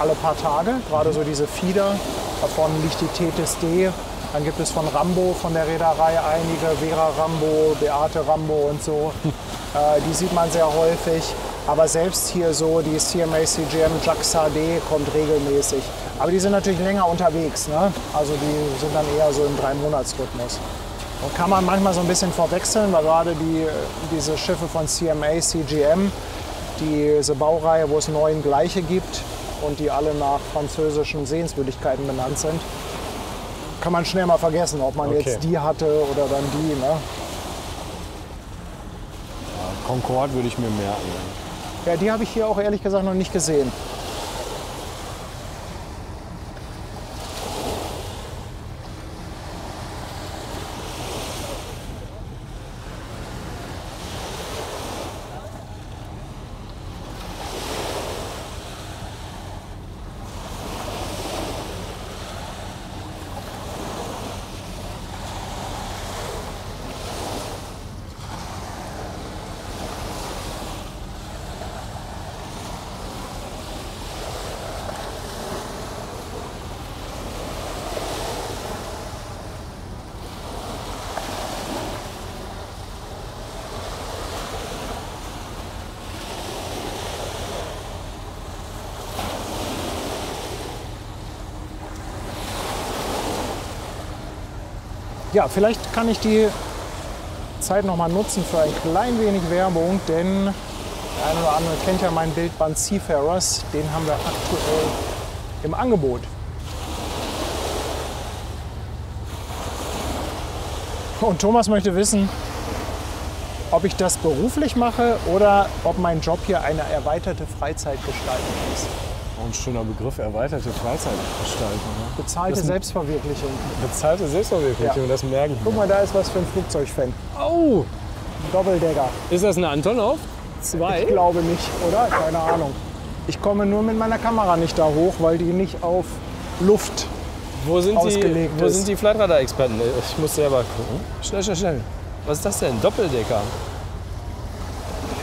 alle paar Tage. Gerade so diese Feeder. Davon liegt die Tethys D. Dann gibt es von Rambo, von der Reederei einige. Vera Rambo, Beate Rambo und so. äh, die sieht man sehr häufig. Aber selbst hier so die CMA CGM JAXA D kommt regelmäßig. Aber die sind natürlich länger unterwegs. Ne? Also die sind dann eher so im Drei-Monats-Rhythmus. Und kann man manchmal so ein bisschen verwechseln, weil gerade die, diese Schiffe von CMA, CGM, diese Baureihe, wo es neun gleiche gibt und die alle nach französischen Sehenswürdigkeiten benannt sind, kann man schnell mal vergessen, ob man Okay. jetzt die hatte oder dann die. Ne? Concorde würde ich mir merken. Ja, die habe ich hier auch ehrlich gesagt noch nicht gesehen. Ja, vielleicht kann ich die Zeit noch mal nutzen für ein klein wenig Werbung, denn der eine oder andere kennt ja mein Bildband Seafarers. Den haben wir aktuell im Angebot. Und Thomas möchte wissen, ob ich das beruflich mache oder ob mein Job hier eine erweiterte Freizeitgestaltung ist. Auch ein schöner Begriff, erweiterte Freizeitgestaltung. Ne? Bezahlte Das- Selbstverwirklichung. Bezahlte Selbstverwirklichung, Ja. das merken Guck mal, da ist was für ein Flugzeugfan. Oh, Doppeldecker. ist das ein Antonov? Zwei? Ich glaube nicht, oder? Keine Ahnung. Ich komme nur mit meiner Kamera nicht da hoch, weil die nicht auf Luft. Wo sind die, ausgelegt wo ist. sind die Flightradar-Experten? Ich muss selber gucken. Schnell, schnell, schnell. Was ist das denn? Doppeldecker.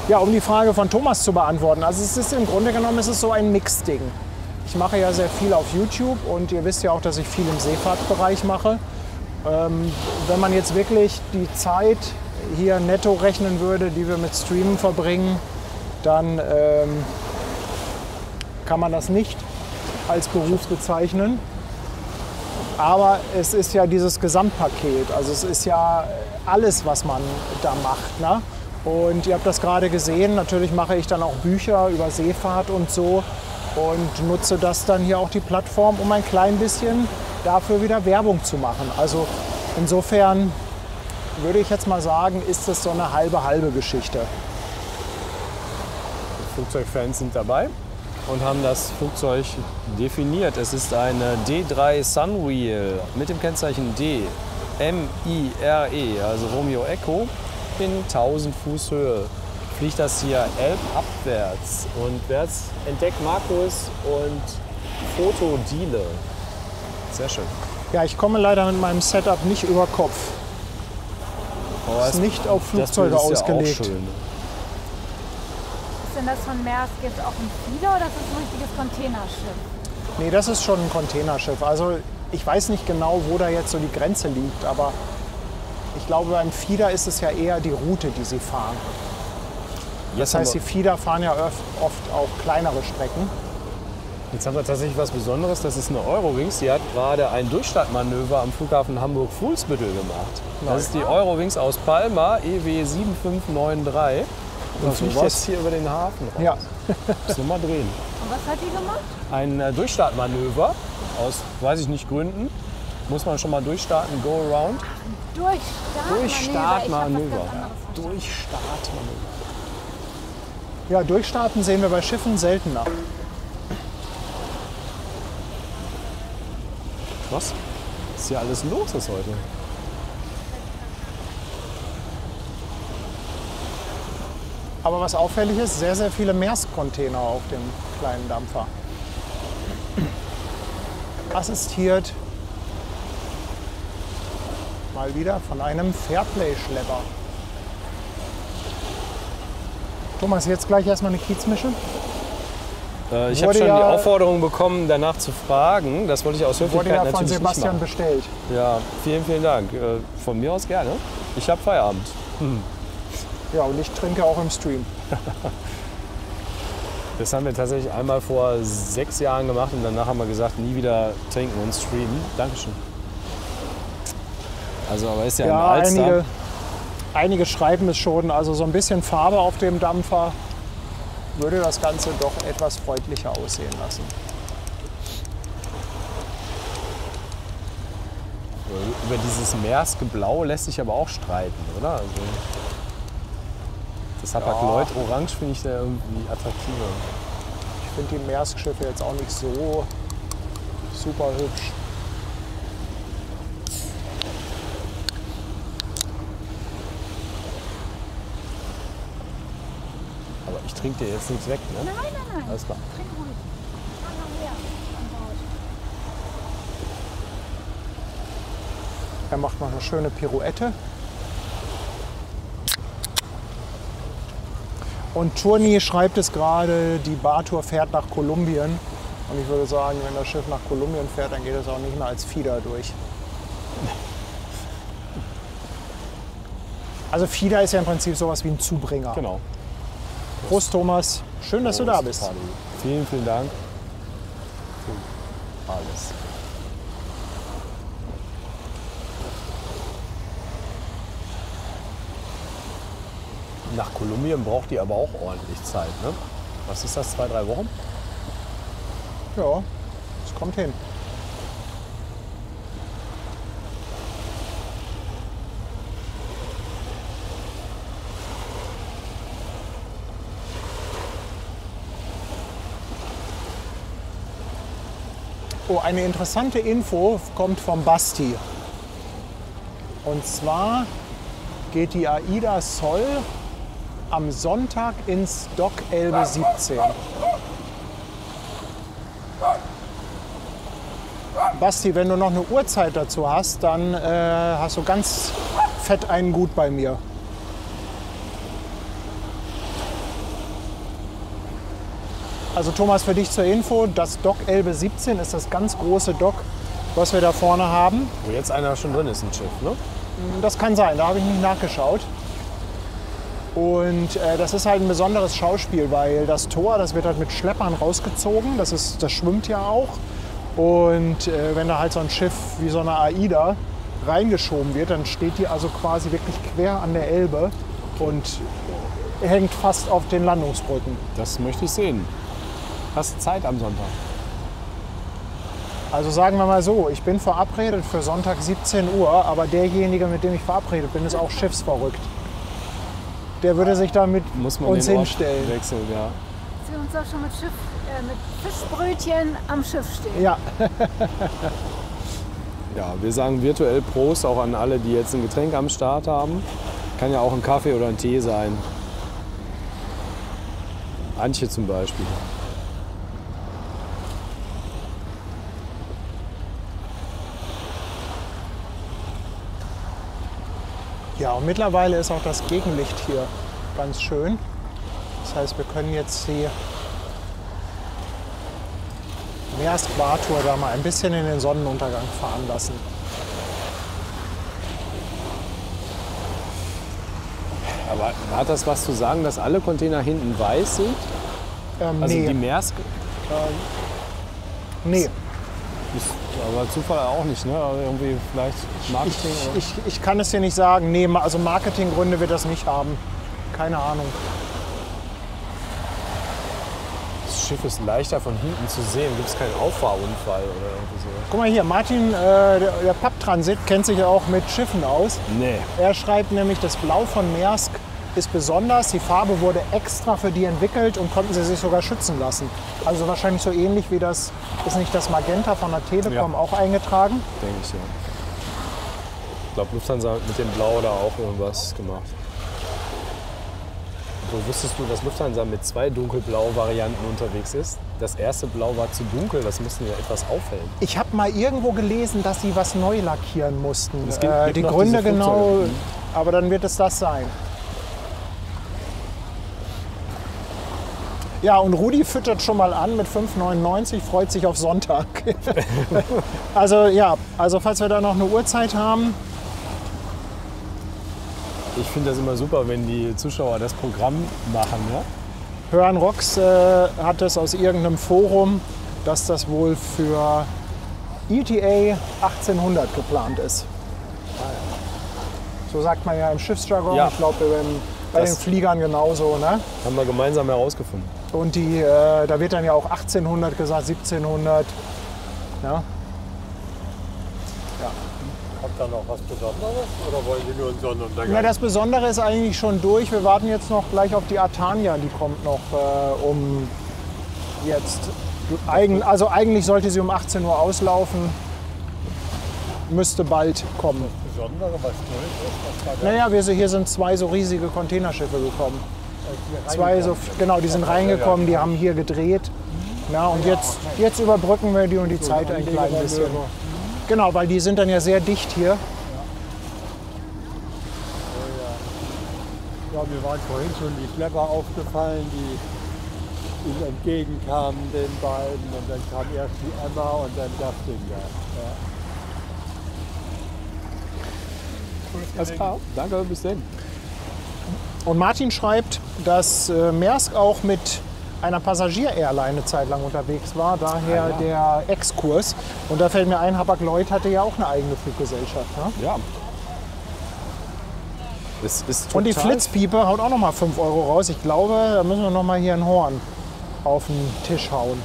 Ja, um die Frage von Thomas zu beantworten. Also es ist im Grunde genommen ist es so ein Mixding. Ich mache ja sehr viel auf YouTube und ihr wisst ja auch, dass ich viel im Seefahrtbereich mache. Ähm, wenn man jetzt wirklich die Zeit hier netto rechnen würde, die wir mit Streamen verbringen, dann ähm, kann man das nicht als Beruf bezeichnen. Aber es ist ja dieses Gesamtpaket. Also es ist ja alles, was man da macht. Ne? Und ihr habt das gerade gesehen. Natürlich mache ich dann auch Bücher über Seefahrt und so und nutze das dann hier auch die Plattform, um ein klein bisschen dafür wieder Werbung zu machen. Also insofern würde ich jetzt mal sagen, ist es so eine halbe halbe Geschichte. Flugzeugfans sind dabei und haben das Flugzeug definiert. Es ist eine D3 Sunwheel mit dem Kennzeichen D M-I-R-E, also Romeo Echo, in 1000 Fuß Höhe. Fliegt das hier elbabwärts und wer es entdeckt Markus und Foto Diele. Sehr schön. Ja, ich komme leider mit meinem Setup nicht über Kopf. Aber Ist nicht auf Flugzeuge ausgelegt. Ja. Ist denn das von Maersk jetzt auch ein Fieder oder ist das ein richtiges Containerschiff? Nee, das ist schon ein Containerschiff. Also ich weiß nicht genau, wo da jetzt so die Grenze liegt, aber ich glaube, beim Fieder ist es ja eher die Route, die sie fahren. Das heißt, die Fieder fahren ja oft, oft auch kleinere Strecken. Jetzt haben wir tatsächlich was Besonderes. Das ist eine Eurowings. Die hat gerade ein Durchstartmanöver am Flughafen Hamburg-Fuhlsbüttel gemacht. Das ist die Eurowings aus Palma, EW 7593. Und Ach, fliegt jetzt hier über den Hafen. raus. Ja, Muss nur mal drehen. Und was hat die gemacht? Ein äh, Durchstartmanöver aus, weiß ich nicht, Gründen. Muss man schon mal durchstarten, go around. Ganz anderes verstanden. Durchstartmanöver. ja, durchstarten sehen wir bei Schiffen seltener. Was? Was ist hier alles los ist heute? Aber was auffällig ist, sehr, sehr viele Maersk-Container auf dem kleinen Dampfer. Assistiert mal wieder von einem Fairplay-Schlepper. Thomas, jetzt gleich erstmal eine Kiezmische. Äh, ich habe Wurde schon die ja- Aufforderung bekommen, danach zu fragen. Das wollte ich aus Wurde Höflichkeit ja von natürlich Sebastian bestellt. Ja, vielen, vielen Dank. Äh, Von mir aus gerne. Ich habe Feierabend. Ja, und ich trinke auch im Stream. Das haben wir tatsächlich einmal vor sechs Jahren gemacht und danach haben wir gesagt, nie wieder trinken und streamen. Dankeschön. Also, aber ist ja, Ja, ein Alster. einige, einige schreiben es schon. Also so ein bisschen Farbe auf dem Dampfer würde das Ganze doch etwas freundlicher aussehen lassen. Über dieses Maerske Blau lässt sich aber auch streiten, oder? Also, das Hapag-Lloyd Orange finde ich da irgendwie attraktiver. Ich finde die Maersk-Schiffe jetzt auch nicht so super hübsch. Ich trinke dir jetzt nichts weg, ne? Nein, nein, nein. Alles klar. Trink ruhig. Er macht noch eine schöne Pirouette. Und Tourni schreibt es gerade, die Bartour fährt nach Kolumbien. Und ich würde sagen, wenn das Schiff nach Kolumbien fährt, dann geht es auch nicht mehr als Fieder durch. Also Fieder ist ja im Prinzip sowas wie ein Zubringer. Genau. Prost Thomas, schön, dass du da bist. Paddy. Vielen, vielen Dank. Alles. Nach Kolumbien braucht die aber auch ordentlich Zeit, ne? Was ist das, zwei, drei Wochen? Ja, es kommt hin. Oh, eine interessante Info kommt vom Basti. Und zwar geht die AIDA Sol am Sonntag ins Dock Elbe 17. Basti, wenn du noch eine Uhrzeit dazu hast, dann äh, hast du ganz fett einen Gut bei mir. Also Thomas, für dich zur Info, das Dock Elbe 17 ist das ganz große Dock, was wir da vorne haben. Wo jetzt einer schon drin ist, ein Schiff, ne? Das kann sein, da habe ich nicht nachgeschaut. Und äh, das ist halt ein besonderes Schauspiel, weil das Tor, das wird halt mit Schleppern rausgezogen, das, ist, das schwimmt ja auch. Und äh, wenn da halt so ein Schiff wie so eine AIDA reingeschoben wird, dann steht die also quasi wirklich quer an der Elbe und hängt fast auf den Landungsbrücken. Das möchte ich sehen. Hast Zeit am Sonntag? Also sagen wir mal so, ich bin verabredet für Sonntag 17 Uhr, aber derjenige, mit dem ich verabredet bin, ist auch schiffsverrückt. Der würde sich da mit Muss man uns den Ort hinstellen. wechseln, ja. Dass wir uns auch schon mit, Schiff, äh, mit Fischbrötchen am Schiff stehen. Ja, Ja, wir sagen virtuell Prost auch an alle, die jetzt ein Getränk am Start haben. Kann ja auch ein Kaffee oder ein Tee sein. Antje zum Beispiel. Ja, und mittlerweile ist auch das Gegenlicht hier ganz schön. Das heißt, wir können jetzt die Meeresquator da mal ein bisschen in den Sonnenuntergang fahren lassen. Aber hat das was zu sagen, dass alle Container hinten weiß sind? Ähm, Also nee, die Maersk nee. Aber Zufall auch nicht, ne? Aber irgendwie vielleicht Marketing oder? Ich, ich kann es dir nicht sagen. Nee, also Marketinggründe wird das nicht haben. Keine Ahnung. Das Schiff ist leichter von hinten zu sehen. Gibt es keinen Auffahrunfall oder irgendwie so? Guck mal hier, Martin, äh, der, der Papptransit kennt sich ja auch mit Schiffen aus. Nee. Er schreibt nämlich, das Blau von Maersk ist besonders. Die Farbe wurde extra für die entwickelt und konnten sie sich sogar schützen lassen. Also wahrscheinlich so ähnlich wie das, ist nicht das Magenta von der Telekom Ja. auch eingetragen? Denke ich ja. Ich glaube, Lufthansa hat mit dem Blau da auch irgendwas gemacht. So, wusstest du, dass Lufthansa mit zwei dunkelblau-Varianten unterwegs ist? Das erste Blau war zu dunkel, das mussten wir etwas aufhellen. Ich habe mal irgendwo gelesen, dass sie was neu lackieren mussten. Es gibt- äh, die Gründe genau, Flugzeuge. aber dann wird es das sein. Ja, und Rudi füttert schon mal an mit 5,99, freut sich auf Sonntag. also ja, also falls wir da noch eine Uhrzeit haben, Ich finde das immer super, wenn die Zuschauer das Programm machen. Ne? Hören Rocks äh, hat es aus irgendeinem Forum, dass das wohl für ETA 1800 geplant ist. So sagt man ja im Schiffsjargon. Ja. Ich glaube, bei Das- den Fliegern genauso. Ne? Haben wir gemeinsam herausgefunden. Und die, äh, da wird dann ja auch 1800 gesagt, 1700. Ja. Kommt da noch was Besonderes oder wollen Sie nur einen Sonnenuntergang? Na, das Besondere ist eigentlich schon durch. Wir warten jetzt noch gleich auf die Artania. Die kommt noch äh, um jetzt. Eigen, also eigentlich sollte sie um 18 Uhr auslaufen. Müsste bald kommen. Besondere, was Neues ist, was Naja, wir, hier sind zwei so riesige Containerschiffe gekommen. Zwei so, genau, die sind reingekommen, die haben hier gedreht. Ja, und jetzt, jetzt überbrücken wir die und die Zeit ein klein bisschen. Genau, weil die sind dann ja sehr dicht hier. Ja, mir waren vorhin schon die Schlepper aufgefallen, die ihnen entgegenkamen, den beiden. Und dann kam erst die Emma und dann das Ding da. Ja. Alles klar. Danke, bis dann. Und Martin schreibt, dass äh, Maersk auch mit einer Passagier-Airline eine Zeit lang unterwegs war, daher der Exkurs. Und da fällt mir ein, Hapag-Lloyd hatte ja auch eine eigene Fluggesellschaft. Ne? Ja. Es ist Und die total- Flitzpiepe haut auch noch mal 5 Euro raus. Ich glaube, da müssen wir noch mal hier ein Horn auf den Tisch hauen.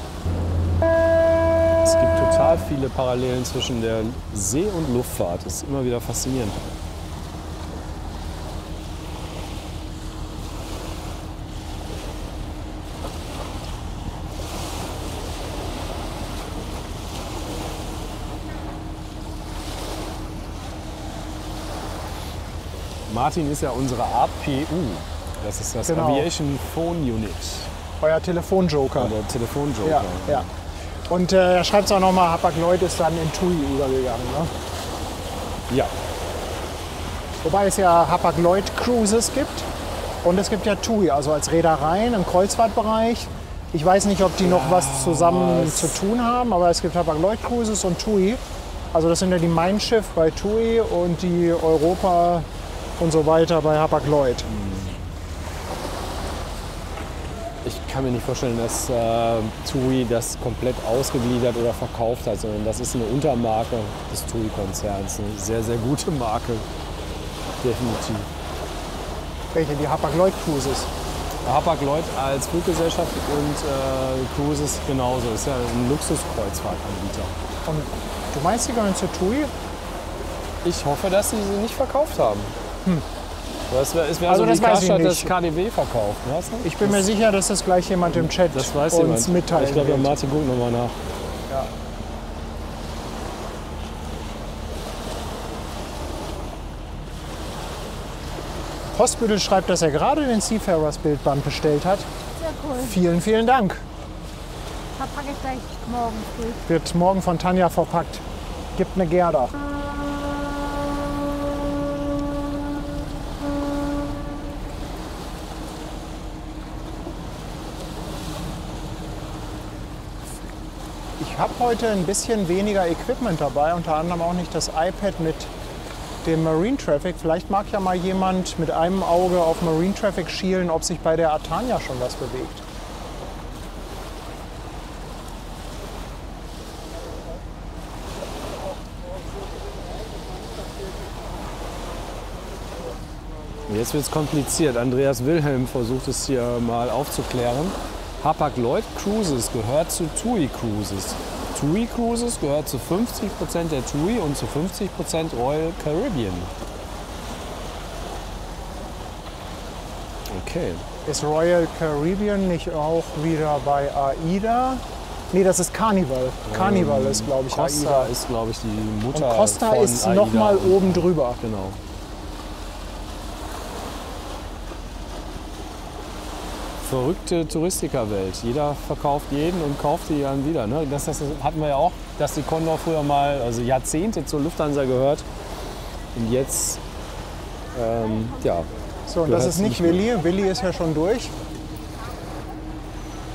Es gibt total viele Parallelen zwischen der See- und Luftfahrt. Das ist immer wieder faszinierend. Martin ist ja unsere APU. Das ist das Genau. Aviation Phone Unit. Euer Telefonjoker. Der Telefonjoker. Ja, ja. Und äh, er schreibt es auch noch mal, Hapag-Lloyd ist dann in TUI übergegangen. Ne? ja. Wobei es ja Hapag-Lloyd Cruises gibt und es gibt ja TUI, also als Reedereien im Kreuzfahrtbereich. Ich weiß nicht, ob die noch was zusammen es- zu tun haben, aber es gibt Hapag-Lloyd Cruises und TUI. Also das sind ja die Mein Schiff bei TUI und die Europa und so weiter bei Hapag-Lloyd. ich kann mir nicht vorstellen, dass äh, TUI das komplett ausgegliedert oder verkauft hat, sondern das ist eine Untermarke des TUI-Konzerns. Eine sehr, sehr gute Marke. Definitiv. Welche? Die Hapag-Lloyd Cruises. Hapag-Lloyd als Fluggesellschaft und äh, Cruises genauso. Ist ja ein Luxuskreuzfahrtanbieter. Und du meinst, die gehören zu TUI? Ich hoffe, dass sie sie nicht verkauft haben. Das wäre wär Also so das weiß ich Karstadt das nicht. KDW verkauft. Weißt du? Ich bin mir sicher, dass das gleich jemand im Chat das weiß uns jemand. mitteilen Ich glaube. Martin guckt nochmal nach. Postbüttel schreibt, dass er gerade den Seafarers Bildband bestellt hat. Sehr cool. Vielen, vielen Dank. Verpacke ich gleich morgen früh. Wird morgen von Tanja verpackt. Gibt eine Gerda. Habe heute ein bisschen weniger Equipment dabei, unter anderem auch nicht das iPad mit dem Marine Traffic. Vielleicht mag ja mal jemand mit einem Auge auf Marine Traffic schielen, ob sich bei der Atania schon was bewegt. Jetzt wird es kompliziert. Andreas Wilhelm versucht es hier mal aufzuklären. Hapag-Lloyd Cruises gehört zu TUI Cruises. TUI Cruises gehört zu 50% der TUI und zu 50% Royal Caribbean. Okay. Ist Royal Caribbean nicht auch wieder bei AIDA? Nee, das ist Carnival. Carnival ist, glaube ich, Costa AIDA. ist, glaube ich, die Und Mutter Costa von ist AIDA. noch mal oben drüber. Genau. Verrückte Touristikerwelt. Jeder verkauft jeden und kauft die dann wieder. Ne? Das, das hatten wir ja auch, dass die Condor früher mal, also Jahrzehnte zur Lufthansa gehört. Und jetzt, ähm, ja, So, und das ist nicht. Willi. Willi ist ja schon durch.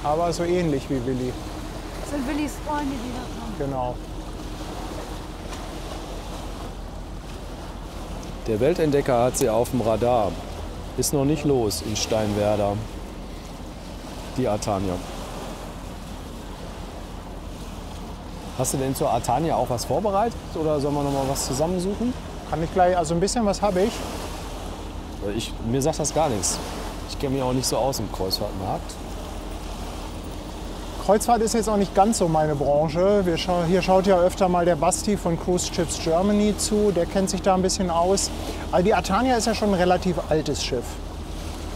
Aber so ähnlich wie Willi. Das sind Willis Freunde, die da kommen. Genau. der Weltentdecker hat sie auf dem Radar. Ist noch nicht los in Steinwerder. Die Artania. Hast du denn zur Artania auch was vorbereitet oder sollen wir noch mal was zusammensuchen? Kann ich gleich, also ein bisschen was habe ich. Ich, mir sagt das gar nichts. Ich kenne mich auch nicht so aus im Kreuzfahrtmarkt. Kreuzfahrt ist jetzt auch nicht ganz so meine Branche. Wir schau, hier schaut ja öfter mal der Basti von Cruise Ships Germany zu. Der kennt sich da ein bisschen aus. Also die Artania ist ja schon ein relativ altes Schiff.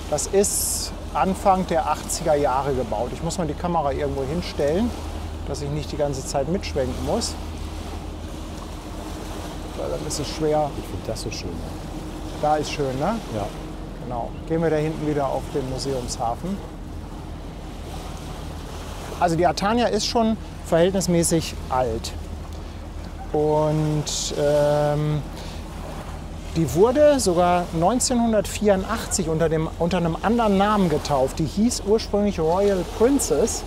Das ist Anfang der 80er Jahre gebaut. Ich muss mal die Kamera irgendwo hinstellen, dass ich nicht die ganze Zeit mitschwenken muss. Weil dann ist es schwer. Ich finde das so schön. Da ist schön, ne? Ja. Genau. Gehen wir da hinten wieder auf den Museumshafen. Also die Artania ist schon verhältnismäßig alt. Und ähm, die wurde sogar 1984 unter, dem, unter einem anderen Namen getauft. Die hieß ursprünglich Royal Princess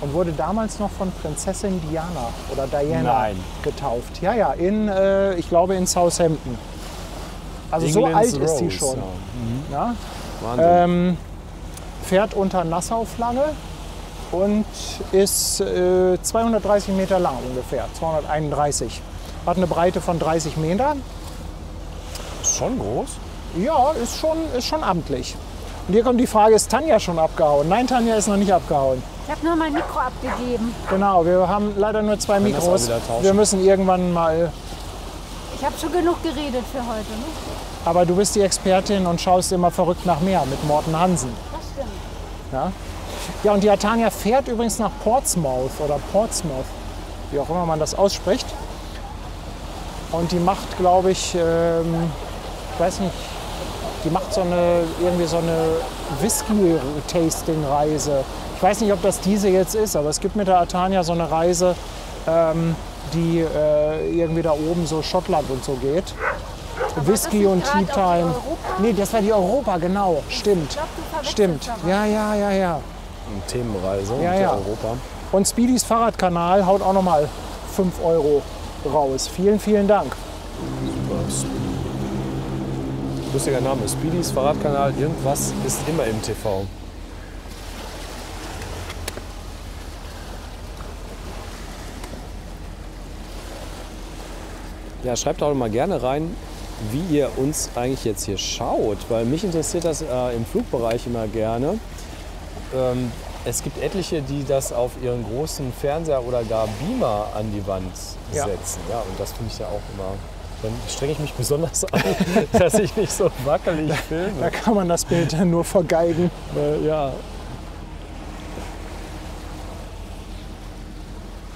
und wurde damals noch von Prinzessin Diana oder Diana Nein. getauft. Ja, ja, in, äh, ich glaube in Southampton. Also so England's alt ist die Rose, schon. Ja. Wahnsinn. Ähm, fährt unter Nassau-Flagge und ist äh, 230 Meter lang ungefähr, 231. Hat eine Breite von 30 Metern. Ist schon groß. Ja, ist schon, ist schon amtlich. Und hier kommt die Frage, ist Tanja schon abgehauen? Nein, Tanja ist noch nicht abgehauen. Ich habe nur mein Mikro abgegeben. Genau, wir haben leider nur zwei Können Mikros. Wir müssen irgendwann mal, Ich habe schon genug geredet für heute. Ne? aber du bist die Expertin und schaust immer verrückt nach mehr mit Morten Hansen. Das stimmt. Ja? ja, und die Atania fährt übrigens nach Portsmouth oder Portsmouth, wie auch immer man das ausspricht. Und die macht, glaube ich, ähm, ich weiß nicht, die macht so eine, irgendwie so eine Whisky-Tasting-Reise. Ich weiß nicht, ob das diese jetzt ist, aber es gibt mit der Atania so eine Reise, ähm, die äh, irgendwie da oben so Schottland und so geht. Whisky nicht und Tea Time. Nee, das war die Europa, genau. Stimmt. Verwechselst Stimmt. Ja, ja, ja, ja. Eine Themenreise Ja, mit ja. Europa. Und Speedys Fahrradkanal haut auch nochmal 5 Euro raus. Vielen, vielen Dank. Lustiger Name. Speedys Fahrradkanal. Irgendwas ist immer im TV. Ja, schreibt auch mal gerne rein, wie ihr uns eigentlich jetzt hier schaut, weil mich interessiert das äh, im Flugbereich immer gerne. Ähm, es gibt etliche, die das auf ihren großen Fernseher oder gar Beamer an die Wand ja. setzen. Ja, und das finde ich ja auch immer dann strenge ich mich besonders an, dass ich nicht so wackelig Da filme. kann man das Bild dann nur vergeigen. Äh, ja.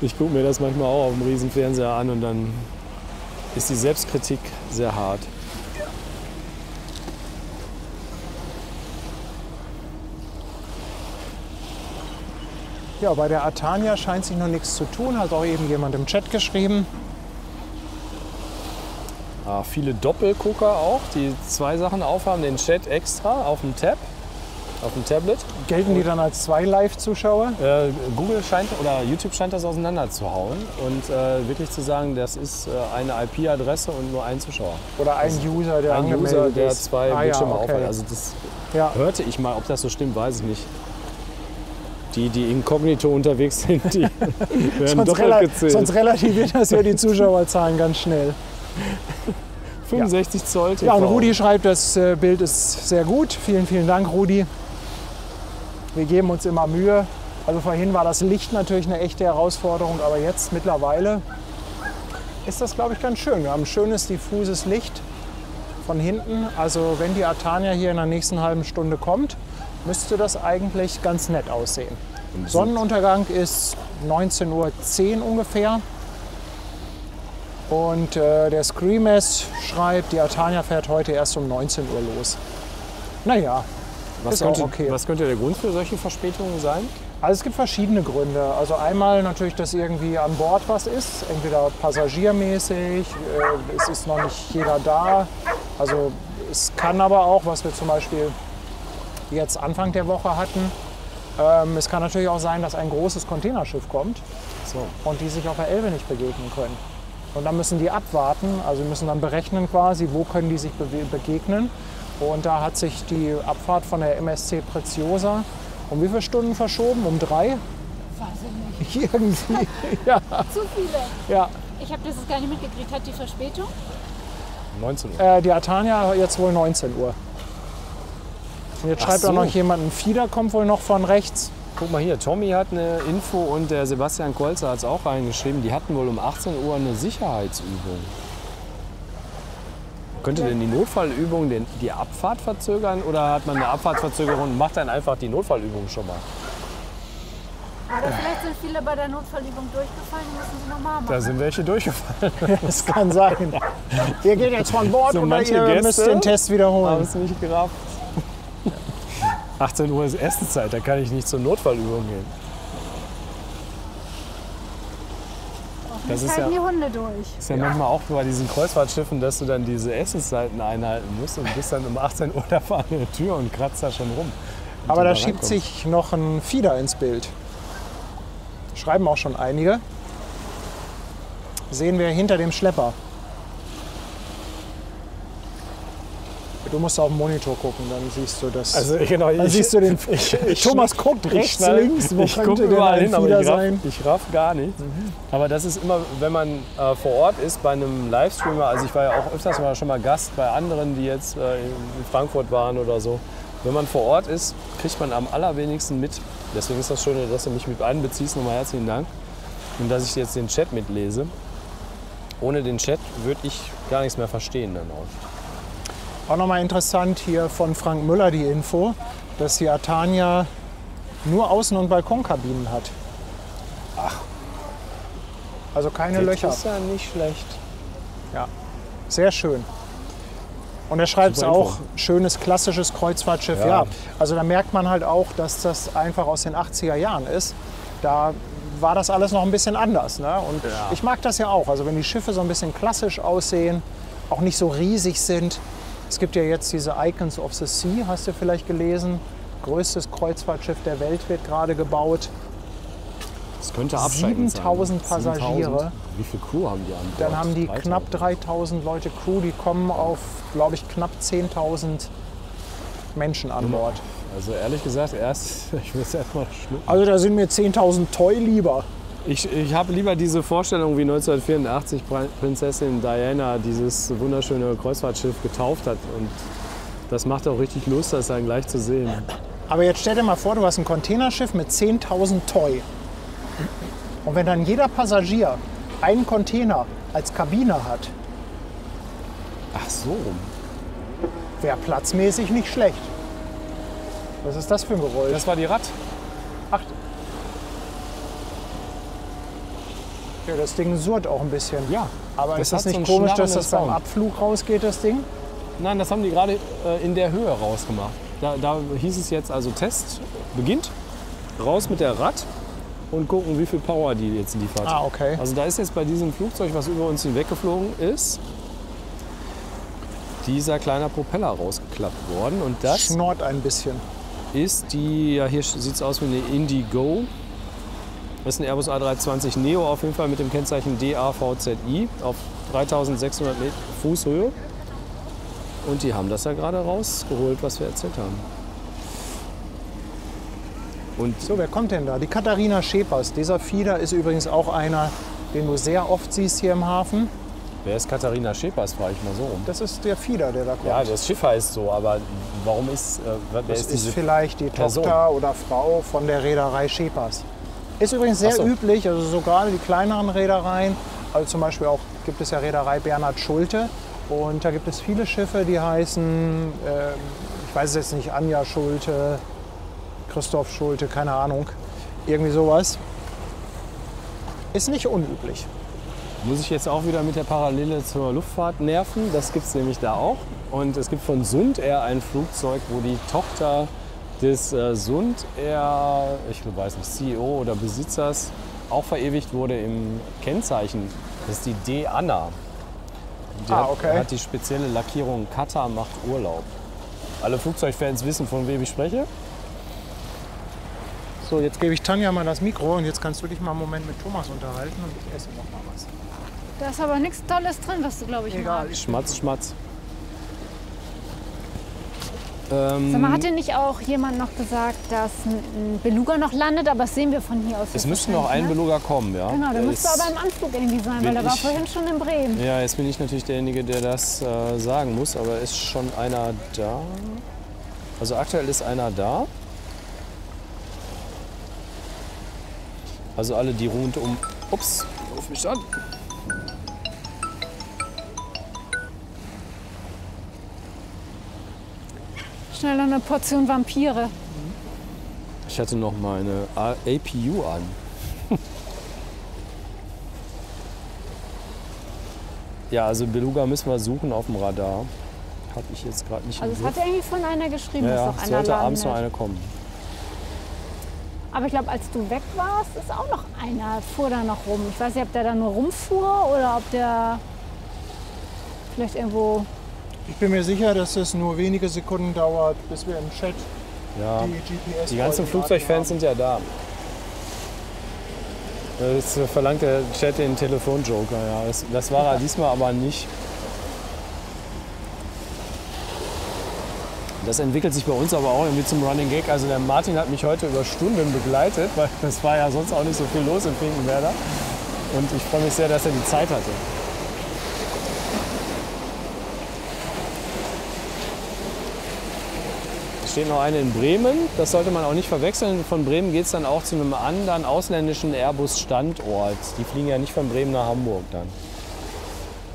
Ich gucke mir das manchmal auch auf dem Riesenfernseher an und dann ist die Selbstkritik sehr hart. Ja, bei der Atania scheint sich noch nichts zu tun, hat auch eben jemand im Chat geschrieben. Ah, viele Doppelgucker auch, die zwei Sachen aufhaben, den Chat extra auf dem Tab, auf dem Tablet. Gelten die dann als zwei Live-Zuschauer? Äh, Google scheint oder YouTube scheint das auseinanderzuhauen und äh, wirklich zu sagen, das ist äh, eine IP-Adresse und nur ein Zuschauer. Oder ein User, der ein angemeldet User, der ist? zwei Ah, Bildschirme ja, okay. aufhat. Also das Ja. hörte ich mal, ob das so stimmt, weiß ich nicht. Die, die inkognito unterwegs sind, die werden Sonst, doppelt gezählt. sonst relativiert das ja die Zuschauerzahlen ganz schnell. 65 Zoll TV. Ja, und Rudi schreibt, das äh, Bild ist sehr gut. Vielen, vielen Dank, Rudi. Wir geben uns immer Mühe. Also vorhin war das Licht natürlich eine echte Herausforderung, aber jetzt mittlerweile ist das, glaube ich, ganz schön. Wir haben ein schönes, diffuses Licht von hinten. Also wenn die Atania hier in der nächsten halben Stunde kommt, müsste das eigentlich ganz nett aussehen. Sonnenuntergang ist 19.10 Uhr ungefähr. Und äh, der Screamers schreibt, die Atania fährt heute erst um 19 Uhr los. Naja, was, ist auch könnte, okay. was könnte der Grund für solche Verspätungen sein? also es gibt verschiedene Gründe. Also einmal natürlich, dass irgendwie an Bord was ist, entweder passagiermäßig, äh, es ist noch nicht jeder da. Also es kann aber auch, was wir zum Beispiel jetzt Anfang der Woche hatten, ähm, es kann natürlich auch sein, dass ein großes Containerschiff kommt So. und die sich auf der Elbe nicht begegnen können. Und dann müssen die abwarten, also müssen dann berechnen quasi, wo können die sich begegnen. Und da hat sich die Abfahrt von der MSC Preziosa um wie viele Stunden verschoben? Um drei? Weiß ich nicht. Irgendwie. ja, Zu viele. ja. Ich habe das jetzt gar nicht mitgekriegt. Hat die Verspätung? 19 Uhr. Äh, die Atania jetzt wohl 19 Uhr. Und jetzt Ach schreibt auch so. noch jemand, ein Fieder kommt wohl noch von rechts. Guck mal hier, Tommy hat eine Info und der Sebastian Kolzer hat es auch reingeschrieben. Die hatten wohl um 18 Uhr eine Sicherheitsübung. Könnte denn die Notfallübung den, die Abfahrt verzögern oder hat man eine Abfahrtverzögerung und macht dann einfach die Notfallübung schon mal? Oder vielleicht sind viele bei der Notfallübung durchgefallen, die müssen sie nochmal machen. Da sind welche durchgefallen. Das kann sein. Ihr geht jetzt von Bord So oder manche ihr Gäste müsst den Test Haben wiederholen. es nicht gerafft. 18 Uhr ist Essenszeit, da kann ich nicht zur Notfallübung gehen. Das ist halten ja, die Hunde durch. ist ja manchmal auch bei diesen Kreuzfahrtschiffen, dass du dann diese Essenszeiten einhalten musst und bist dann um 18 Uhr da vor der Tür und kratzt da schon rum. Aber da schiebt sich noch ein Fieder ins Bild. Schreiben auch schon einige. Sehen wir hinter dem Schlepper. Du musst auf den Monitor gucken, dann siehst du das. Also genau, dann ich, siehst du den. ich, ich, Thomas guckt rechts, schnall- links. Wo ich könnte überall ein hin, aber Fieder ich raff, sein? ich raff gar nichts. Aber das ist immer, wenn man äh, vor Ort ist bei einem Livestreamer, also ich war ja auch öfters mal schon mal Gast bei anderen, die jetzt äh, in Frankfurt waren oder so. Wenn man vor Ort ist, kriegt man am allerwenigsten mit. Deswegen ist das Schöne, dass du mich mit einbeziehst. Nochmal herzlichen Dank. Und dass ich jetzt den Chat mitlese. Ohne den Chat würde ich gar nichts mehr verstehen dann auch. Auch nochmal interessant hier von Frank Müller die Info, dass die Atania nur Außen- und Balkonkabinen hat. Ach. Also keine Löcher. Das ist ja nicht schlecht. Sehr schön. Und er schreibt es auch, schönes klassisches Kreuzfahrtschiff. Ja. Ja. Also da merkt man halt auch, dass das einfach aus den 80er Jahren ist. Da war das alles noch ein bisschen anders. Ne? Und Ja. ich mag das ja auch. Also wenn die Schiffe so ein bisschen klassisch aussehen, auch nicht so riesig sind. Es gibt ja jetzt diese Icons of the Sea, hast du vielleicht gelesen. Größtes Kreuzfahrtschiff der Welt wird gerade gebaut. Das könnte sein. 7000 Passagiere. Wie viel Crew haben die an Bord? Dann haben die 3000. knapp 3000 Leute Crew, die kommen auf, glaube ich, knapp 10.000 Menschen an Bord. Also ehrlich gesagt, erst, ich will es erstmal schlucken. Also da sind mir 10.000 Toy lieber. Ich, ich habe lieber diese Vorstellung, wie 1984 Pri- Prinzessin Diana dieses wunderschöne Kreuzfahrtschiff getauft hat. Und das macht auch richtig Lust, das dann gleich zu sehen. Aber jetzt stell dir mal vor, du hast ein Containerschiff mit 10.000 Toy. Und wenn dann jeder Passagier einen Container als Kabine hat, Ach so. wäre platzmäßig nicht schlecht. Was ist das für ein Geräusch? Das war die Rad. Ja, das Ding surrt auch ein bisschen. Ja. Aber das ist das nicht so komisch, dass das beim Sound. Abflug rausgeht, das Ding? Nein, das haben die gerade äh, in der Höhe rausgemacht. Da, da hieß es jetzt also Test beginnt, raus mit der Rad und gucken, wie viel Power die jetzt liefert. Ah, okay. Also da ist jetzt bei diesem Flugzeug, was über uns hinweggeflogen ist, dieser kleiner Propeller rausgeklappt worden. Und das Schnort ein bisschen. ist die, ja hier sieht es aus wie eine Indigo. Das ist ein Airbus A320 Neo auf jeden Fall mit dem Kennzeichen DAVZI auf 3600 Met- Fuß Höhe. Und die haben das ja gerade rausgeholt, was wir erzählt haben. Und So, wer kommt denn da? Die Katharina Schepers. Dieser Fieder ist übrigens auch einer, den du sehr oft siehst hier im Hafen. wer ist Katharina Schepers, frage ich mal so rum. Das ist der Fieder, der da kommt. Ja, das Schiff heißt so, aber warum ist, äh, wer das ist ist vielleicht die Person? Tochter oder Frau von der Reederei Schepers. Ist übrigens sehr so. üblich, also so gerade die kleineren Reedereien, also zum Beispiel auch gibt es ja Reederei Bernhard Schulte und da gibt es viele Schiffe, die heißen, ähm, ich weiß es jetzt nicht, Anja Schulte, Christoph Schulte, keine Ahnung, irgendwie sowas. Ist nicht unüblich. Muss ich jetzt auch wieder mit der Parallele zur Luftfahrt nerven? Das gibt es nämlich da auch. Und es gibt von Sund Air ein Flugzeug, wo die Tochter des äh, Sund Air, ich weiß nicht, CEO oder Besitzers, auch verewigt wurde im Kennzeichen. Das ist die D Anna. Die Ah, hat, okay. hat die spezielle Lackierung Katar macht Urlaub. Alle Flugzeugfans wissen, von wem ich spreche. So, jetzt gebe ich Tanja mal das Mikro und jetzt kannst du dich mal einen Moment mit Thomas unterhalten und ich esse noch mal was. Da ist aber nichts Tolles drin, was du, glaube ich, Egal. magst. Schmatz, Schmatz. Ähm, Sag mal, hat dir nicht auch jemand noch gesagt, dass ein Beluga noch landet? Aber das sehen wir von hier aus. es müsste noch ein ne? Beluga kommen, ja. Genau, der müsste aber im Anflug irgendwie sein, weil der war vorhin schon in Bremen. Ja, jetzt bin ich natürlich derjenige, der das äh, sagen muss, aber ist schon einer da? Also aktuell ist einer da. Also alle, die rund um... Ups, ruf mich an. Schnell noch eine Portion Vampire. Ich hatte noch meine APU an. ja, also Beluga müssen wir suchen auf dem Radar. Habe ich jetzt gerade nicht Also es hat irgendwie von einer geschrieben, ja, dass noch einer sollte abends noch eine kommen. Aber ich glaube, als du weg warst, ist auch noch einer, fuhr da noch rum. Ich weiß nicht, ob der da nur rumfuhr oder ob der vielleicht irgendwo... Ich bin mir sicher, dass es nur wenige Sekunden dauert, bis wir im Chat Ja. die GPS Die ganzen Flugzeugfans sind ja da. Jetzt verlangt der Chat den Telefonjoker. Ja. Das, das war er diesmal aber nicht. Das entwickelt sich bei uns aber auch irgendwie zum Running Gag. Also der Martin hat mich heute über Stunden begleitet, weil das war ja sonst auch nicht so viel los in Finkenwerder. Und ich freue mich sehr, dass er die Zeit hatte. Steht noch eine in Bremen, das sollte man auch nicht verwechseln. Von Bremen geht es dann auch zu einem anderen ausländischen Airbus-Standort. Die fliegen ja nicht von Bremen nach Hamburg dann.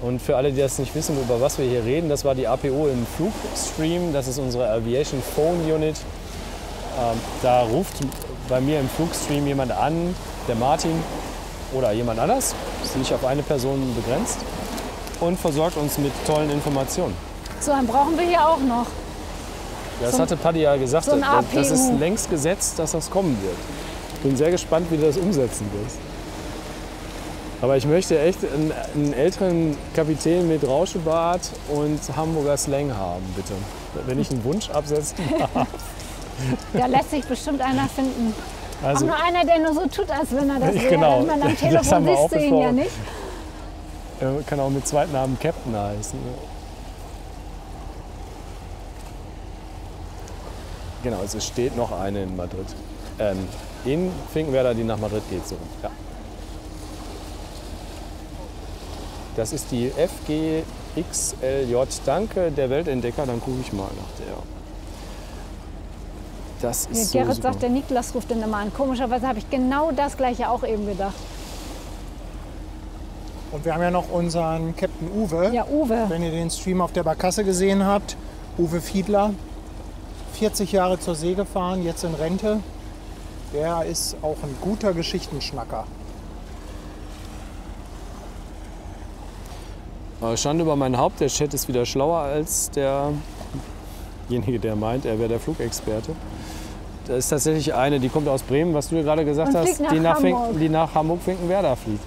Und für alle, die das nicht wissen, über was wir hier reden, das war die APO im Flugstream. Das ist unsere Aviation Phone Unit. Ähm, da ruft bei mir im Flugstream jemand an, der Martin oder jemand anders, ist nicht auf eine Person begrenzt, und versorgt uns mit tollen Informationen. So einen brauchen wir hier auch noch. Das So hatte Paddy ja gesagt, so das, ist längst gesetzt, dass das kommen wird. Bin sehr gespannt, wie du das umsetzen wirst. Aber ich möchte echt einen, einen älteren Kapitän mit Rauschebart und Hamburger Slang haben, bitte. Wenn ich einen Wunsch absetzen darf. Da lässt sich bestimmt einer finden. Also, auch nur einer, der nur so tut, als wenn er das wäre. Genau, Ich meine, am Telefon siehst du ihn ja nicht. er kann auch mit zweiten Namen Captain heißen. Genau, es steht noch eine in Madrid. Ähm, in Finkenwerder, die nach Madrid geht. So. Ja. Das ist die FGXLJ. Danke, der Weltentdecker. Dann gucke ich mal nach der. Das ist Ja, so Gerrit super. sagt, der Niklas ruft den immer an. Komischerweise habe ich genau das gleiche auch eben gedacht. Und wir haben ja noch unseren Captain Uwe. Ja, Uwe. Wenn ihr den Stream auf der Barkasse gesehen habt, Uwe Fiedler, 40 Jahre zur See gefahren, jetzt in Rente. Der ist auch ein guter Geschichtenschnacker. Schande über mein Haupt, der Chat ist wieder schlauer als derjenige, der meint, er wäre der Flugexperte. Da ist tatsächlich eine, die kommt aus Bremen, was du gerade gesagt Und hast, nach die nach, Fink, Hamburg. die nach Hamburg-Finkenwerder fliegt.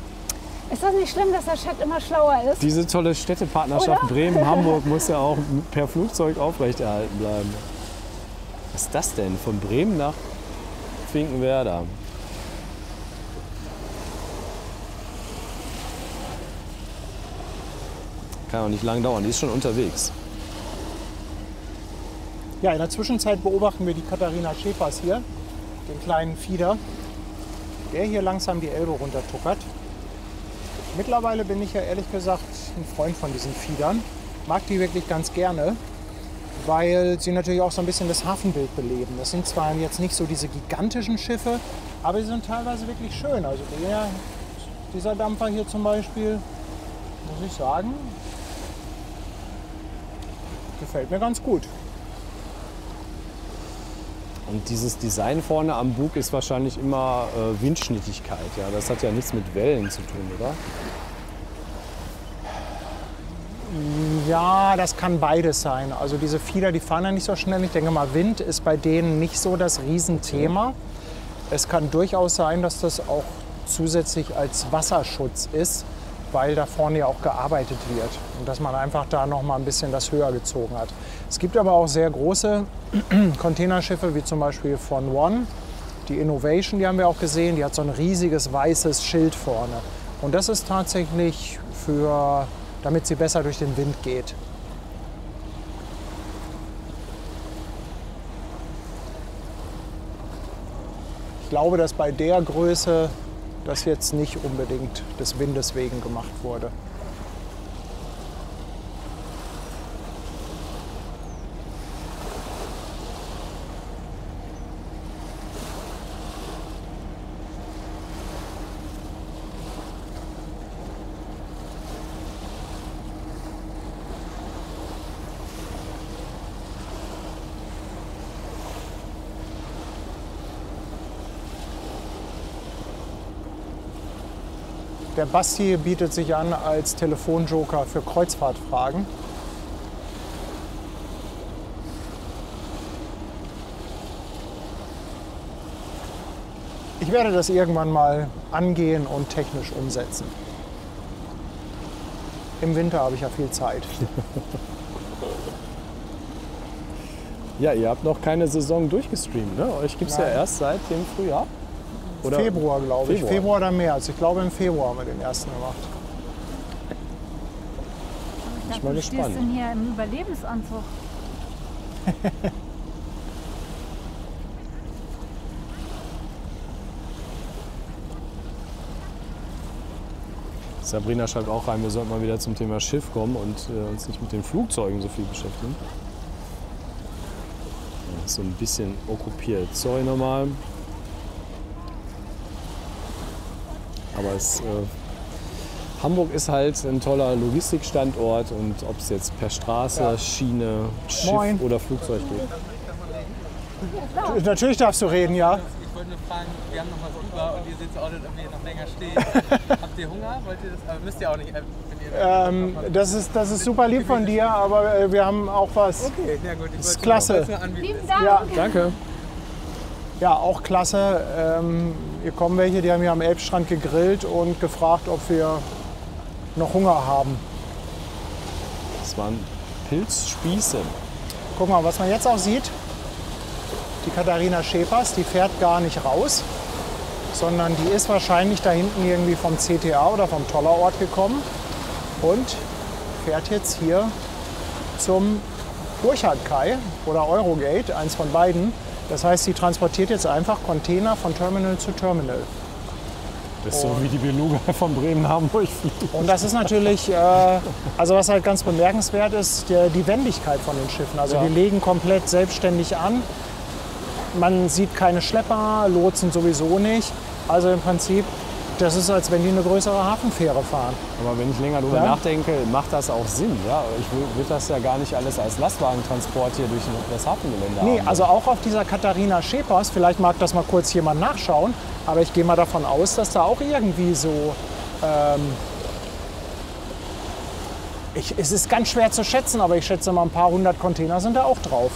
Ist das nicht schlimm, dass der Chat immer schlauer ist? Diese tolle Städtepartnerschaft? Bremen-Hamburg muss ja auch per Flugzeug aufrechterhalten bleiben. Was ist das denn? Von Bremen nach Finkenwerder. Kann auch nicht lang dauern, die ist schon unterwegs. Ja, in der Zwischenzeit beobachten wir die Katharina Schäfers hier, den kleinen Fieder, der hier langsam die Elbe runtertuckert. Mittlerweile bin ich ja ehrlich gesagt ein Freund von diesen Fiedern. Mag die wirklich ganz gerne, weil sie natürlich auch so ein bisschen das Hafenbild beleben. Das sind zwar jetzt nicht so diese gigantischen Schiffe, aber sie sind teilweise wirklich schön. Also der, dieser Dampfer hier zum Beispiel, muss ich sagen, gefällt mir ganz gut. Und dieses Design vorne am Bug ist wahrscheinlich immer äh, Windschnittigkeit. Ja? Das hat ja nichts mit Wellen zu tun, oder? Ja, das kann beides sein. Also diese Fieder, die fahren ja nicht so schnell. Ich denke mal, Wind ist bei denen nicht so das Riesenthema. Es kann durchaus sein, dass das auch zusätzlich als Wasserschutz ist, weil da vorne ja auch gearbeitet wird und dass man einfach da noch mal ein bisschen das höher gezogen hat. Es gibt aber auch sehr große Containerschiffe, wie zum Beispiel von One. Die Innovation, die haben wir auch gesehen, die hat so ein riesiges weißes Schild vorne. Und das ist tatsächlich für, damit sie besser durch den Wind geht. Ich glaube, dass bei der Größe das jetzt nicht unbedingt des Windes wegen gemacht wurde. Basti bietet sich an als Telefonjoker für Kreuzfahrtfragen. Ich werde das irgendwann mal angehen und technisch umsetzen. Im Winter habe ich ja viel Zeit. Ja, ihr habt noch keine Saison durchgestreamt, ne? Euch gibt es ja erst seit dem Frühjahr. Oder Februar, glaube ich. Februar. Februar oder März. Ich glaube, im Februar haben wir den ersten gemacht. Ich dachte, mal du gespannt. stehst denn hier im Überlebensanzug. Sabrina schreibt auch rein, wir sollten mal wieder zum Thema Schiff kommen und äh, uns nicht mit den Flugzeugen so viel beschäftigen. Ja, ist so ein bisschen okkupiert. Sorry nochmal. Aber es, äh, Hamburg ist halt ein toller Logistikstandort und ob es jetzt per Straße, Ja. Schiene, Schiff Moin. oder Flugzeug geht. Natürlich darfst du reden, ja. Ich wollte nur fragen, wir haben noch was über und ihr seht so aus, als ob ihr noch länger steht. Habt ihr Hunger? Wollt ihr das? Aber müsst ihr auch nicht. äh, Wenn ihr Ähm, das, ist, das ist super lieb von dir, aber äh, wir haben auch was. okay, ja gut. Ich ist klasse. Lieben Dank. Ja, Danke. ja, auch klasse. Ähm, hier kommen welche, die haben hier am Elbstrand gegrillt und gefragt, ob wir noch Hunger haben. Das waren Pilzspieße. Guck mal, was man jetzt auch sieht, die Katharina Schäpers, die fährt gar nicht raus, sondern die ist wahrscheinlich da hinten irgendwie vom CTA oder vom Tollerort gekommen und fährt jetzt hier zum Burchardkai oder Eurogate, eins von beiden. Das heißt, sie transportiert jetzt einfach Container von Terminal zu Terminal. Das ist so wie die Beluga von Bremen-Hamburg fliegt. Und das ist natürlich, äh, also was halt ganz bemerkenswert ist, der, die Wendigkeit von den Schiffen. Also Ja. die legen komplett selbstständig an. Man sieht keine Schlepper, Lotsen sowieso nicht. Also im Prinzip, das ist, als wenn die eine größere Hafenfähre fahren. Aber wenn ich länger drüber Ja. nachdenke, macht das auch Sinn. Ja? Ich würde das ja gar nicht alles als Lastwagentransport hier durch das Hafengelände Nee, haben. also auch auf dieser Katharina Schepers, vielleicht mag das mal kurz jemand nachschauen, aber ich gehe mal davon aus, dass da auch irgendwie so. Ähm, ich, es ist ganz schwer zu schätzen, aber ich schätze mal ein paar hundert Container sind da auch drauf.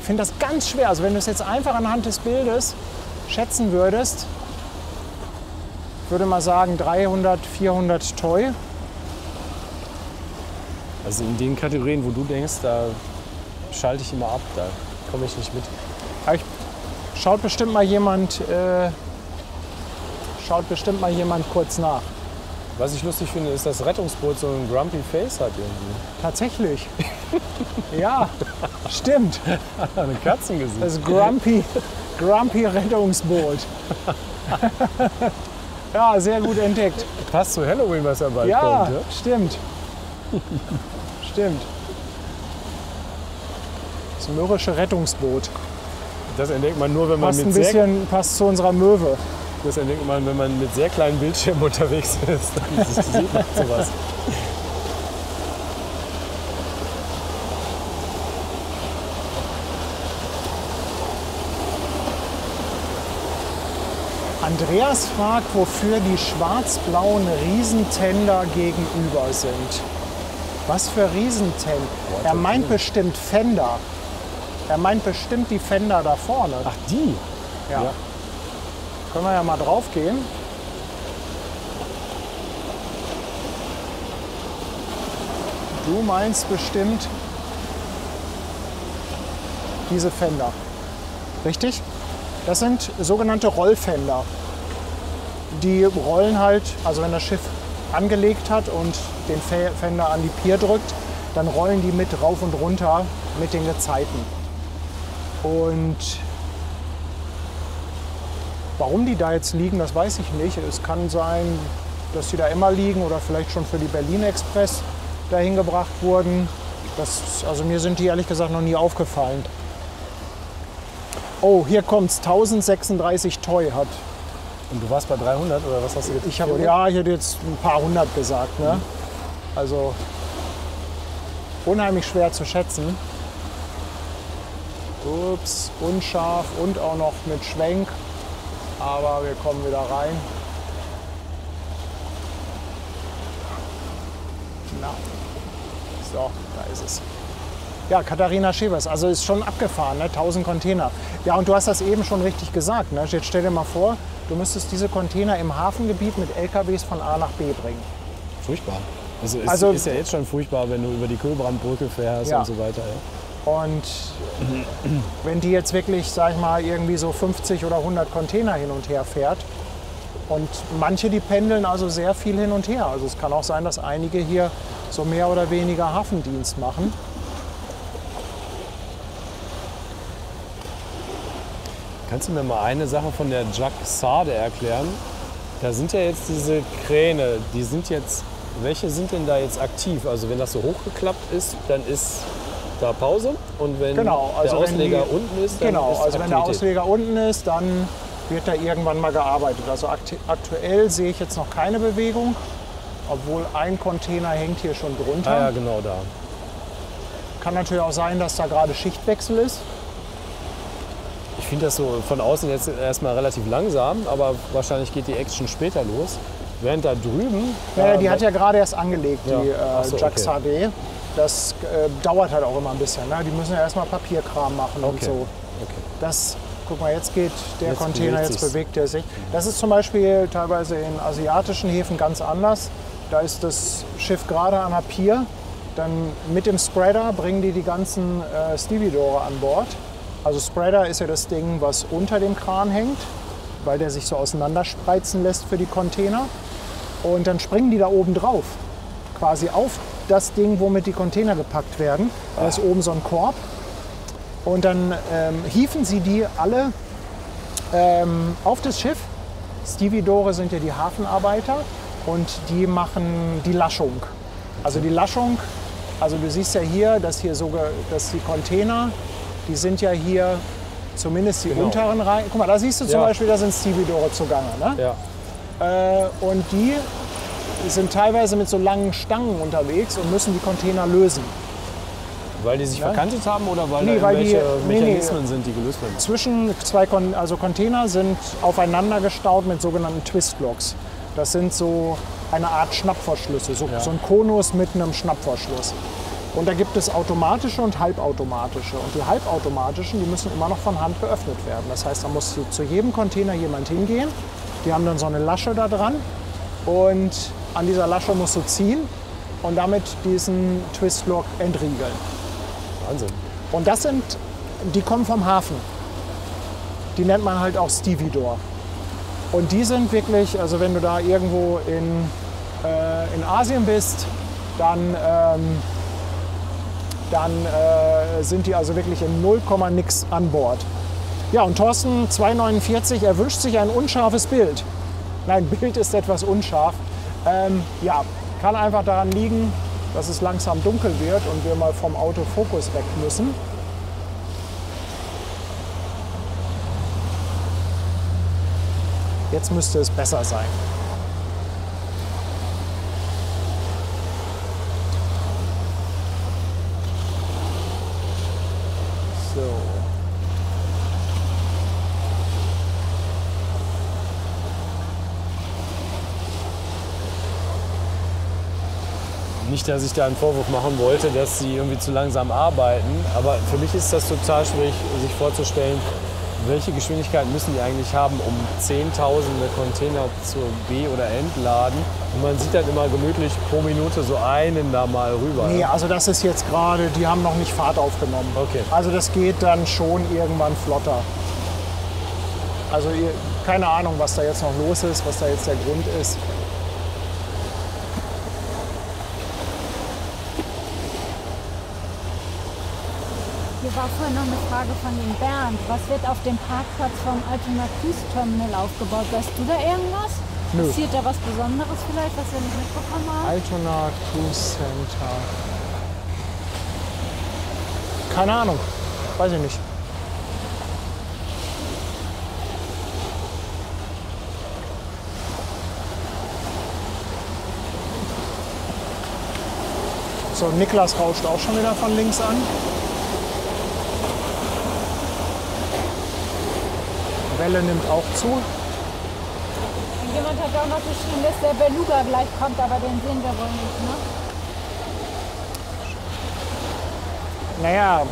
Ich finde das ganz schwer. Also wenn du es jetzt einfach anhand des Bildes schätzen würdest, würde mal sagen 300, 400 Toy. Also in den Kategorien, wo du denkst, da schalte ich immer ab, da komme ich nicht mit. Aber ich, schaut bestimmt mal jemand, äh, schaut bestimmt mal jemand kurz nach. Was ich lustig finde, ist, dass Rettungsboot so ein Grumpy Face hat irgendwie. Tatsächlich. ja, stimmt. Ein Katzengesicht. Das Grumpy, Grumpy Rettungsboot. ja, sehr gut entdeckt. Passt zu Halloween, was ja bald Ja, kommt. Ja? stimmt. Stimmt. Das mürrische Rettungsboot. Das entdeckt man nur, wenn man Passt ein mit sehr, bisschen, passt zu unserer Möwe. das entdeckt man, wenn man mit sehr kleinen Bildschirmen unterwegs ist. Dann sieht man sowas. Andreas fragt, wofür die schwarz-blauen Riesentender gegenüber sind. Was für Riesentender? Er meint bestimmt Fender. Er meint bestimmt die Fender da vorne. Ach, die? ja. ja. Können wir ja mal drauf gehen. Du meinst bestimmt diese Fender. Richtig? Das sind sogenannte Rollfender. Die rollen halt, also wenn das Schiff angelegt hat und den Fe- Fender an die Pier drückt, dann rollen die mit rauf und runter mit den Gezeiten. Und Warum die da jetzt liegen, das weiß ich nicht. Es kann sein, dass sie da immer liegen oder vielleicht schon für die Berlin Express dahin gebracht wurden. Das, also mir sind die ehrlich gesagt noch nie aufgefallen. Oh, hier kommt's. 1036 Toy hat. Und du warst bei 300 oder was hast du jetzt? Ich habe ja hier jetzt ein paar hundert gesagt. Ne? Also unheimlich schwer zu schätzen. Ups, unscharf und auch noch mit Schwenk. Aber wir kommen wieder rein. Na, so, da ist es. Ja, Katharina Schevers, also ist schon abgefahren, ne? 1000 Container. Ja, und du hast das eben schon richtig gesagt. Ne? Jetzt stell dir mal vor, du müsstest diese Container im Hafengebiet mit LKWs von A nach B bringen. Furchtbar. Also ist, Also- ist ja jetzt schon furchtbar, wenn du über die Kühlbrandbrücke fährst Ja. und so weiter. Ja. Und wenn die jetzt wirklich, sag ich mal, irgendwie so 50 oder 100 Container hin und her fährt und manche, die pendeln also sehr viel hin und her. Also es kann auch sein, dass einige hier so mehr oder weniger Hafendienst machen. Kannst du mir mal eine Sache von der Jaxade erklären? Da sind ja jetzt diese Kräne, die sind jetzt, welche sind denn da jetzt aktiv? Also wenn das so hochgeklappt ist, dann ist da Pause und wenn Genau, also der wenn Ausleger die- unten ist, dann Genau, ist also wenn der. Ausleger unten ist, dann wird da irgendwann mal gearbeitet. Also aktu aktuell sehe ich jetzt noch keine Bewegung, obwohl ein Container hängt hier schon drunter. Ah ja, genau da. Kann natürlich auch sein, dass da gerade Schichtwechsel ist. Ich finde das so von außen jetzt erstmal relativ langsam, aber wahrscheinlich geht die Action später los. Während da drüben. Da- die hat ja gerade erst angelegt, Ja. die Ach so, äh, Jax HD. Das äh, dauert halt auch immer ein bisschen. Ne? Die müssen ja erstmal Papierkram machen und Okay. so. Okay. Das, guck mal, jetzt geht der Jetzt Container, jetzt bewegt er sich. Das ist zum Beispiel teilweise in asiatischen Häfen ganz anders. Da ist das Schiff gerade an der Pier. Dann mit dem Spreader bringen die die ganzen äh, Stevedore an Bord. Also Spreader ist ja das Ding, was unter dem Kran hängt, weil der sich so auseinanderspreizen lässt für die Container. Und dann springen die da oben drauf, quasi auf das Ding, womit die Container gepackt werden. Da ist oben so ein Korb. Und dann ähm, hieven sie die alle ähm, auf das Schiff, Stevedore sind ja die Hafenarbeiter und die machen die Laschung. Also die Laschung, also du siehst ja hier, dass hier sogar, dass die Container, die sind ja hier zumindest die Genau. unteren Reihen. Guck mal, da siehst du zum Ja. Beispiel, da sind Stevedore zugange. Ne? Ja. Äh, und die sind teilweise mit so langen Stangen unterwegs und müssen die Container lösen. Weil die sich Ja. verkantet haben oder weil Nee, da weil die- irgendwelche nee, nee. Mechanismen sind, die gelöst werden? Zwischen zwei Kon also Container sind aufeinander gestaut mit sogenannten Twistlocks. Das sind so eine Art Schnappverschlüsse, so, Ja. so ein Konus mit einem Schnappverschluss. Und da gibt es automatische und halbautomatische. Und die halbautomatischen, die müssen immer noch von Hand geöffnet werden. Das heißt, da muss zu, zu jedem Container jemand hingehen. Die haben dann so eine Lasche da dran. Und an dieser Lasche musst du ziehen und damit diesen Twistlock entriegeln. Wahnsinn. Und das sind, die kommen vom Hafen. Die nennt man halt auch Stevedore. Und die sind wirklich, also wenn du da irgendwo in, äh, in Asien bist, dann, ähm, dann äh, sind die also wirklich in 0, nix an Bord. Ja, und Thorsten 249, er wünscht sich ein unscharfes Bild. Nein, Bild ist etwas unscharf. Ähm, ja, kann einfach daran liegen, dass es langsam dunkel wird und wir mal vom Autofokus weg müssen. Jetzt müsste es besser sein. So. Nicht, dass ich da einen Vorwurf machen wollte, dass sie irgendwie zu langsam arbeiten, aber für mich ist das total schwierig, sich vorzustellen, welche Geschwindigkeit müssen die eigentlich haben, um zehntausende Container zu be- oder entladen. Und man sieht dann immer gemütlich pro Minute so einen da mal rüber. Nee, ne? also das ist jetzt gerade, die haben noch nicht Fahrt aufgenommen. Okay. Also das geht dann schon irgendwann flotter. Also keine Ahnung, was da jetzt noch los ist, was da jetzt der Grund ist. War vorhin noch eine Frage von dem Bernd. Was wird auf dem Parkplatz vom Altona Cruise Terminal aufgebaut? Weißt du da irgendwas? Nö. Passiert da was Besonderes vielleicht, was wir nicht mitbekommen haben? Altona Cruise Center. Keine Ahnung, weiß ich nicht. So, Niklas rauscht auch schon wieder von links an. Welle nimmt auch zu. Und jemand hat auch noch geschrieben, dass der Beluga gleich kommt, aber den sehen wir wohl nicht, ne? Naja,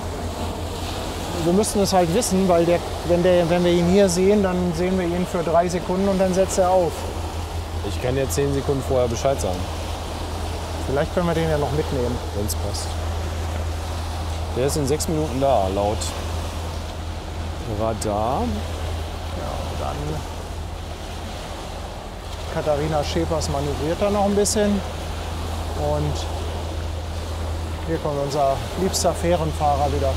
wir müssten es halt wissen, weil der, wenn, der, wenn wir ihn hier sehen, dann sehen wir ihn für drei Sekunden und dann setzt er auf. Ich kann ja zehn Sekunden vorher Bescheid sagen, Vielleicht können wir den ja noch mitnehmen. wenn es passt. Der ist in sechs Minuten da, laut Radar. Dann Katharina Schäpers manövriert da noch ein bisschen. Und hier kommt unser liebster Fährenfahrer wieder.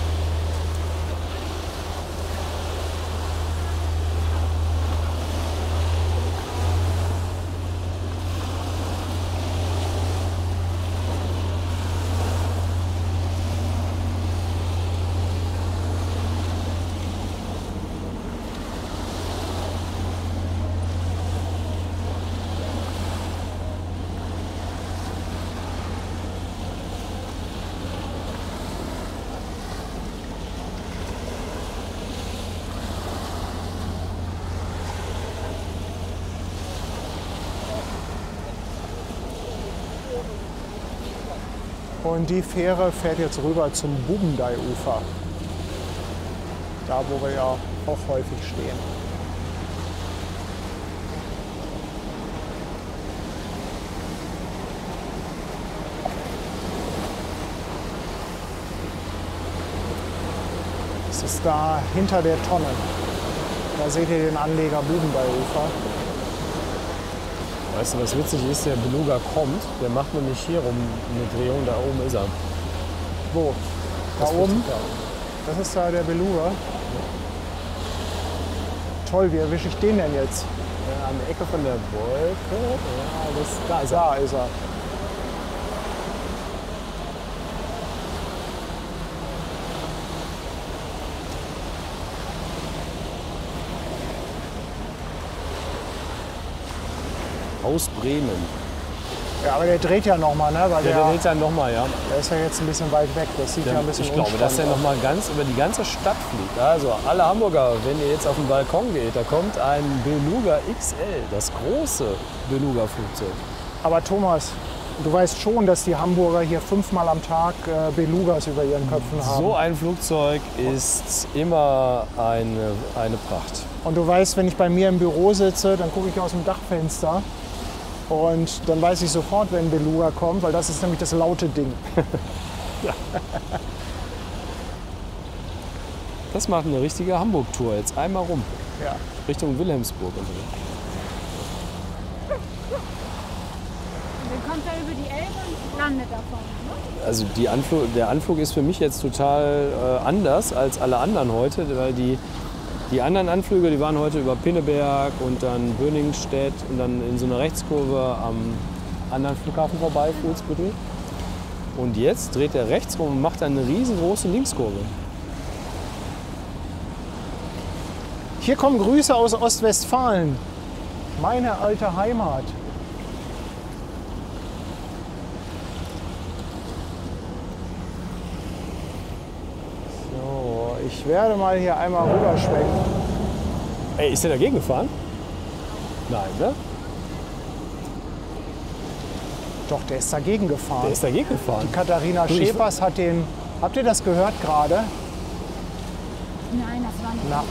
Und die Fähre fährt jetzt rüber zum Bubendei-Ufer. Da, wo wir ja auch häufig stehen. Es ist da hinter der Tonne. Da seht ihr den Anleger Bubendei-Ufer. Weißt du, was witzig ist? Der Beluga kommt, der macht nämlich hier rum eine Drehung, da oben ist er. Wo? Da Das oben? Ja. Das ist da der Beluga. Toll, wie erwische ich den denn jetzt? an der Ecke von der Wolke. Ja, das, da ist er. Da ist er. Aus Bremen. Ja, aber der dreht ja nochmal, ne? Weil Der, der, der dreht dann nochmal, ja. der ist ja jetzt ein bisschen weit weg. Das sieht ja ein bisschen ich glaube, dass der nochmal ganz über die ganze Stadt fliegt. Also alle Hamburger, wenn ihr jetzt auf den Balkon geht, da kommt ein Beluga XL, das große Beluga-Flugzeug. Aber Thomas, du weißt schon, dass die Hamburger hier fünfmal am Tag äh, Belugas über ihren Köpfen haben. So ein Flugzeug ist immer eine, eine Pracht. Und du weißt, wenn ich bei mir im Büro sitze, dann gucke ich aus dem Dachfenster und dann weiß ich sofort, wenn Beluga kommt, weil das ist nämlich das laute Ding. Das macht eine richtige Hamburg-Tour jetzt einmal rum, Ja. Richtung Wilhelmsburg. Dann kommt er über die Elbe und landet da vorne. Ne? Also die Anflug, der Anflug ist für mich jetzt total äh, anders als alle anderen heute, weil die, die anderen Anflüge, die waren heute über Pinneberg und dann Böningstedt und dann in so einer Rechtskurve am anderen Flughafen vorbei, Fuhlsbüttel. Und jetzt dreht er rechts rum und macht eine riesengroße Linkskurve. Hier kommen Grüße aus Ostwestfalen. Meine alte Heimat. Ich werde mal hier einmal rüberschwenken. Ey, ist der dagegen gefahren? Nein, ne? Doch, der ist dagegen gefahren. Der ist dagegen gefahren. Katharina Du, Schäpers hat den. Habt ihr das gehört gerade? Nein, das war nicht. Na,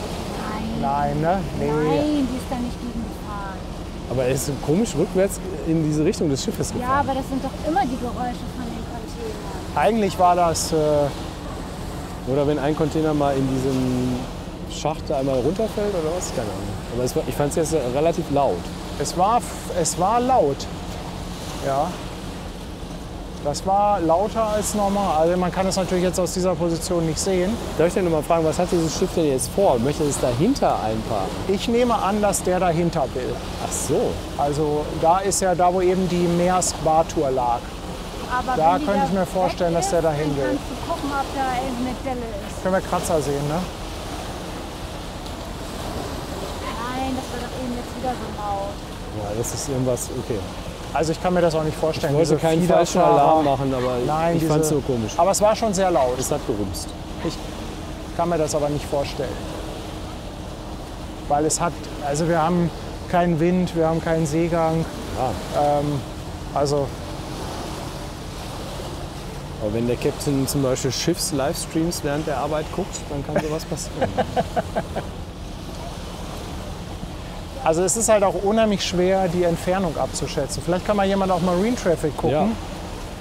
Nein. nein, ne? Nee. Nein, die ist da nicht gegen gefahren. Aber er ist komisch rückwärts in diese Richtung des Schiffes Ja, gefahren. aber das sind doch immer die Geräusche von den Containern. Eigentlich war das. Äh, Oder wenn ein Container mal in diesen Schacht einmal runterfällt oder was? Keine Ahnung. Aber es war, ich fand es jetzt relativ laut. es, war, es war laut. Ja. Das war lauter als normal. Also man kann es natürlich jetzt aus dieser Position nicht sehen. Darf ich denn noch mal fragen, was hat dieses Schiff denn jetzt vor? Möchte es dahinter einparken? Ich nehme an, dass der dahinter will. Ach so. Also da ist ja da, wo eben die Maersk Bartour lag. Aber Da könnte ich mir vorstellen, dass der dahin will. kannst du gucken, ob da Delle ist. Können wir Kratzer sehen, ne? Nein, das war doch eben jetzt wieder so laut. Ja, das ist irgendwas, okay. Also ich kann mir das auch nicht vorstellen. Ich wollte diese keinen falschen. Alarm machen, aber Nein, ich diese- fand es so komisch. Aber es war schon sehr laut. Es hat gerumst. Ich kann mir das aber nicht vorstellen. Weil es hat, also wir haben keinen Wind, wir haben keinen Seegang. Ja. Ähm, also Aber wenn der Captain zum Beispiel Schiffs-Livestreams während der Arbeit guckt, dann kann sowas passieren. Also es ist halt auch unheimlich schwer, die Entfernung abzuschätzen. Vielleicht kann mal jemand auf Marine Traffic gucken. Ja.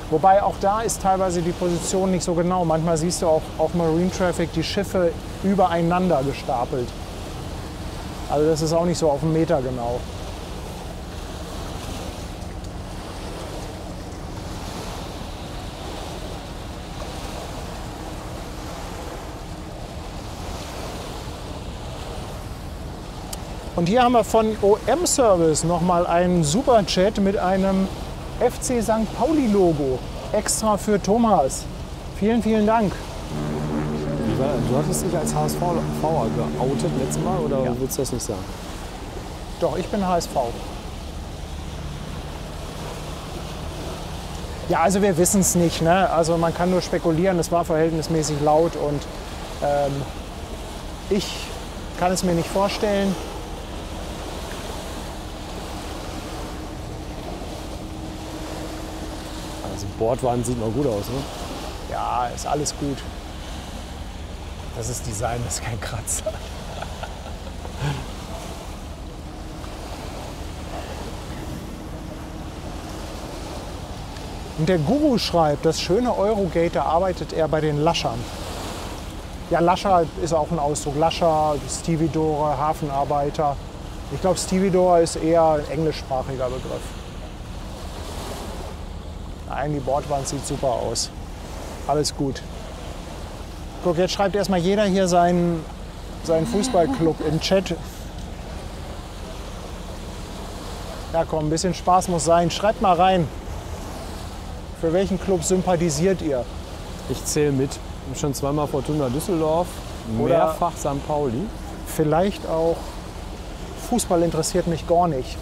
Wobei auch da ist teilweise die Position nicht so genau. Manchmal siehst du auch auf Marine Traffic die Schiffe übereinander gestapelt. Also das ist auch nicht so auf einen Meter genau. Und hier haben wir von OM Service nochmal einen Superchat mit einem FC St. Pauli Logo. Extra für Thomas. Vielen, vielen Dank. Du hattest dich als HSV geoutet letztes Mal oder Ja. willst du das nicht sagen? Doch, ich bin HSV. Ja, also wir wissen es nicht. Ne? Also man kann nur spekulieren. Es war verhältnismäßig laut und ähm, ich kann es mir nicht vorstellen. Also Bordwand sieht noch gut aus, ne? Ja, ist alles gut. Das ist Design, das ist kein Kratzer. Und der Guru schreibt, das schöne Eurogate, da arbeitet er bei den Laschern. Ja, Lascher ist auch ein Ausdruck. Lascher, Stevedore, Hafenarbeiter. Ich glaube, Stevedore ist eher ein englischsprachiger Begriff. Nein, die Bordwand sieht super aus. Alles gut. Guck, jetzt schreibt erstmal jeder hier seinen, seinen Fußballclub im Chat. Ja, komm, ein bisschen Spaß muss sein. Schreibt mal rein. Für welchen Club sympathisiert ihr? Ich zähle mit. Schon zweimal Fortuna Düsseldorf, Oder- mehrfach St. Pauli. Vielleicht auch Fußball interessiert mich gar nicht.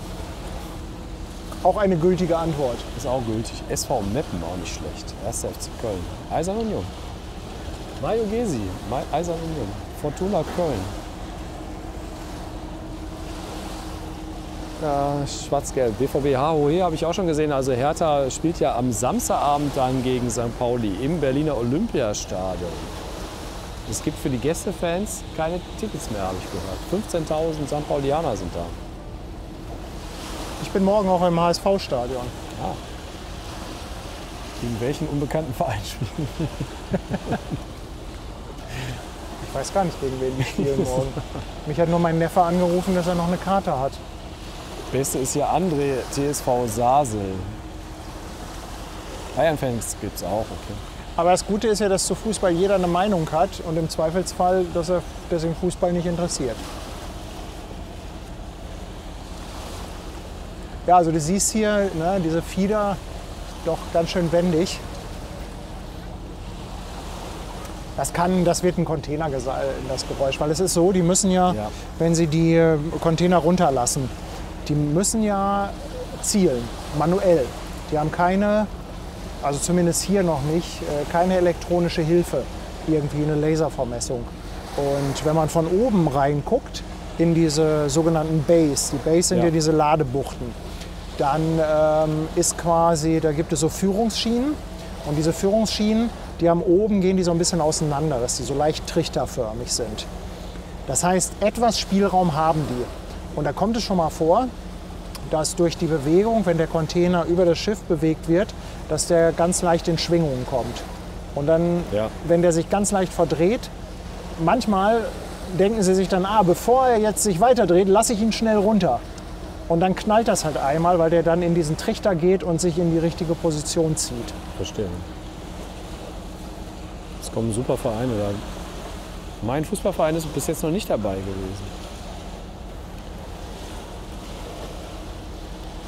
Auch eine gültige Antwort. Ist auch gültig. SV Meppen auch nicht schlecht. 1. FC Köln. Eisern Union. Mario Gesi. Eisern Union. Fortuna Köln. Ja, Schwarz-Gelb. BVB HOE habe ich auch schon gesehen. Also Hertha spielt ja am Samstagabend dann gegen St. Pauli im Berliner Olympiastadion. Es gibt für die Gästefans keine Tickets mehr, habe ich gehört. 15.000 St. Paulianer sind da. Ich bin morgen auch im HSV-Stadion. Gegen welchen unbekannten Verein spielen? Ich weiß gar nicht, gegen wen die spielen morgen. Mich hat nur mein Neffe angerufen, dass er noch eine Karte hat. Beste ist hier André, TSV Sasel. Bayern-Fans gibt es auch, okay. Aber das Gute ist ja, dass zu Fußball jeder eine Meinung hat und im Zweifelsfall, dass er deswegen Fußball nicht interessiert. Ja, also du siehst hier, ne, diese Fieder, doch ganz schön wendig. Das kann, das wird ein Container das Geräusch, weil es ist so, die müssen ja, Ja. wenn sie die äh, Container runterlassen, die müssen ja zielen, manuell. Die haben keine also zumindest hier noch nicht, äh, keine elektronische Hilfe, irgendwie eine Laservermessung. Und wenn man von oben reinguckt in diese sogenannten Bays, die Bays sind ja, Ja. diese Ladebuchten, dann ähm, ist quasi, da gibt es so Führungsschienen und diese Führungsschienen, die haben oben, gehen die so ein bisschen auseinander, dass die so leicht trichterförmig sind. Das heißt, etwas Spielraum haben die. Und da kommt es schon mal vor, dass durch die Bewegung, wenn der Container über das Schiff bewegt wird, dass der ganz leicht in Schwingungen kommt. Und dann, Ja. wenn der sich ganz leicht verdreht, manchmal denken sie sich dann, ah, bevor er jetzt sich weiterdreht, lasse ich ihn schnell runter. Und dann knallt das halt einmal, weil der dann in diesen Trichter geht und sich in die richtige Position zieht. Verstehe. Es kommen super Vereine da. Mein Fußballverein ist bis jetzt noch nicht dabei gewesen.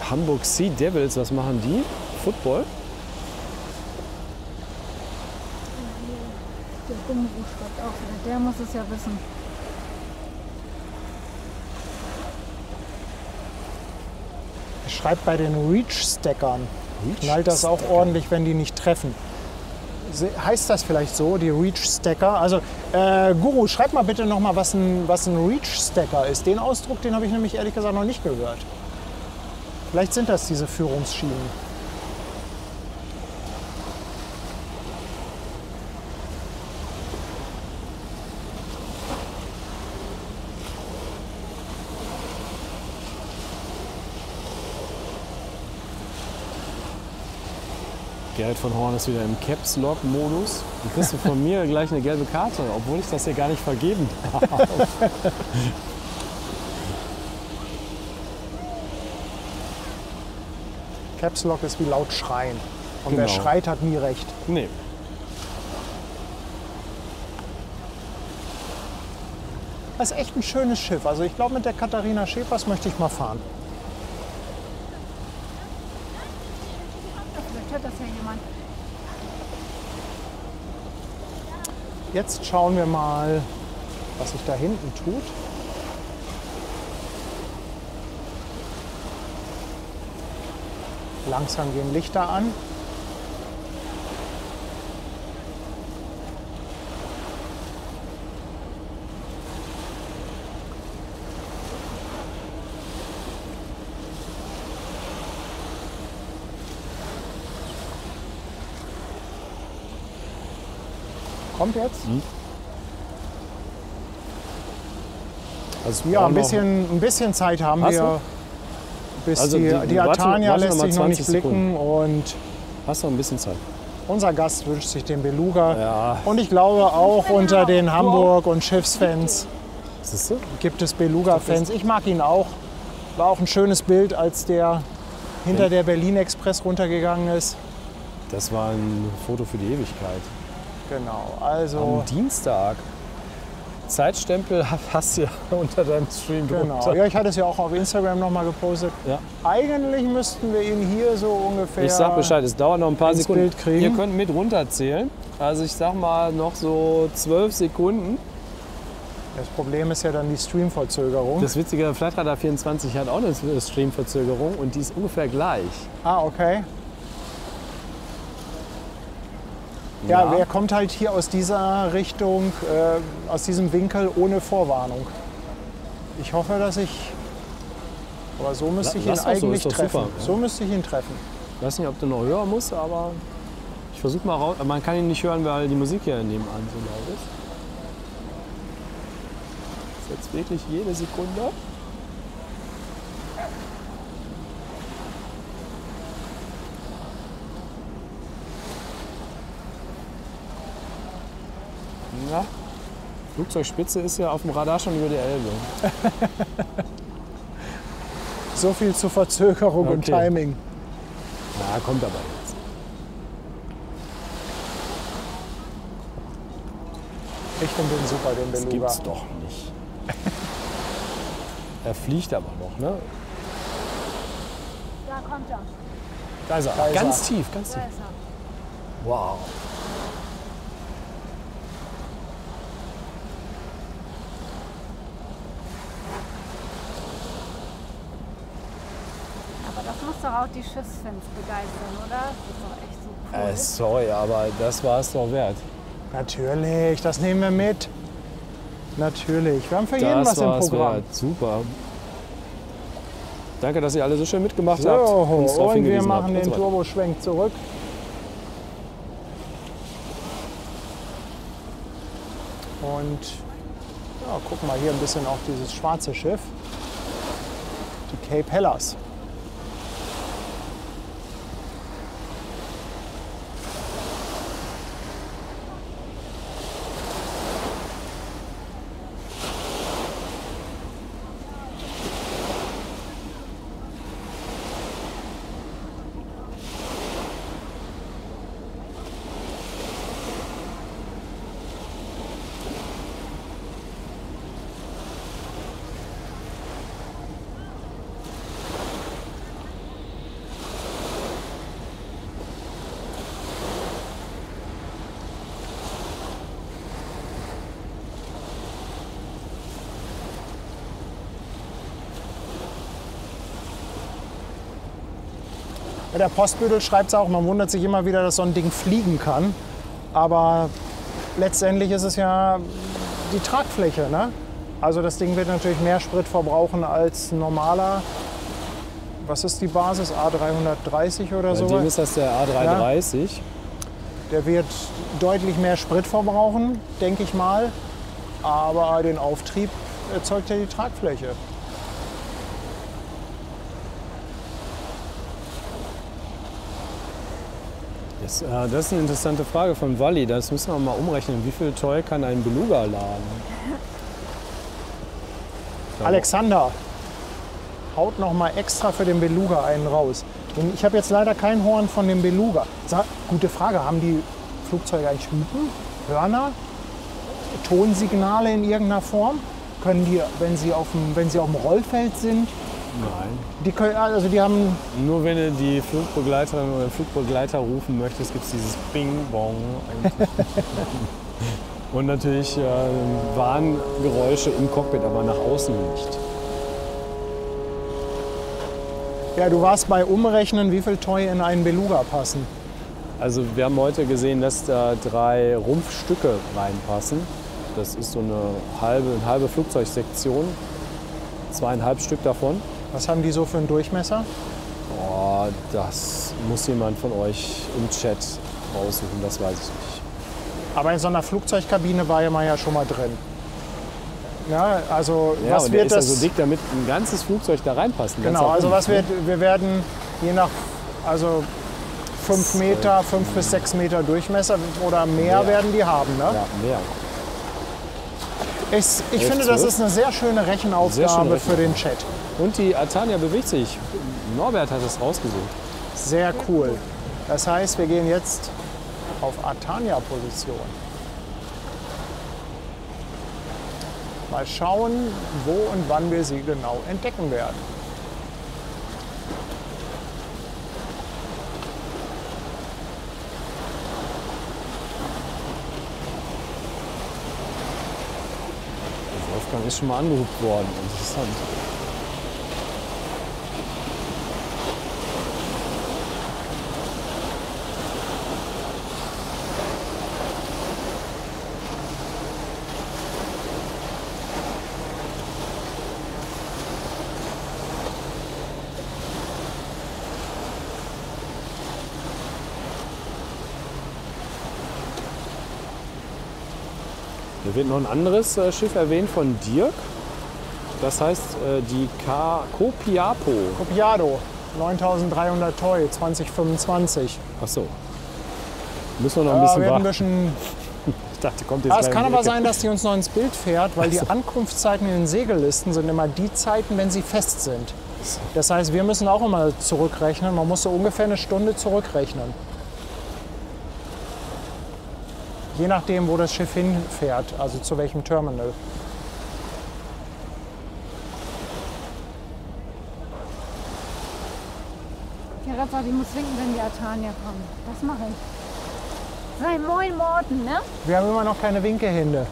Hamburg Sea Devils, was machen die? Football? Der Gummi schreibt auch wieder. Der muss es ja wissen. Schreibt bei den Reach-Stackern. Knallt das auch ordentlich, wenn die nicht treffen. Heißt das vielleicht so, die Reach-Stacker? Also, äh, Guru, schreib mal bitte noch mal, was ein, was ein Reach-Stacker ist. Den Ausdruck, den habe ich nämlich ehrlich gesagt noch nicht gehört. Vielleicht sind das diese Führungsschienen. Gerrit von Horn ist wieder im Caps Lock Modus. Dann kriegst du von mir gleich eine gelbe Karte, obwohl ich das hier gar nicht vergeben habe. Caps Lock ist wie laut schreien. Und wer Genau. schreit, hat nie recht. Nee. Das ist echt ein schönes Schiff. Also ich glaube, mit der Katharina Schäfers möchte ich mal fahren. Ja, vielleicht hört das ja jemand. Jetzt schauen wir mal, was sich da hinten tut. Langsam gehen Lichter an. Kommt jetzt? Also Ja, ein bisschen, ein bisschen Zeit haben Hast wir. Bis Also die, die- die, Atania warte lässt sich noch nicht 20 blicken und Hast noch ein bisschen Zeit. unser Gast wünscht sich den Beluga. Ja. Und ich glaube auch unter den Hamburg- und Schiffsfans du? gibt es Beluga-Fans. Ich mag ihn auch. War auch ein schönes Bild, als der hinter der Berlin Express runtergegangen ist. Das war ein Foto für die Ewigkeit. Genau, also Am Dienstag. Zeitstempel hast du ja unter deinem Stream Genau. drunter. Ja, ich hatte es ja auch auf Instagram nochmal gepostet. Ja. Eigentlich müssten wir ihn hier so ungefähr. Ich sag Bescheid, es dauert noch ein paar Sekunden. Ihr könnt mit runterzählen. Also ich sag mal noch so zwölf Sekunden. Das Problem ist ja dann die Streamverzögerung. Das Witzige, Flightradar 24 hat auch eine Streamverzögerung und die ist ungefähr gleich. Ah, okay. Ja, wer kommt halt hier aus dieser Richtung, äh, aus diesem Winkel ohne Vorwarnung? Ich hoffe, dass ich. Aber so müsste ich ihn lass so, eigentlich doch treffen. super, ja. So müsste ich ihn treffen. Ich weiß nicht, ob du noch höher musst, aber ich versuche mal raus. Man kann ihn nicht hören, weil die Musik hier nebenan so laut ist. Das ist jetzt wirklich jede Sekunde. Ja. Flugzeugspitze ist ja auf dem Radar schon über die Elbe. So viel zur Verzögerung und Okay. Timing. Na, kommt aber jetzt. Ich finde den super, den Das Beluga. gibt's doch nicht. er fliegt aber noch, ne? Da kommt er. Da ist er. Da ist ganz er. tief, ganz Da tief. ist er. Wow. Aber das muss doch auch die Schiffsfans begeistern, oder? Das ist doch echt so cool. Äh, sorry, aber das war es doch wert. Natürlich, das nehmen wir mit. Natürlich. Wir haben für jeden das was im Programm. wert. Super. Danke, dass ihr alle so schön mitgemacht So, habt. drauf und wir machen habt den und. Turboschwenk zurück. Und ja, guck mal hier ein bisschen auf dieses schwarze Schiff. Die Cape Hellas. Der Postbüttel schreibt es auch, man wundert sich immer wieder, dass so ein Ding fliegen kann. Aber letztendlich ist es ja die Tragfläche. Ne? Also das Ding wird natürlich mehr Sprit verbrauchen als normaler. Was ist die Basis? A330 oder Bei so? dem ist das der A330. Der wird deutlich mehr Sprit verbrauchen, denke ich mal. Aber den Auftrieb erzeugt ja die Tragfläche. Das, äh, das ist eine interessante Frage von Wally. Das müssen wir mal umrechnen. Wie viel Toll kann ein Beluga laden? Alexander, haut noch mal extra für den Beluga einen raus. Ich habe jetzt leider kein Horn von dem Beluga. Sag, gute Frage, haben die Flugzeuge eigentlich Hupen, Hörner, Tonsignale in irgendeiner Form? Können die, wenn sie auf dem, wenn sie auf dem Rollfeld sind, Nein. die können, also die haben, Nur wenn du die Flugbegleiterin oder Flugbegleiter rufen möchtest, gibt es dieses Bing-Bong. Und natürlich äh, Warngeräusche im Cockpit, aber nach außen nicht. ja, du warst bei Umrechnen, wie viel Toy in einen Beluga passen. Also wir haben heute gesehen, dass da drei Rumpfstücke reinpassen. Das ist so eine halbe, eine halbe Flugzeugsektion. Zweieinhalb Stück davon. Was haben die so für einen Durchmesser? Oh, das muss jemand von euch im Chat raussuchen, das weiß ich nicht. Aber in so einer Flugzeugkabine war ja mal ja schon mal drin. Ja, also Ja, was wird ist das? ja so dick, damit ein ganzes Flugzeug da reinpasst. ein Genau, also was wird, wir werden je nach, also fünf Meter, fünf bis sechs Meter Durchmesser oder mehr Mehr. werden die haben. Ne? Ja, mehr. Ich, ich finde, das ist eine sehr schöne Rechenaufgabe Sehr schöne für den Chat. Und die Atania bewegt sich. Norbert hat es rausgesucht. Sehr cool. Das heißt, wir gehen jetzt auf Atania-Position. Mal schauen, wo und wann wir sie genau entdecken werden. Wolfgang ist schon mal angerufen worden. Interessant. Da wird noch ein anderes äh, Schiff erwähnt von Dirk. Das heißt äh, die Ka Copiapo. Copiado, 9300 Toy, 2025. Ach so. Müssen wir noch ein Ja, bisschen ein warten. bisschen Ich dachte, kommt jetzt Ah, es kann aber sein, dass die uns noch ins Bild fährt, weil die Ankunftszeiten in den Segellisten sind immer die Zeiten, wenn sie fest sind. Das heißt, wir müssen auch immer zurückrechnen. Man muss so ungefähr eine Stunde zurückrechnen. Je nachdem, wo das Schiff hinfährt, also zu welchem Terminal. Sagt, ich muss winken, wenn die Atania kommen. Das mache ich. Sei moin Morten, ne? Wir haben immer noch keine Winkehände.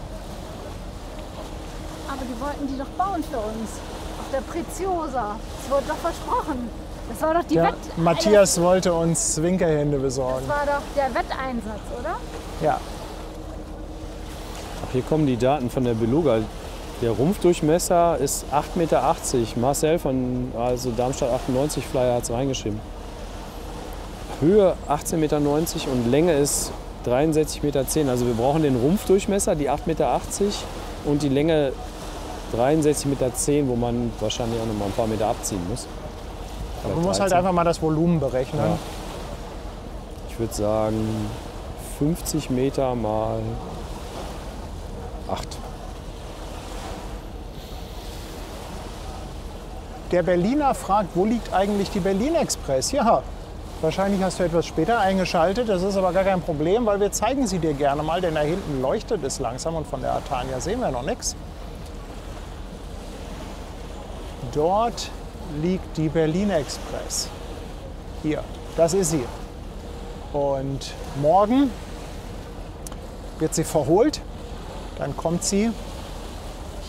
Aber die wollten die doch bauen für uns. Auf der Preziosa. Das wurde doch versprochen. Das war doch die Ja, Wett... Matthias wollte uns Winkehände Das besorgen. war doch der Wetteinsatz, oder? Ja, hier kommen die Daten von der Beluga. Der Rumpfdurchmesser ist 8,80 Meter. Marcel von also Darmstadt 98 Flyer hat es reingeschrieben. Höhe 18,90 Meter und Länge ist 63,10 Meter. Also wir brauchen den Rumpfdurchmesser, die 8,80 Meter und die Länge 63,10 Meter, wo man wahrscheinlich auch noch mal ein paar Meter abziehen muss. man muss halt 13. einfach mal das Volumen berechnen. Ja. Ich würde sagen 50 Meter mal 8. Der Berliner fragt, wo liegt eigentlich die Berlin Express? Ja, wahrscheinlich hast du etwas später eingeschaltet. Das ist aber gar kein Problem, weil wir zeigen sie dir gerne mal, denn da hinten leuchtet es langsam und von der Atania sehen wir noch nichts. Dort liegt die Berlin Express. Hier, das ist sie. Und morgen wird sie verholt. Dann kommt sie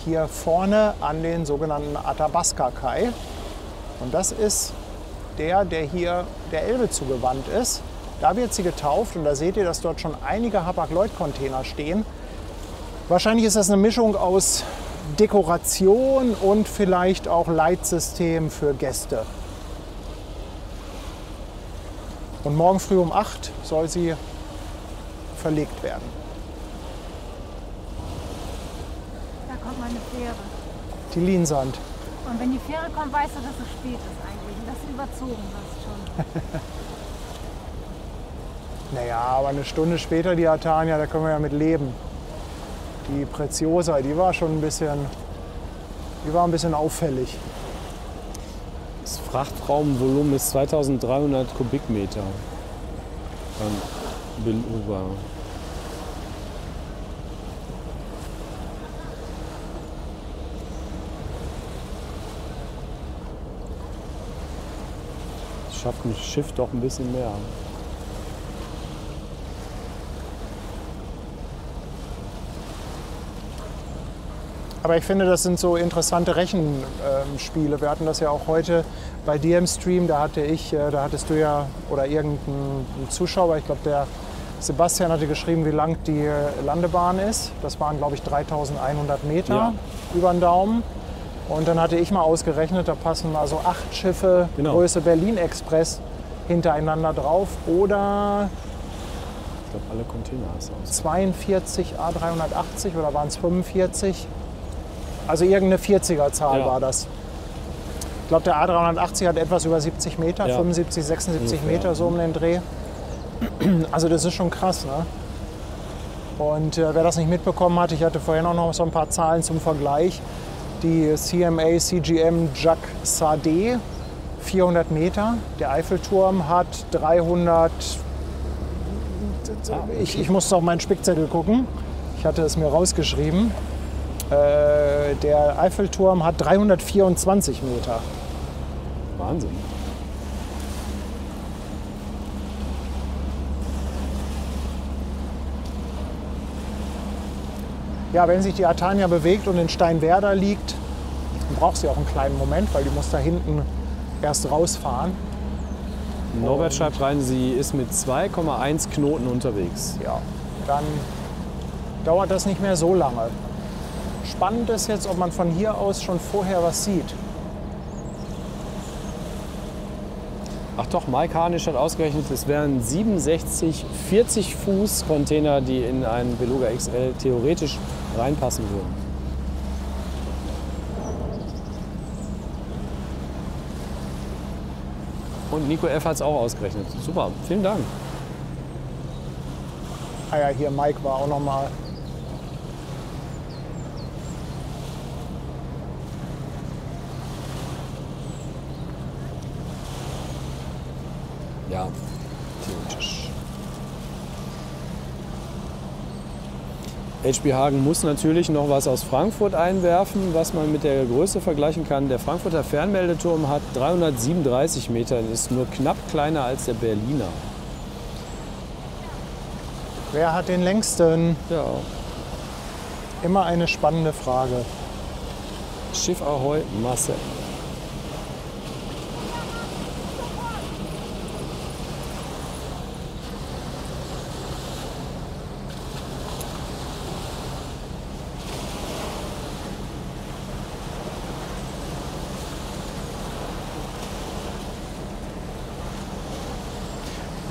hier vorne an den sogenannten Athabasca-Kai. Und das ist der, der hier der Elbe zugewandt ist. Da wird sie getauft und da seht ihr, dass dort schon einige Hapag-Lloyd-Container stehen. Wahrscheinlich ist das eine Mischung aus Dekoration und vielleicht auch Leitsystem für Gäste. Und morgen früh um 8 soll sie verlegt werden. Da kommt meine Fähre. Die Linsand. Und wenn die Fähre kommt, weißt du, dass es spät ist eigentlich. Und dass du überzogen hast schon. Naja, aber eine Stunde später die Atania, da können wir ja mit leben. Die Preziosa, die war schon ein bisschen, die war ein bisschen auffällig. Das Frachtraumvolumen ist 2300 Kubikmeter. Dann Beluga. Schafft ein Schiff doch ein bisschen mehr. Aber ich finde, das sind so interessante Rechenspiele. Wir hatten das ja auch heute bei dir im Stream. Da hatte ich, äh, da hattest du ja oder irgendein Zuschauer, ich glaube der Sebastian hatte geschrieben, wie lang die Landebahn ist. Das waren glaube ich 3.100 Meter Ja. über den Daumen. Und dann hatte ich mal ausgerechnet, da passen also acht Schiffe Genau. Größe Berlin Express hintereinander drauf oder Ich glaube, alle Container ist aus. 42 A380 oder waren es 45? Also irgendeine 40er-Zahl Ja. war das. Ich glaube, der A380 hat etwas über 70 Meter, Ja. 75, 76 Ungefähr. Meter so um den Dreh. Also das ist schon krass. Ne? Und äh, wer das nicht mitbekommen hat, ich hatte vorhin auch noch so ein paar Zahlen zum Vergleich. Die CMA CGM Jack Sade, 400 Meter. Der Eiffelturm hat 300 ich, ich musste auf meinen Spickzettel gucken. Ich hatte es mir rausgeschrieben. Äh, der Eiffelturm hat 324 Meter. Wahnsinn. Ja, wenn sich die Atania bewegt und in Steinwerder liegt, braucht sie auch einen kleinen Moment, weil die muss da hinten erst rausfahren. Norbert schreibt rein, sie ist mit 2,1 Knoten unterwegs. Ja, dann dauert das nicht mehr so lange. Spannend ist jetzt, ob man von hier aus schon vorher was sieht. Ach doch, Mike Harnisch hat ausgerechnet, es wären 67 40 Fuß Container, die in einen Beluga XL theoretisch reinpassen würden. Und Nico F. hat es auch ausgerechnet. Super, vielen Dank. Ah ja, hier Mike war auch noch mal. Ja, theoretisch. HB Hagen muss natürlich noch was aus Frankfurt einwerfen, was man mit der Größe vergleichen kann. Der Frankfurter Fernmeldeturm hat 337 Meter ist nur knapp kleiner als der Berliner. Wer hat den längsten? Ja, Immer eine spannende Frage. Schiff Ahoi, Masse.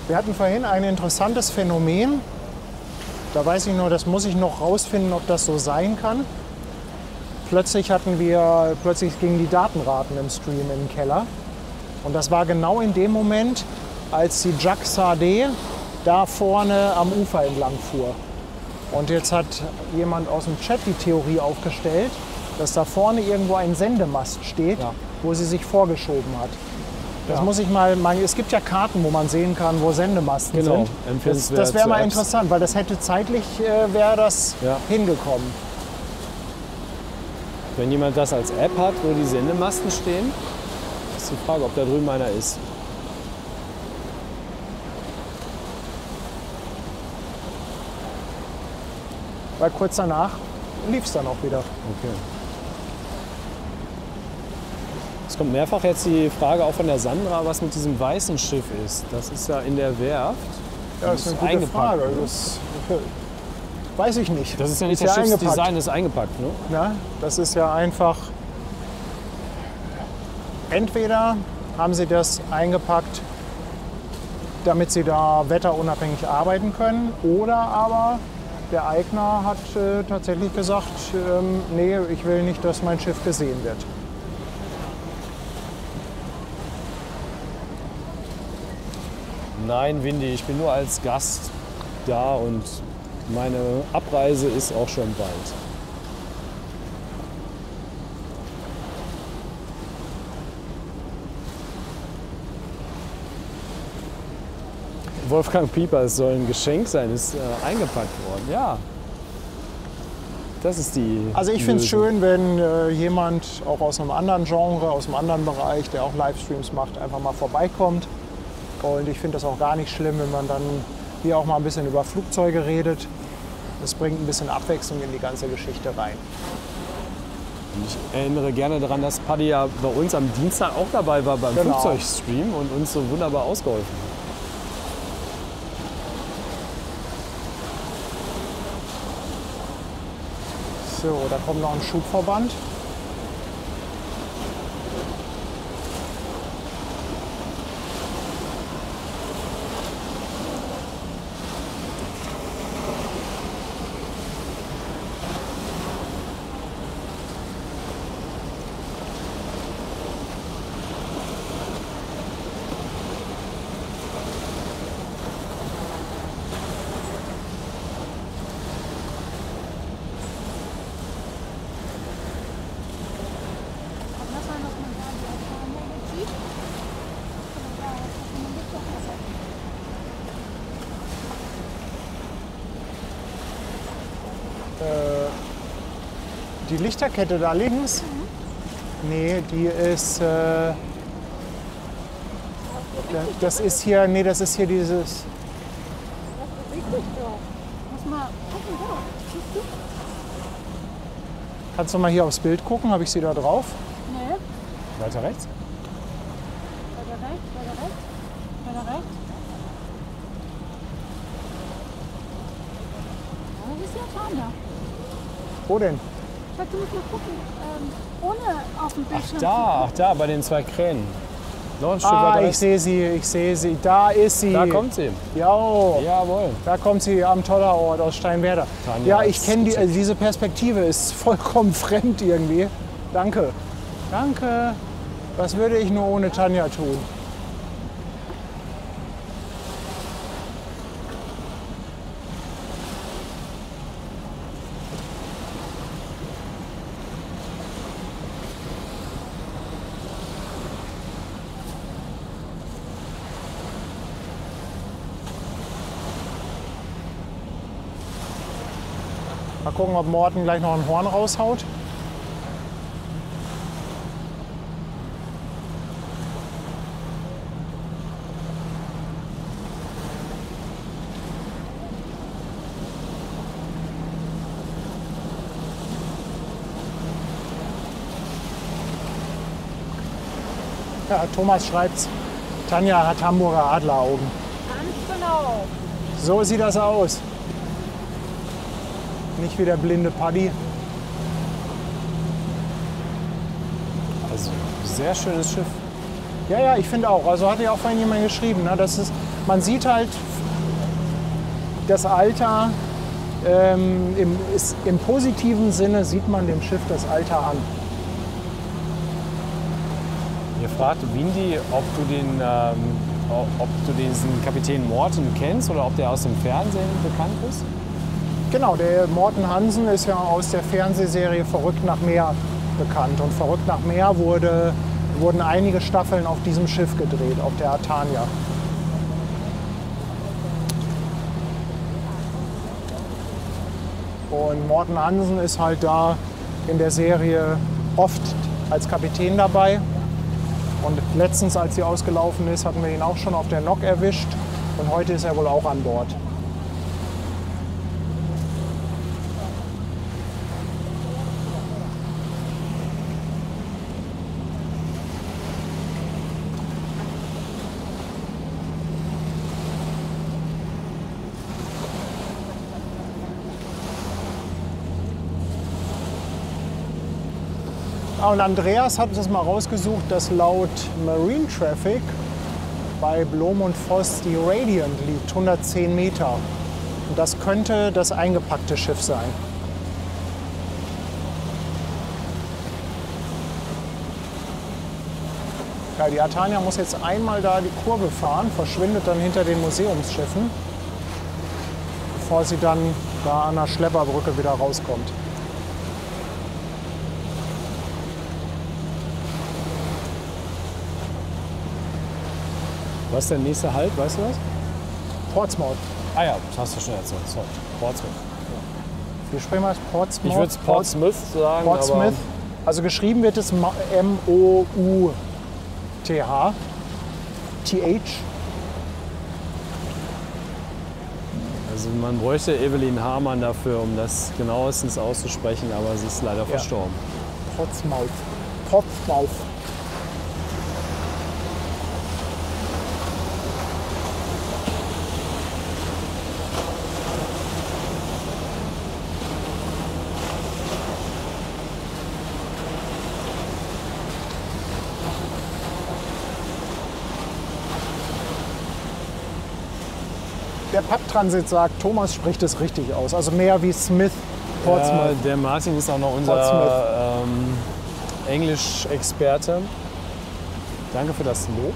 Wir hatten vorhin ein interessantes Phänomen. Da weiß ich nur, das muss ich noch rausfinden, ob das so sein kann. Plötzlich hatten wir, plötzlich gingen die Datenraten im Stream den Keller. Und das war genau in dem Moment, als die JAXA D da vorne am Ufer entlang fuhr. Und jetzt hat jemand aus dem Chat die Theorie aufgestellt, dass da vorne irgendwo ein Sendemast steht, Ja. wo sie sich vorgeschoben hat. Das Ja. muss ich mal, mal, es gibt ja Karten, wo man sehen kann, wo Sendemasten Genau, sind. Das, das wäre mal Apps. interessant, weil das hätte zeitlich, äh, wäre das Ja. hingekommen. Wenn jemand das als App hat, wo die Sendemasten stehen, ist die Frage, ob da drüben einer ist. Weil kurz danach lief es dann auch wieder. Okay. Es kommt mehrfach jetzt die Frage auch von der Sandra, was mit diesem weißen Schiff ist. Das ist ja in der Werft. Ja, das ist eine gute eingepackt, Frage. ne? Das weiß ich nicht. Das ist ja nicht Ist das ja Schiffsdesign, eingepackt. ist eingepackt. Ne? Ja, das ist ja einfach. Entweder haben sie das eingepackt, damit sie da wetterunabhängig arbeiten können, oder aber der Eigner hat äh, tatsächlich gesagt, ähm, nee, ich will nicht, dass mein Schiff gesehen wird. Nein, Windy, ich bin nur als Gast da und meine Abreise ist auch schon bald. Wolfgang Pieper, es soll ein Geschenk sein, ist äh, eingepackt worden. Ja. Das ist die. Also ich finde es schön, wenn äh, jemand auch aus einem anderen Genre, aus einem anderen Bereich, der auch Livestreams macht, einfach mal vorbeikommt. Und ich finde das auch gar nicht schlimm, wenn man dann hier auch mal ein bisschen über Flugzeuge redet. Das bringt ein bisschen Abwechslung in die ganze Geschichte rein. Ich erinnere gerne daran, dass Paddy ja bei uns am Dienstag auch dabei war beim Genau. Flugzeugstream und uns so wunderbar ausgeholfen hat. So, da kommt noch ein Schubverband. Lichterkette da links? Nee, die ist. Äh, da- das ist hier. Nee, das ist hier dieses. Muss mal gucken, da. Siehst du? Kannst du mal hier aufs Bild gucken? Habe ich sie da drauf? Nee. Weiter rechts? Weiter rechts, weiter rechts, weiter rechts. Ja, das ist ja Tanja. Wo denn? Musst mal gucken. Ähm, ohne auf dem Bildschirm. Da, ach da, bei den zwei Kränen. Noch ein Stück Ah, weiter ich sehe sie, ich sehe sie. Da ist sie. Da kommt sie. Jo, Jawohl. da kommt sie am Tollerort aus Steinwerder. Tanja Ja, ich kenne die, also diese Perspektive ist vollkommen fremd irgendwie. Danke. Danke. Was würde ich nur ohne Tanja tun? Mal gucken, ob Morten gleich noch ein Horn raushaut. Ja, Thomas schreibt, Tanja hat Hamburger Adleraugen. Ganz genau. So sieht das aus. Nicht wie der blinde Paddy. Also, sehr schönes Schiff. Ja, ja, ich finde auch. Also hatte ja auch vorhin jemand geschrieben. Ne? Das ist, man sieht halt das Alter, ähm, im, ist, im positiven Sinne sieht man dem Schiff das Alter an. Hier fragt Windy, ob du den, ähm, ob du diesen Kapitän Morton kennst oder ob der aus dem Fernsehen bekannt ist. Genau, der Morten Hansen ist ja aus der Fernsehserie Verrückt nach Meer bekannt. Und Verrückt nach Meer wurde, wurden einige Staffeln auf diesem Schiff gedreht, auf der Atania. Und Morten Hansen ist halt da in der Serie oft als Kapitän dabei. Und letztens, als sie ausgelaufen ist, hatten wir ihn auch schon auf der Lok erwischt. Und heute ist er wohl auch an Bord. Und Andreas hat das mal rausgesucht, dass laut Marine Traffic bei Blom und Voss die Radiant liegt, 110 Meter. Und das könnte das eingepackte Schiff sein. Ja, die Atania muss jetzt einmal da die Kurve fahren, verschwindet dann hinter den Museumsschiffen, bevor sie dann da an der Schlepperbrücke wieder rauskommt. Was ist der nächste Halt, weißt du das? Portsmouth. Ah ja, das hast du schon erzählt. Sorry. Portsmouth. Wie sprechen wir es? Portsmouth? Ich würde es Portsmouth sagen, Portsmouth. Also geschrieben wird es M-O-U-T-H. T-H. Also man bräuchte Evelyn Hamann dafür, um das genauestens auszusprechen, aber sie ist leider verstorben. Portsmouth. Portsmouth. Der Papptransit sagt, Thomas spricht es richtig aus. Also mehr wie Smith, Ja, Portsmouth. der Martin ist auch noch unser ähm, Englisch-Experte. Danke für das Lob.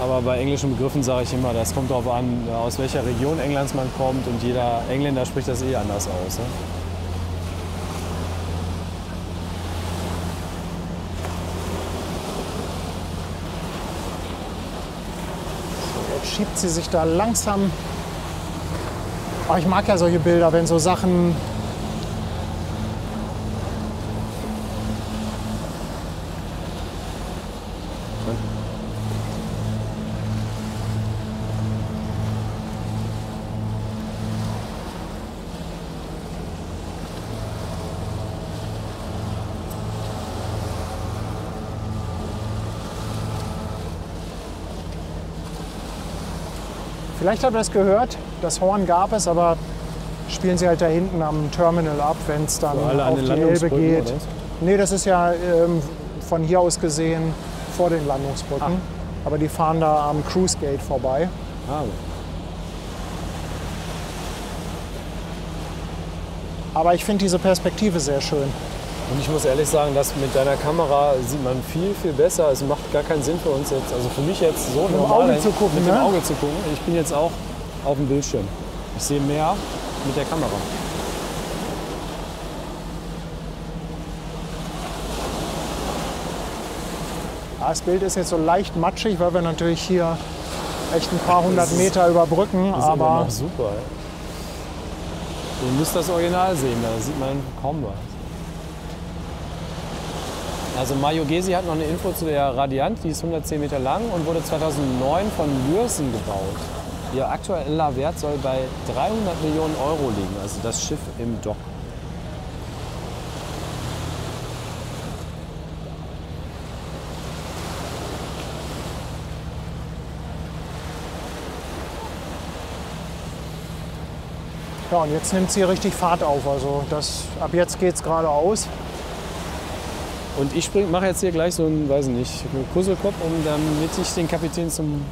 Aber bei englischen Begriffen sage ich immer, das kommt darauf an, aus welcher Region Englands man kommt und jeder Engländer spricht das eh anders aus. Ne? Schiebt sie sich da langsam Aber ich mag ja solche Bilder, wenn so Sachen. Vielleicht habt ihr es gehört, das Horn gab es, aber spielen sie halt da hinten am Terminal ab, wenn es dann So auf die Elbe geht. Nee, das ist ja ähm, von hier aus gesehen vor den Landungsbrücken. Aber die fahren da am Cruise Gate vorbei. Ah, Aber ich finde diese Perspektive sehr schön. Und ich muss ehrlich sagen, dass mit deiner Kamera sieht man viel, viel besser. Es macht gar keinen Sinn für uns jetzt, also für mich jetzt so dem normal Auge zu gucken, mit dem ne? Auge zu gucken. Ich bin jetzt auch auf dem Bildschirm. Ich sehe mehr mit der Kamera. Das Bild ist jetzt so leicht matschig, weil wir natürlich hier echt ein paar hundert Meter überbrücken. Das ist immer Aber noch super. ey. Ihr müsst das Original sehen, da sieht man kaum was. Also Mario Gesi hat noch eine Info zu der Radiant, die ist 110 Meter lang und wurde 2009 von Lürsen gebaut. Ihr aktueller Wert soll bei 300 Millionen Euro liegen, also das Schiff im Dock. ja, und jetzt nimmt sie richtig Fahrt auf. Also das, ab jetzt geht es geradeaus. Und ich mache jetzt hier gleich so einen, weiß ich nicht, einen Kusselkopf, um damit ich den Kapitän zum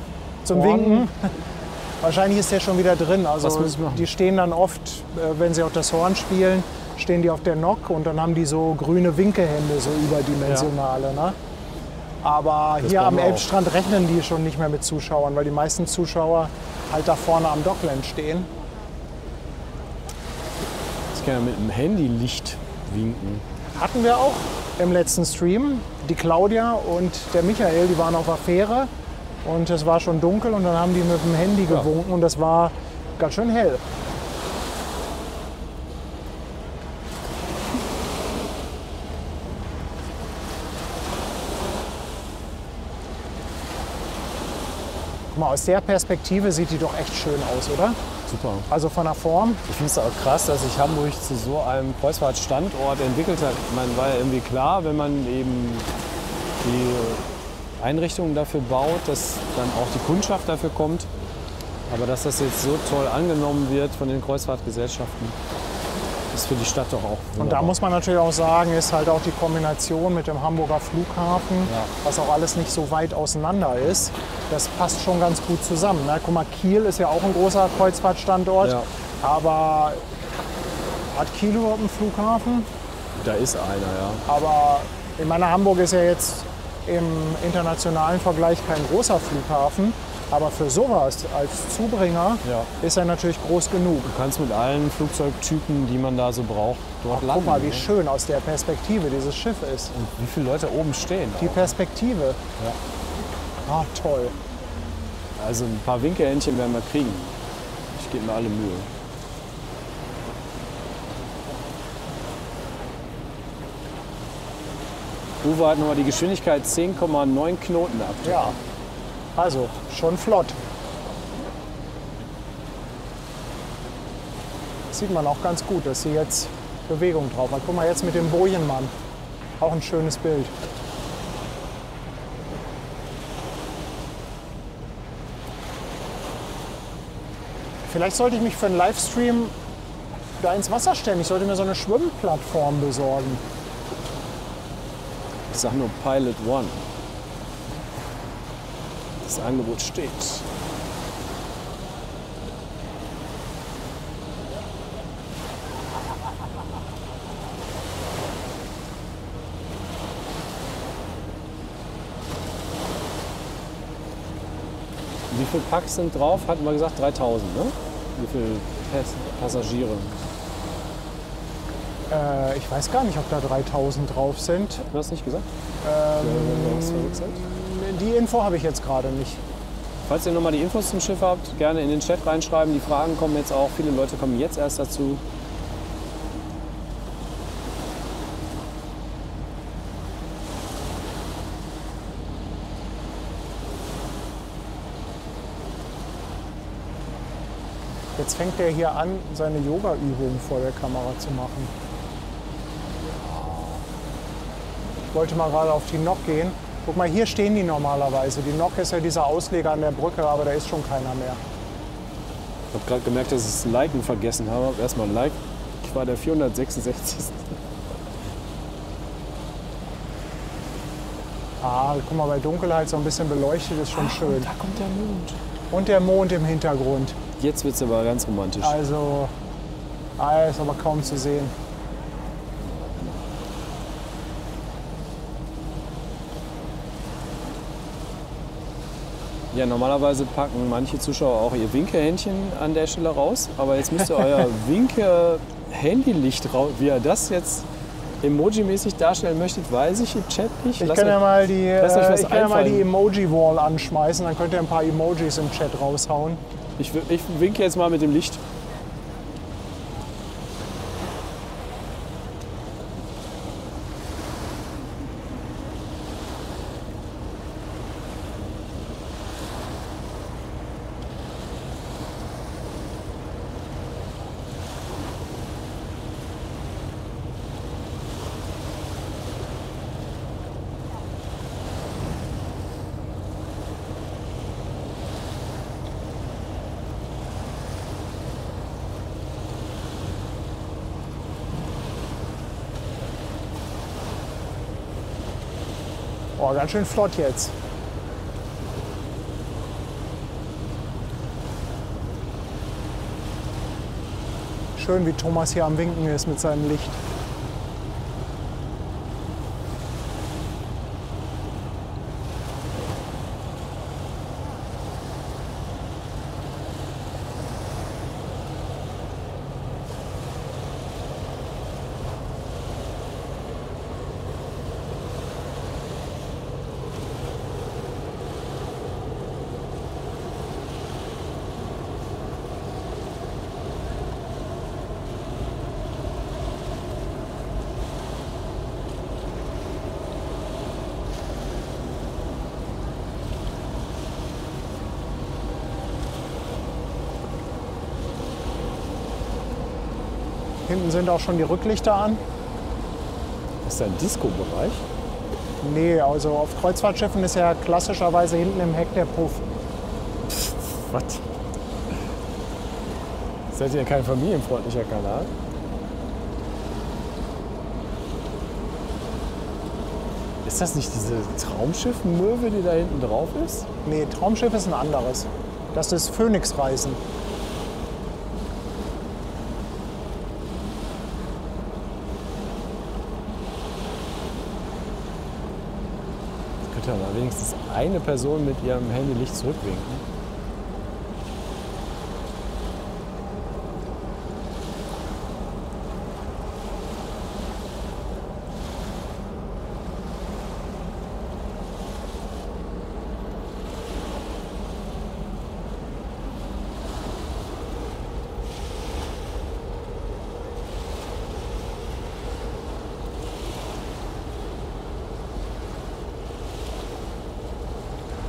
Zum Horn- Winken. Wahrscheinlich ist der schon wieder drin. Also die stehen dann oft, äh, wenn sie auch das Horn spielen, stehen die auf der Nock und dann haben die so grüne Winkehände, so überdimensionale. Ne? Aber hier brauchen am wir auch. Elbstrand rechnen die schon nicht mehr mit Zuschauern, weil die meisten Zuschauer halt da vorne am Dockland stehen. Ich kann ja mit dem Handylicht winken. Hatten wir auch im letzten Stream. Die Claudia und der Michael, die waren auf der Fähre und es war schon dunkel und dann haben die mit dem Handy Ja. gewunken und das war ganz schön hell. Guck mal, aus der Perspektive sieht die doch echt schön aus, oder? Super. Also von der Form. Ich finde es auch krass, dass sich Hamburg zu so einem Kreuzfahrtstandort entwickelt hat. Man war ja irgendwie klar, wenn man eben die Einrichtungen dafür baut, dass dann auch die Kundschaft dafür kommt. Aber dass das jetzt so toll angenommen wird von den Kreuzfahrtgesellschaften, ist für die Stadt doch auch Und da wunderbar. muss man natürlich auch sagen, ist halt auch die Kombination mit dem Hamburger Flughafen, Ja. was auch alles nicht so weit auseinander ist. Das passt schon ganz gut zusammen. Ne? Guck mal, Kiel ist ja auch ein großer Kreuzfahrtstandort, Ja. aber hat Kiel überhaupt einen Flughafen? Da ist einer, ja. Aber ich meine, Hamburg ist ja jetzt im internationalen Vergleich kein großer Flughafen, aber für sowas als Zubringer Ja. ist er natürlich groß genug. Du kannst mit allen Flugzeugtypen, die man da so braucht, dort landen. Guck mal, wie ne? schön aus der Perspektive dieses Schiff ist. Und wie viele Leute oben stehen. Die Perspektive. Ah, toll. Also ein paar Winkelhändchen werden wir kriegen. Ich gebe mir alle Mühe. Uwe hat nochmal die Geschwindigkeit 10,9 Knoten ab. Ja, also schon flott. Sieht man auch ganz gut, dass sie jetzt Bewegung drauf hat. Guck mal jetzt mit dem Bojenmann. Auch ein schönes Bild. Vielleicht sollte ich mich für einen Livestream da ins Wasser stellen. Ich sollte mir so eine Schwimmplattform besorgen. Ich sag nur Pilot One. Das Angebot steht. Wie viele Packs sind drauf? Hatten wir gesagt 3000, ne? Wie viele Pass Passagiere? Äh, ich weiß gar nicht, ob da 3000 drauf sind. Hatten wir das nicht gesagt? Ähm, verwechselt? Die Info habe ich jetzt gerade nicht. Falls ihr nochmal die Infos zum Schiff habt, gerne in den Chat reinschreiben. Die Fragen kommen jetzt auch. Viele Leute kommen jetzt erst dazu. Jetzt fängt er hier an, seine Yoga-Übungen vor der Kamera zu machen. Ich wollte mal gerade auf die Nock gehen. Guck mal, hier stehen die normalerweise. Die Nock ist ja dieser Ausleger an der Brücke, aber da ist schon keiner mehr. Ich habe gerade gemerkt, dass ich das Liken vergessen habe. Erstmal ein Like. Ich war der 466. Ah, guck mal, bei Dunkelheit so ein bisschen beleuchtet ist schon schön. Da kommt der Mond. Und der Mond im Hintergrund. Jetzt wird es aber ganz romantisch. Also, ah, ist aber kaum zu sehen. Ja, normalerweise packen manche Zuschauer auch ihr Winkehändchen an der Stelle raus. Aber jetzt müsst ihr euer Winke-Handylicht raus. Wie ihr das jetzt emoji-mäßig darstellen möchtet, weiß ich im Chat nicht. Ich Lasst kann ja mal die, äh, ja mal die. Emoji-Wall anschmeißen, dann könnt ihr ein paar Emojis im Chat raushauen. ich, ich winke jetzt mal mit dem Licht. Oh, ganz schön flott jetzt. Schön, wie Thomas hier am Winken ist mit seinem Licht. Hinten sind auch schon die Rücklichter an. Ist da ein Disco-Bereich? Nee, also auf Kreuzfahrtschiffen ist ja klassischerweise hinten im Heck der Puff. Was? Seid ihr kein familienfreundlicher Kanal? Ist das nicht diese Traumschiff-Möwe, die da hinten drauf ist? Nee, Traumschiff ist ein anderes. Das ist Phoenix-Reisen. Könnte ja mal wenigstens eine Person mit ihrem Handylicht zurückwinken.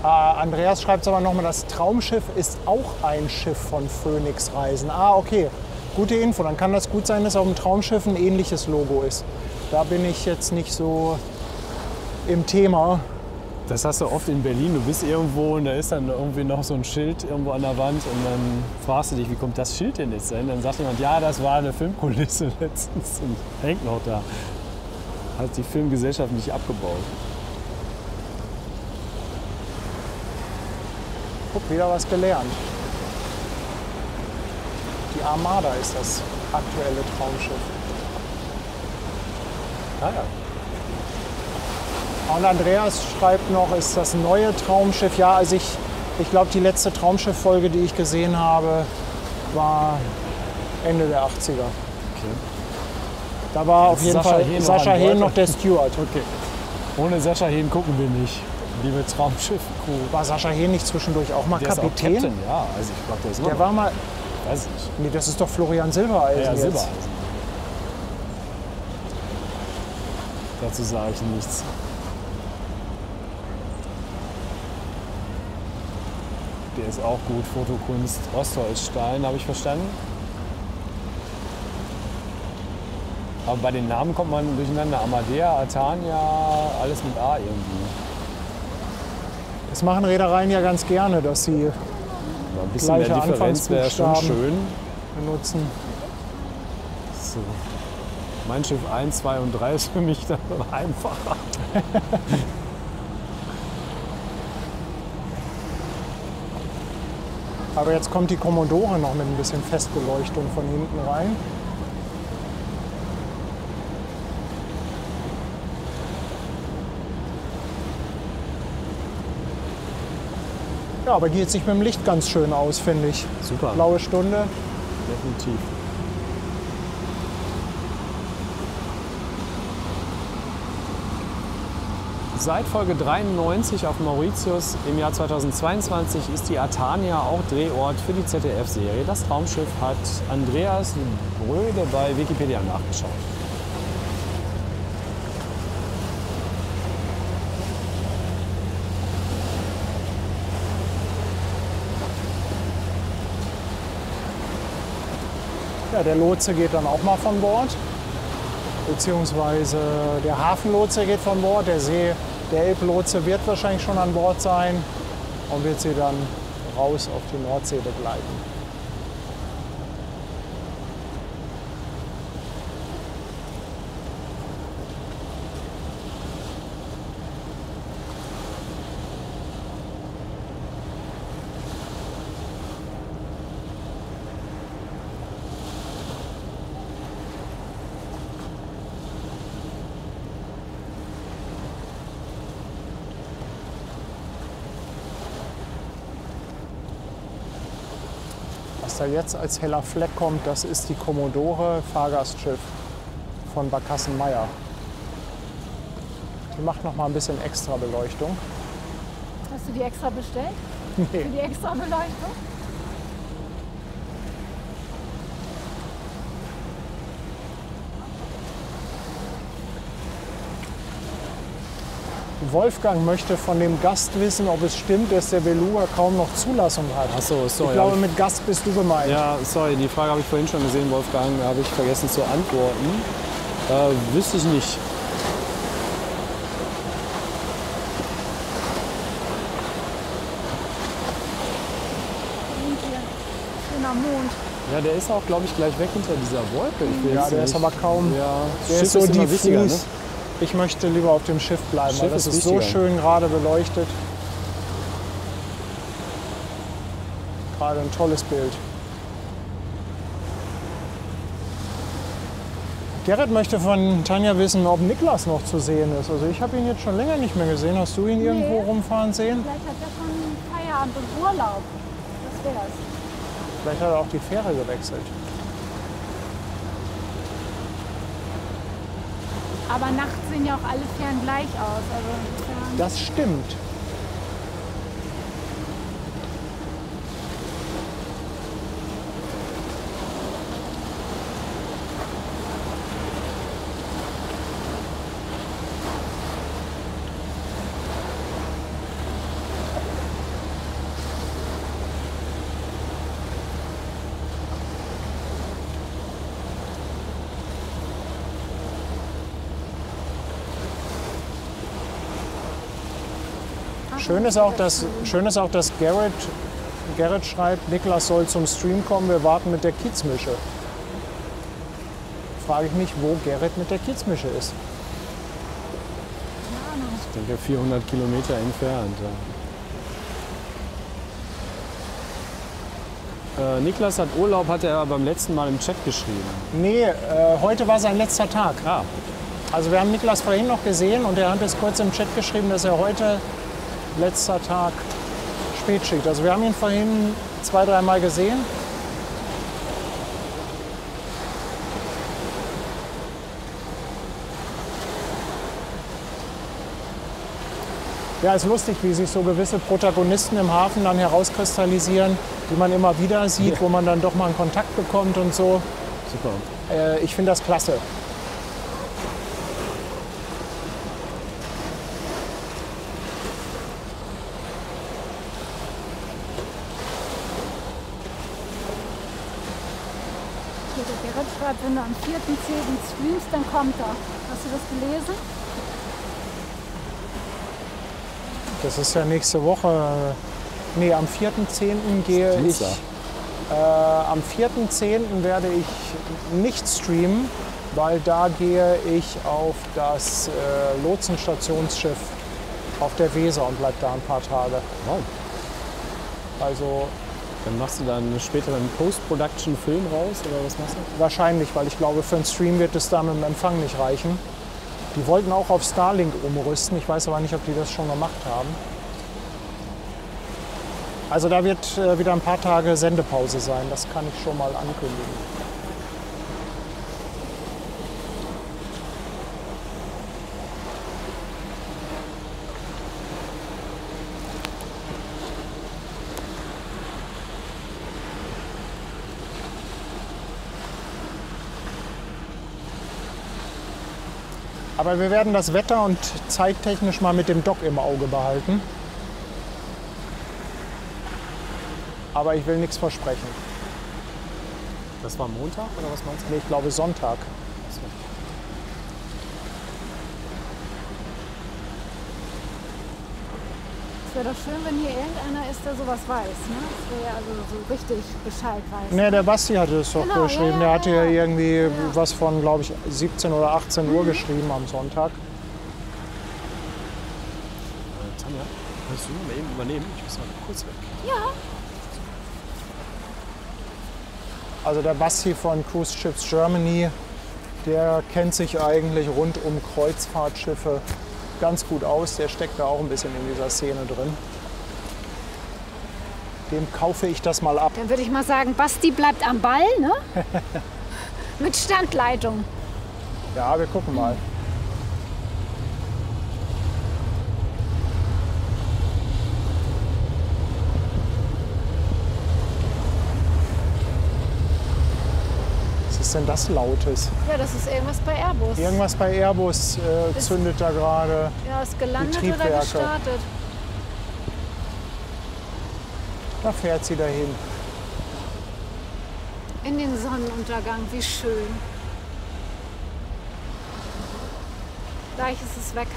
Ah, Andreas schreibt aber nochmal, das Traumschiff ist auch ein Schiff von Phoenix Reisen. Ah, okay. Gute Info. Dann kann das gut sein, dass auf dem Traumschiff ein ähnliches Logo ist. Da bin ich jetzt nicht so im Thema. Das hast du oft in Berlin. Du bist irgendwo und da ist dann irgendwie noch so ein Schild irgendwo an der Wand und dann fragst du dich, wie kommt das Schild denn jetzt hin? Dann sagt jemand, ja, das war eine Filmkulisse letztens und hängt noch da. Hat die Filmgesellschaft nicht abgebaut. Guck, wieder was gelernt. Die Armada ist das aktuelle Traumschiff. Ah ja. Und Andreas schreibt noch, ist das neue Traumschiff? Ja, also ich, ich glaube, die letzte Traumschiff-Folge, die ich gesehen habe, war Ende der 80er. Da war auf jeden Sascha Fall Hehn Sascha? Hehn noch der Steward. Okay. Ohne Sascha Hehn gucken wir nicht. Liebe Traumschiff-Crew. War Sascha nicht zwischendurch auch mal Der ist auch Kapitän? Captain, ja. Also ich glaube, der ist Der war mal. Weiß ich nicht. Nee, das ist doch Florian Silbereisen. Ja, jetzt. Silbereisen. Dazu sage ich nichts. Der ist auch gut, Fotokunst. Ostholzstein, habe ich verstanden. Aber bei den Namen kommt man durcheinander. Amadea, Atania, alles mit A irgendwie. Das machen Reedereien ja ganz gerne, dass sie ein bisschen mehr Gleiche Differenz wäre schon schön. benutzen. So. Mein Schiff 1, 2 und 3 ist für mich dann einfacher. Aber jetzt kommt die Commodore noch mit ein bisschen Festbeleuchtung von hinten rein. Ja, aber geht sich mit dem Licht ganz schön aus, finde ich. Super, Blaue Stunde. definitiv. Seit Folge 93 auf Mauritius im Jahr 2022 ist die Atania auch Drehort für die ZDF-Serie. Das Raumschiff hat Andreas Bröde bei Wikipedia nachgeschaut. Ja, der Lotse geht dann auch mal von Bord. Beziehungsweise der Hafenlotse geht von Bord. Der See, der Elblotse wird wahrscheinlich schon an Bord sein und wird sie dann raus auf die Nordsee begleiten. Da jetzt als heller Fleck kommt, das ist die Commodore Fahrgastschiff von Barkassen-Meyer. Die macht noch mal ein bisschen extra Beleuchtung. Hast du die extra bestellt? Nee. Für die extra Beleuchtung? Wolfgang möchte von dem Gast wissen, ob es stimmt, dass der Beluga kaum noch Zulassung hat. Achso, sorry. ich glaube, mit Gast bist du gemeint. Ja, sorry, die Frage habe ich vorhin schon gesehen, Wolfgang, da habe ich vergessen zu antworten. Äh, wüsste ich nicht. Mond. Ja, der ist auch, glaube ich, gleich weg hinter dieser Wolke. Ja, der ist nicht- aber kaum. Ja, Der Schiff ist so immer diffus. wichtiger, ne? Ich möchte lieber auf dem Schiff bleiben, weil Schiff das ist ist so schön gerade beleuchtet. Gerade ein tolles Bild. Gerrit möchte von Tanja wissen, ob Niklas noch zu sehen ist. Also ich habe ihn jetzt schon länger nicht mehr gesehen. Hast du ihn irgendwo rumfahren sehen? Vielleicht hat er schon Feierabend und Urlaub. Das wär's. Vielleicht hat er auch die Fähre gewechselt. Aber nachts sehen ja auch alle Fähren gleich aus. Also insofern- Das stimmt. Schön ist auch, dass, schön ist auch, dass Garrett, Garrett schreibt, Niklas soll zum Stream kommen, wir warten mit der Kiezmische. Frage ich mich, wo Gerrit mit der Kiezmische ist. Ich denke 400 Kilometer entfernt. Ja. Äh, Niklas hat Urlaub, hat er beim letzten Mal im Chat geschrieben. Nee, äh, heute war sein letzter Tag. Ah, Also wir haben Niklas vorhin noch gesehen und er hat es kurz im Chat geschrieben, dass er heute letzter Tag Spätschicht. Also wir haben ihn vorhin zwei, dreimal gesehen. Ja, ist lustig, wie sich so gewisse Protagonisten im Hafen dann herauskristallisieren, die man immer wieder sieht, wo man dann doch mal einen Kontakt bekommt und so. Super. Äh, ich finde das klasse. Hier, der Gerrit schreibt, wenn du am 4.10. streamst, dann kommt er. Hast du das gelesen? Das ist ja nächste Woche. Nee, am 4.10. gehe ich. Äh, am 4.10. werde ich nicht streamen, weil da gehe ich auf das äh, Lotsenstationsschiff auf der Weser und bleibe da ein paar Tage. Wow. Also Dann machst du dann später einen Post-Production-Film raus oder was machst du? wahrscheinlich, weil ich glaube, für einen Stream wird es da mit dem Empfang nicht reichen. Die wollten auch auf Starlink umrüsten. Ich weiß aber nicht, ob die das schon gemacht haben. Also da wird äh, wieder ein paar Tage Sendepause sein. Das kann ich schon mal ankündigen. Aber wir werden das Wetter und zeittechnisch mal mit dem Dock im Auge behalten. Aber ich will nichts versprechen. Das war Montag oder was meinst Nee, ich glaube Sonntag. Es wäre doch schön, wenn hier irgendeiner ist, der sowas weiß. Ne? Das wäre also so richtig Bescheid weiß. Nee, der Basti hatte es doch Genau, geschrieben. ja, der ja, hatte ja. ja irgendwie Ja. was von, glaube ich, 17 oder 18 Mhm. Uhr geschrieben am Sonntag. Äh, Tanja, kannst du mal eben übernehmen? Ich muss mal kurz weg. Also der Basti von Cruise Ships Germany, der kennt sich eigentlich rund um Kreuzfahrtschiffe ganz gut aus. Der steckt da auch ein bisschen in dieser Szene drin. Dem kaufe ich das mal ab. Dann würde ich mal sagen, Basti bleibt am Ball, ne? Mit Standleitung. Ja, wir gucken mal. Was ist denn das Lautes? Ja, das ist irgendwas bei Airbus. Irgendwas bei Airbus äh, zündet da gerade. Ja, ist gelandet Die oder gestartet. Da fährt sie dahin. In den Sonnenuntergang, wie schön. Gleich ist es weg.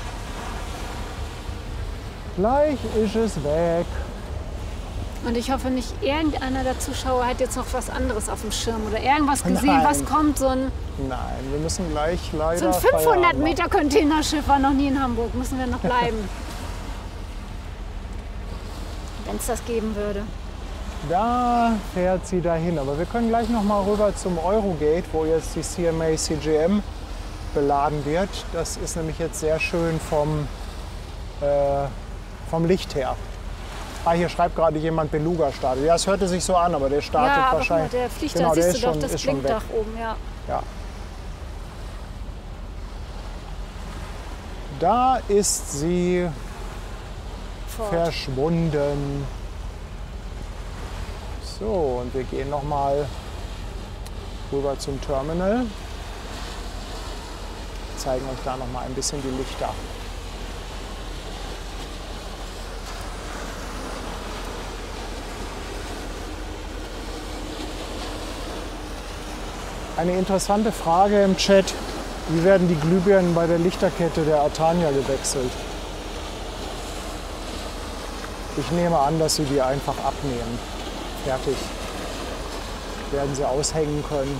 Gleich ist es weg. Und ich hoffe nicht, irgendeiner der Zuschauer hat jetzt noch was anderes auf dem Schirm oder irgendwas gesehen, Nein. was kommt. So ein, Nein, wir müssen gleich leider. so ein 500 Feierabend machen. Meter Containerschiff war noch nie in Hamburg. Müssen wir noch bleiben. Wenn es das geben würde. Da fährt sie dahin. Aber wir können gleich noch mal rüber zum Eurogate, wo jetzt die CMA CGM beladen wird. Das ist nämlich jetzt sehr schön vom, äh, vom Licht her. Ah, hier schreibt gerade jemand Beluga startet. Ja, es hörte sich so an, aber der startet ja, aber guck mal, wahrscheinlich. der fliegt genau, da, siehst ist du doch schon, das. Blinkdach oben. Ja. Ja. Da ist sie Fort. verschwunden. So, und wir gehen noch mal rüber zum Terminal. Zeigen euch da noch mal ein bisschen die Lichter. Eine interessante Frage im Chat. Wie werden die Glühbirnen bei der Lichterkette der Atania gewechselt? Ich nehme an, dass sie die einfach abnehmen. Fertig. Werden sie aushängen können.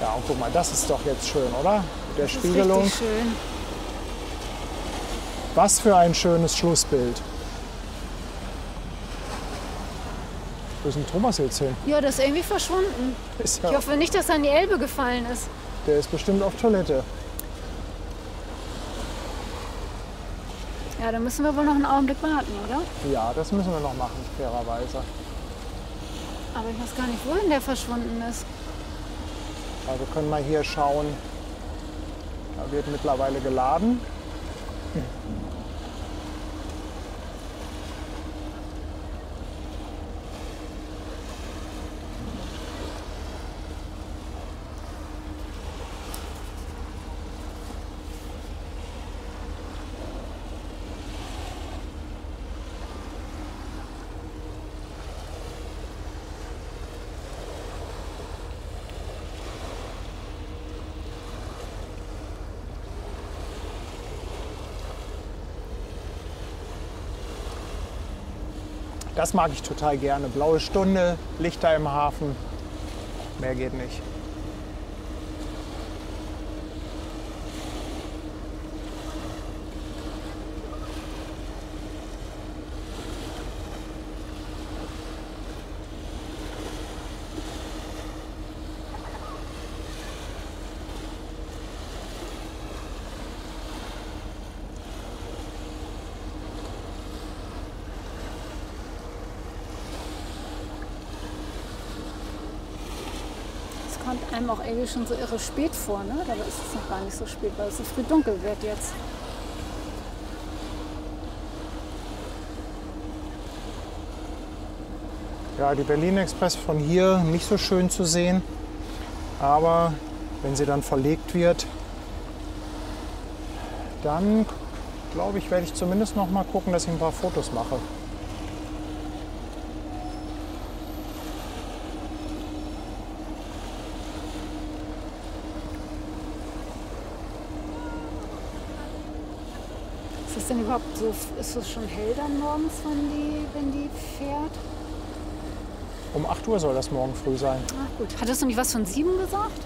Ja, und guck mal, das ist doch jetzt schön, oder? Mit der Das ist Spiegelung. richtig schön. Was für ein schönes Schlussbild. Wo ist denn Thomas jetzt hin? Ja, das ist irgendwie verschwunden. Ist Ich ja, hoffe nicht, dass er in die Elbe gefallen ist. der ist bestimmt auf Toilette. Ja, dann müssen wir wohl noch einen Augenblick warten, oder? Ja, das müssen wir noch machen, fairerweise. Aber ich weiß gar nicht, wohin der verschwunden ist. Also wir können mal hier schauen. Da wird mittlerweile geladen. Das mag ich total gerne. Blaue Stunde, Lichter im Hafen. Mehr geht nicht. Es kommt einem auch irgendwie schon so irre spät vor, ne? Dabei ist es noch gar nicht so spät, weil es so früh dunkel wird jetzt. Ja, die Berlin Express von hier nicht so schön zu sehen. Aber wenn sie dann verlegt wird, dann glaube ich, werde ich zumindest noch mal gucken, dass ich ein paar Fotos mache. Ist es denn überhaupt so, ist es schon hell dann morgens, wenn die, wenn die fährt? Um 8 Uhr soll das morgen früh sein. Ach gut. Hattest du nicht was von sieben gesagt?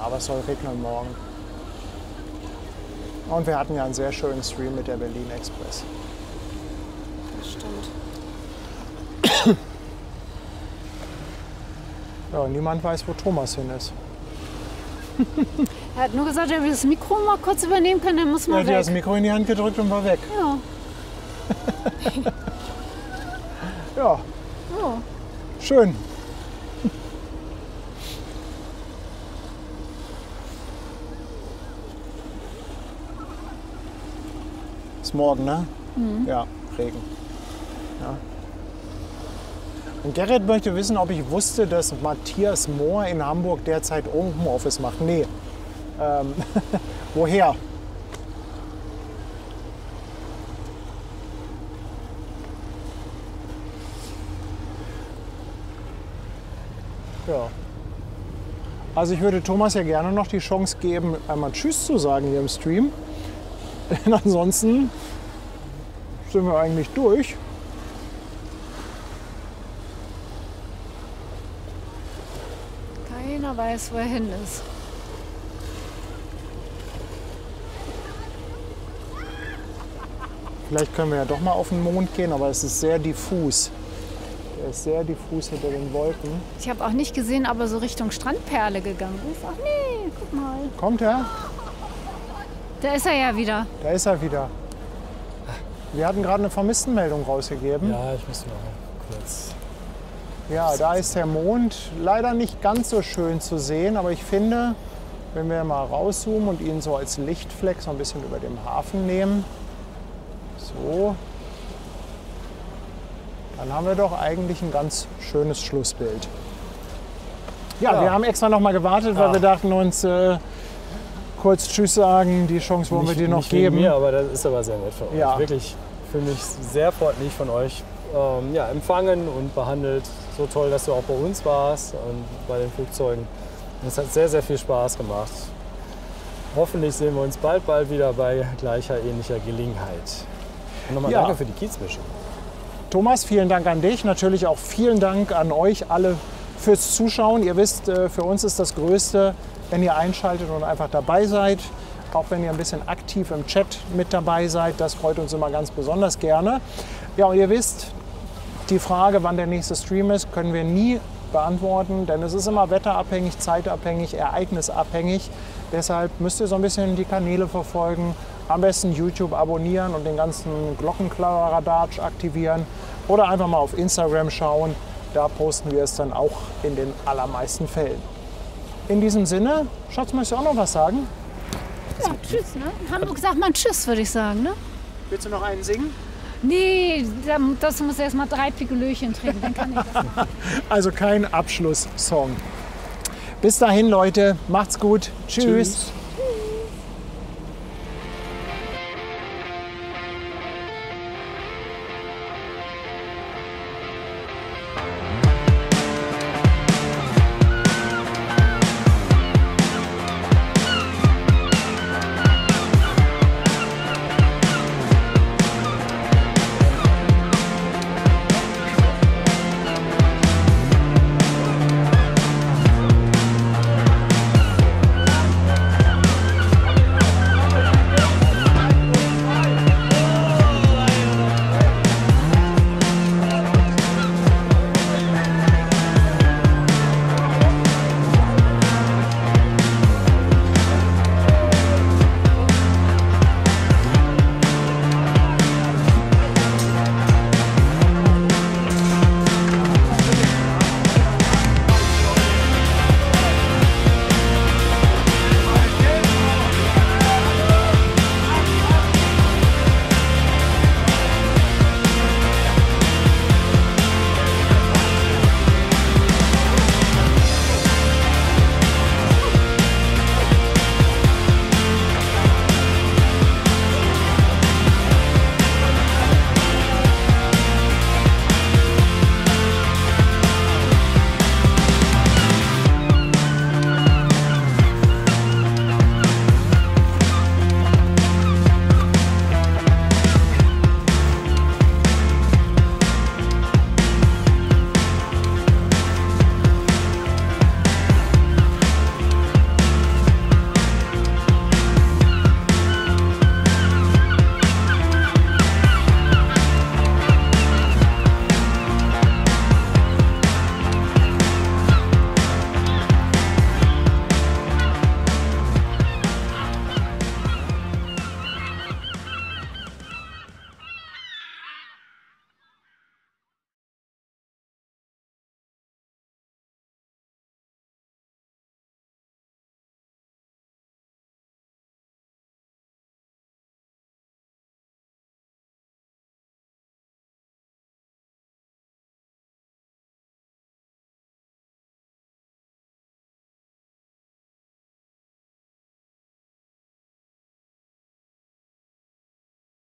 Aber es soll regnen morgen. Und wir hatten ja einen sehr schönen Stream mit der Berlin Express. Das stimmt. Ja, niemand weiß, wo Thomas hin ist. Er hat nur gesagt, er will das Mikro mal kurz übernehmen können, dann muss Er man hat dir das weg. Mikro in die Hand gedrückt und war weg. Ja. Ja, ja. schön. Ist morgen, ne? Ja, Regen. Ja. Und Gerrit möchte wissen, ob ich wusste, dass Matthias Mohr in Hamburg derzeit Homeoffice macht. Nee. Ähm, woher? Ja. Also ich würde Thomas ja gerne noch die Chance geben, einmal Tschüss zu sagen hier im Stream. Denn ansonsten sind wir eigentlich durch. Keiner weiß, wo er ist. Vielleicht können wir ja doch mal auf den Mond gehen, aber es ist sehr diffus. Der ist sehr diffus hinter den Wolken. Ich habe auch nicht gesehen, aber so Richtung Strandperle gegangen ist. Ach nee, guck mal. Kommt er? Da ist er ja wieder. Da ist er wieder. Wir hatten gerade eine Vermisstenmeldung rausgegeben. Ja, ich muss mal kurz. Ja, da ist der Mond leider nicht ganz so schön zu sehen, aber ich finde, wenn wir mal rauszoomen und ihn so als Lichtfleck so ein bisschen über dem Hafen nehmen, so, dann haben wir doch eigentlich ein ganz schönes Schlussbild. Ja, Ja. wir haben extra noch mal gewartet, weil Ja. wir dachten uns äh, kurz Tschüss sagen. Die Chance wollen wir dir noch nicht geben. Mir, aber das ist aber sehr nett von euch. Ja. Wirklich, finde ich sehr freundlich von euch ähm, ja, empfangen und behandelt. So toll, dass du auch bei uns warst und bei den Flugzeugen. Es hat sehr, sehr viel Spaß gemacht. Hoffentlich sehen wir uns bald, bald wieder bei gleicher, ähnlicher Gelegenheit. Und nochmal Ja. danke für die Kiezmischung. Thomas, vielen Dank an dich. Natürlich auch vielen Dank an euch alle fürs Zuschauen. Ihr wisst, äh, für uns ist das Größte, wenn ihr einschaltet und einfach dabei seid. Auch wenn ihr ein bisschen aktiv im Chat mit dabei seid. Das freut uns immer ganz besonders gerne. Ja, und ihr wisst, die Frage, wann der nächste Stream ist, können wir nie beantworten, denn es ist immer wetterabhängig, zeitabhängig, ereignisabhängig. Deshalb müsst ihr so ein bisschen die Kanäle verfolgen. Am besten YouTube abonnieren und den ganzen Glockenkladderadatsch aktivieren oder einfach mal auf Instagram schauen. Da posten wir es dann auch in den allermeisten Fällen. In diesem Sinne, Schatz, möchtest du auch noch was sagen? Ja, tschüss, ne? In Hamburg sagt man Tschüss, würde ich sagen, ne? Willst du noch einen singen? Nee, da- das muss erst mal drei Pikelöchen trinken, dann kann ich das. Also kein Abschlusssong. Bis dahin, Leute, macht's gut. Tschüss. Tschüss.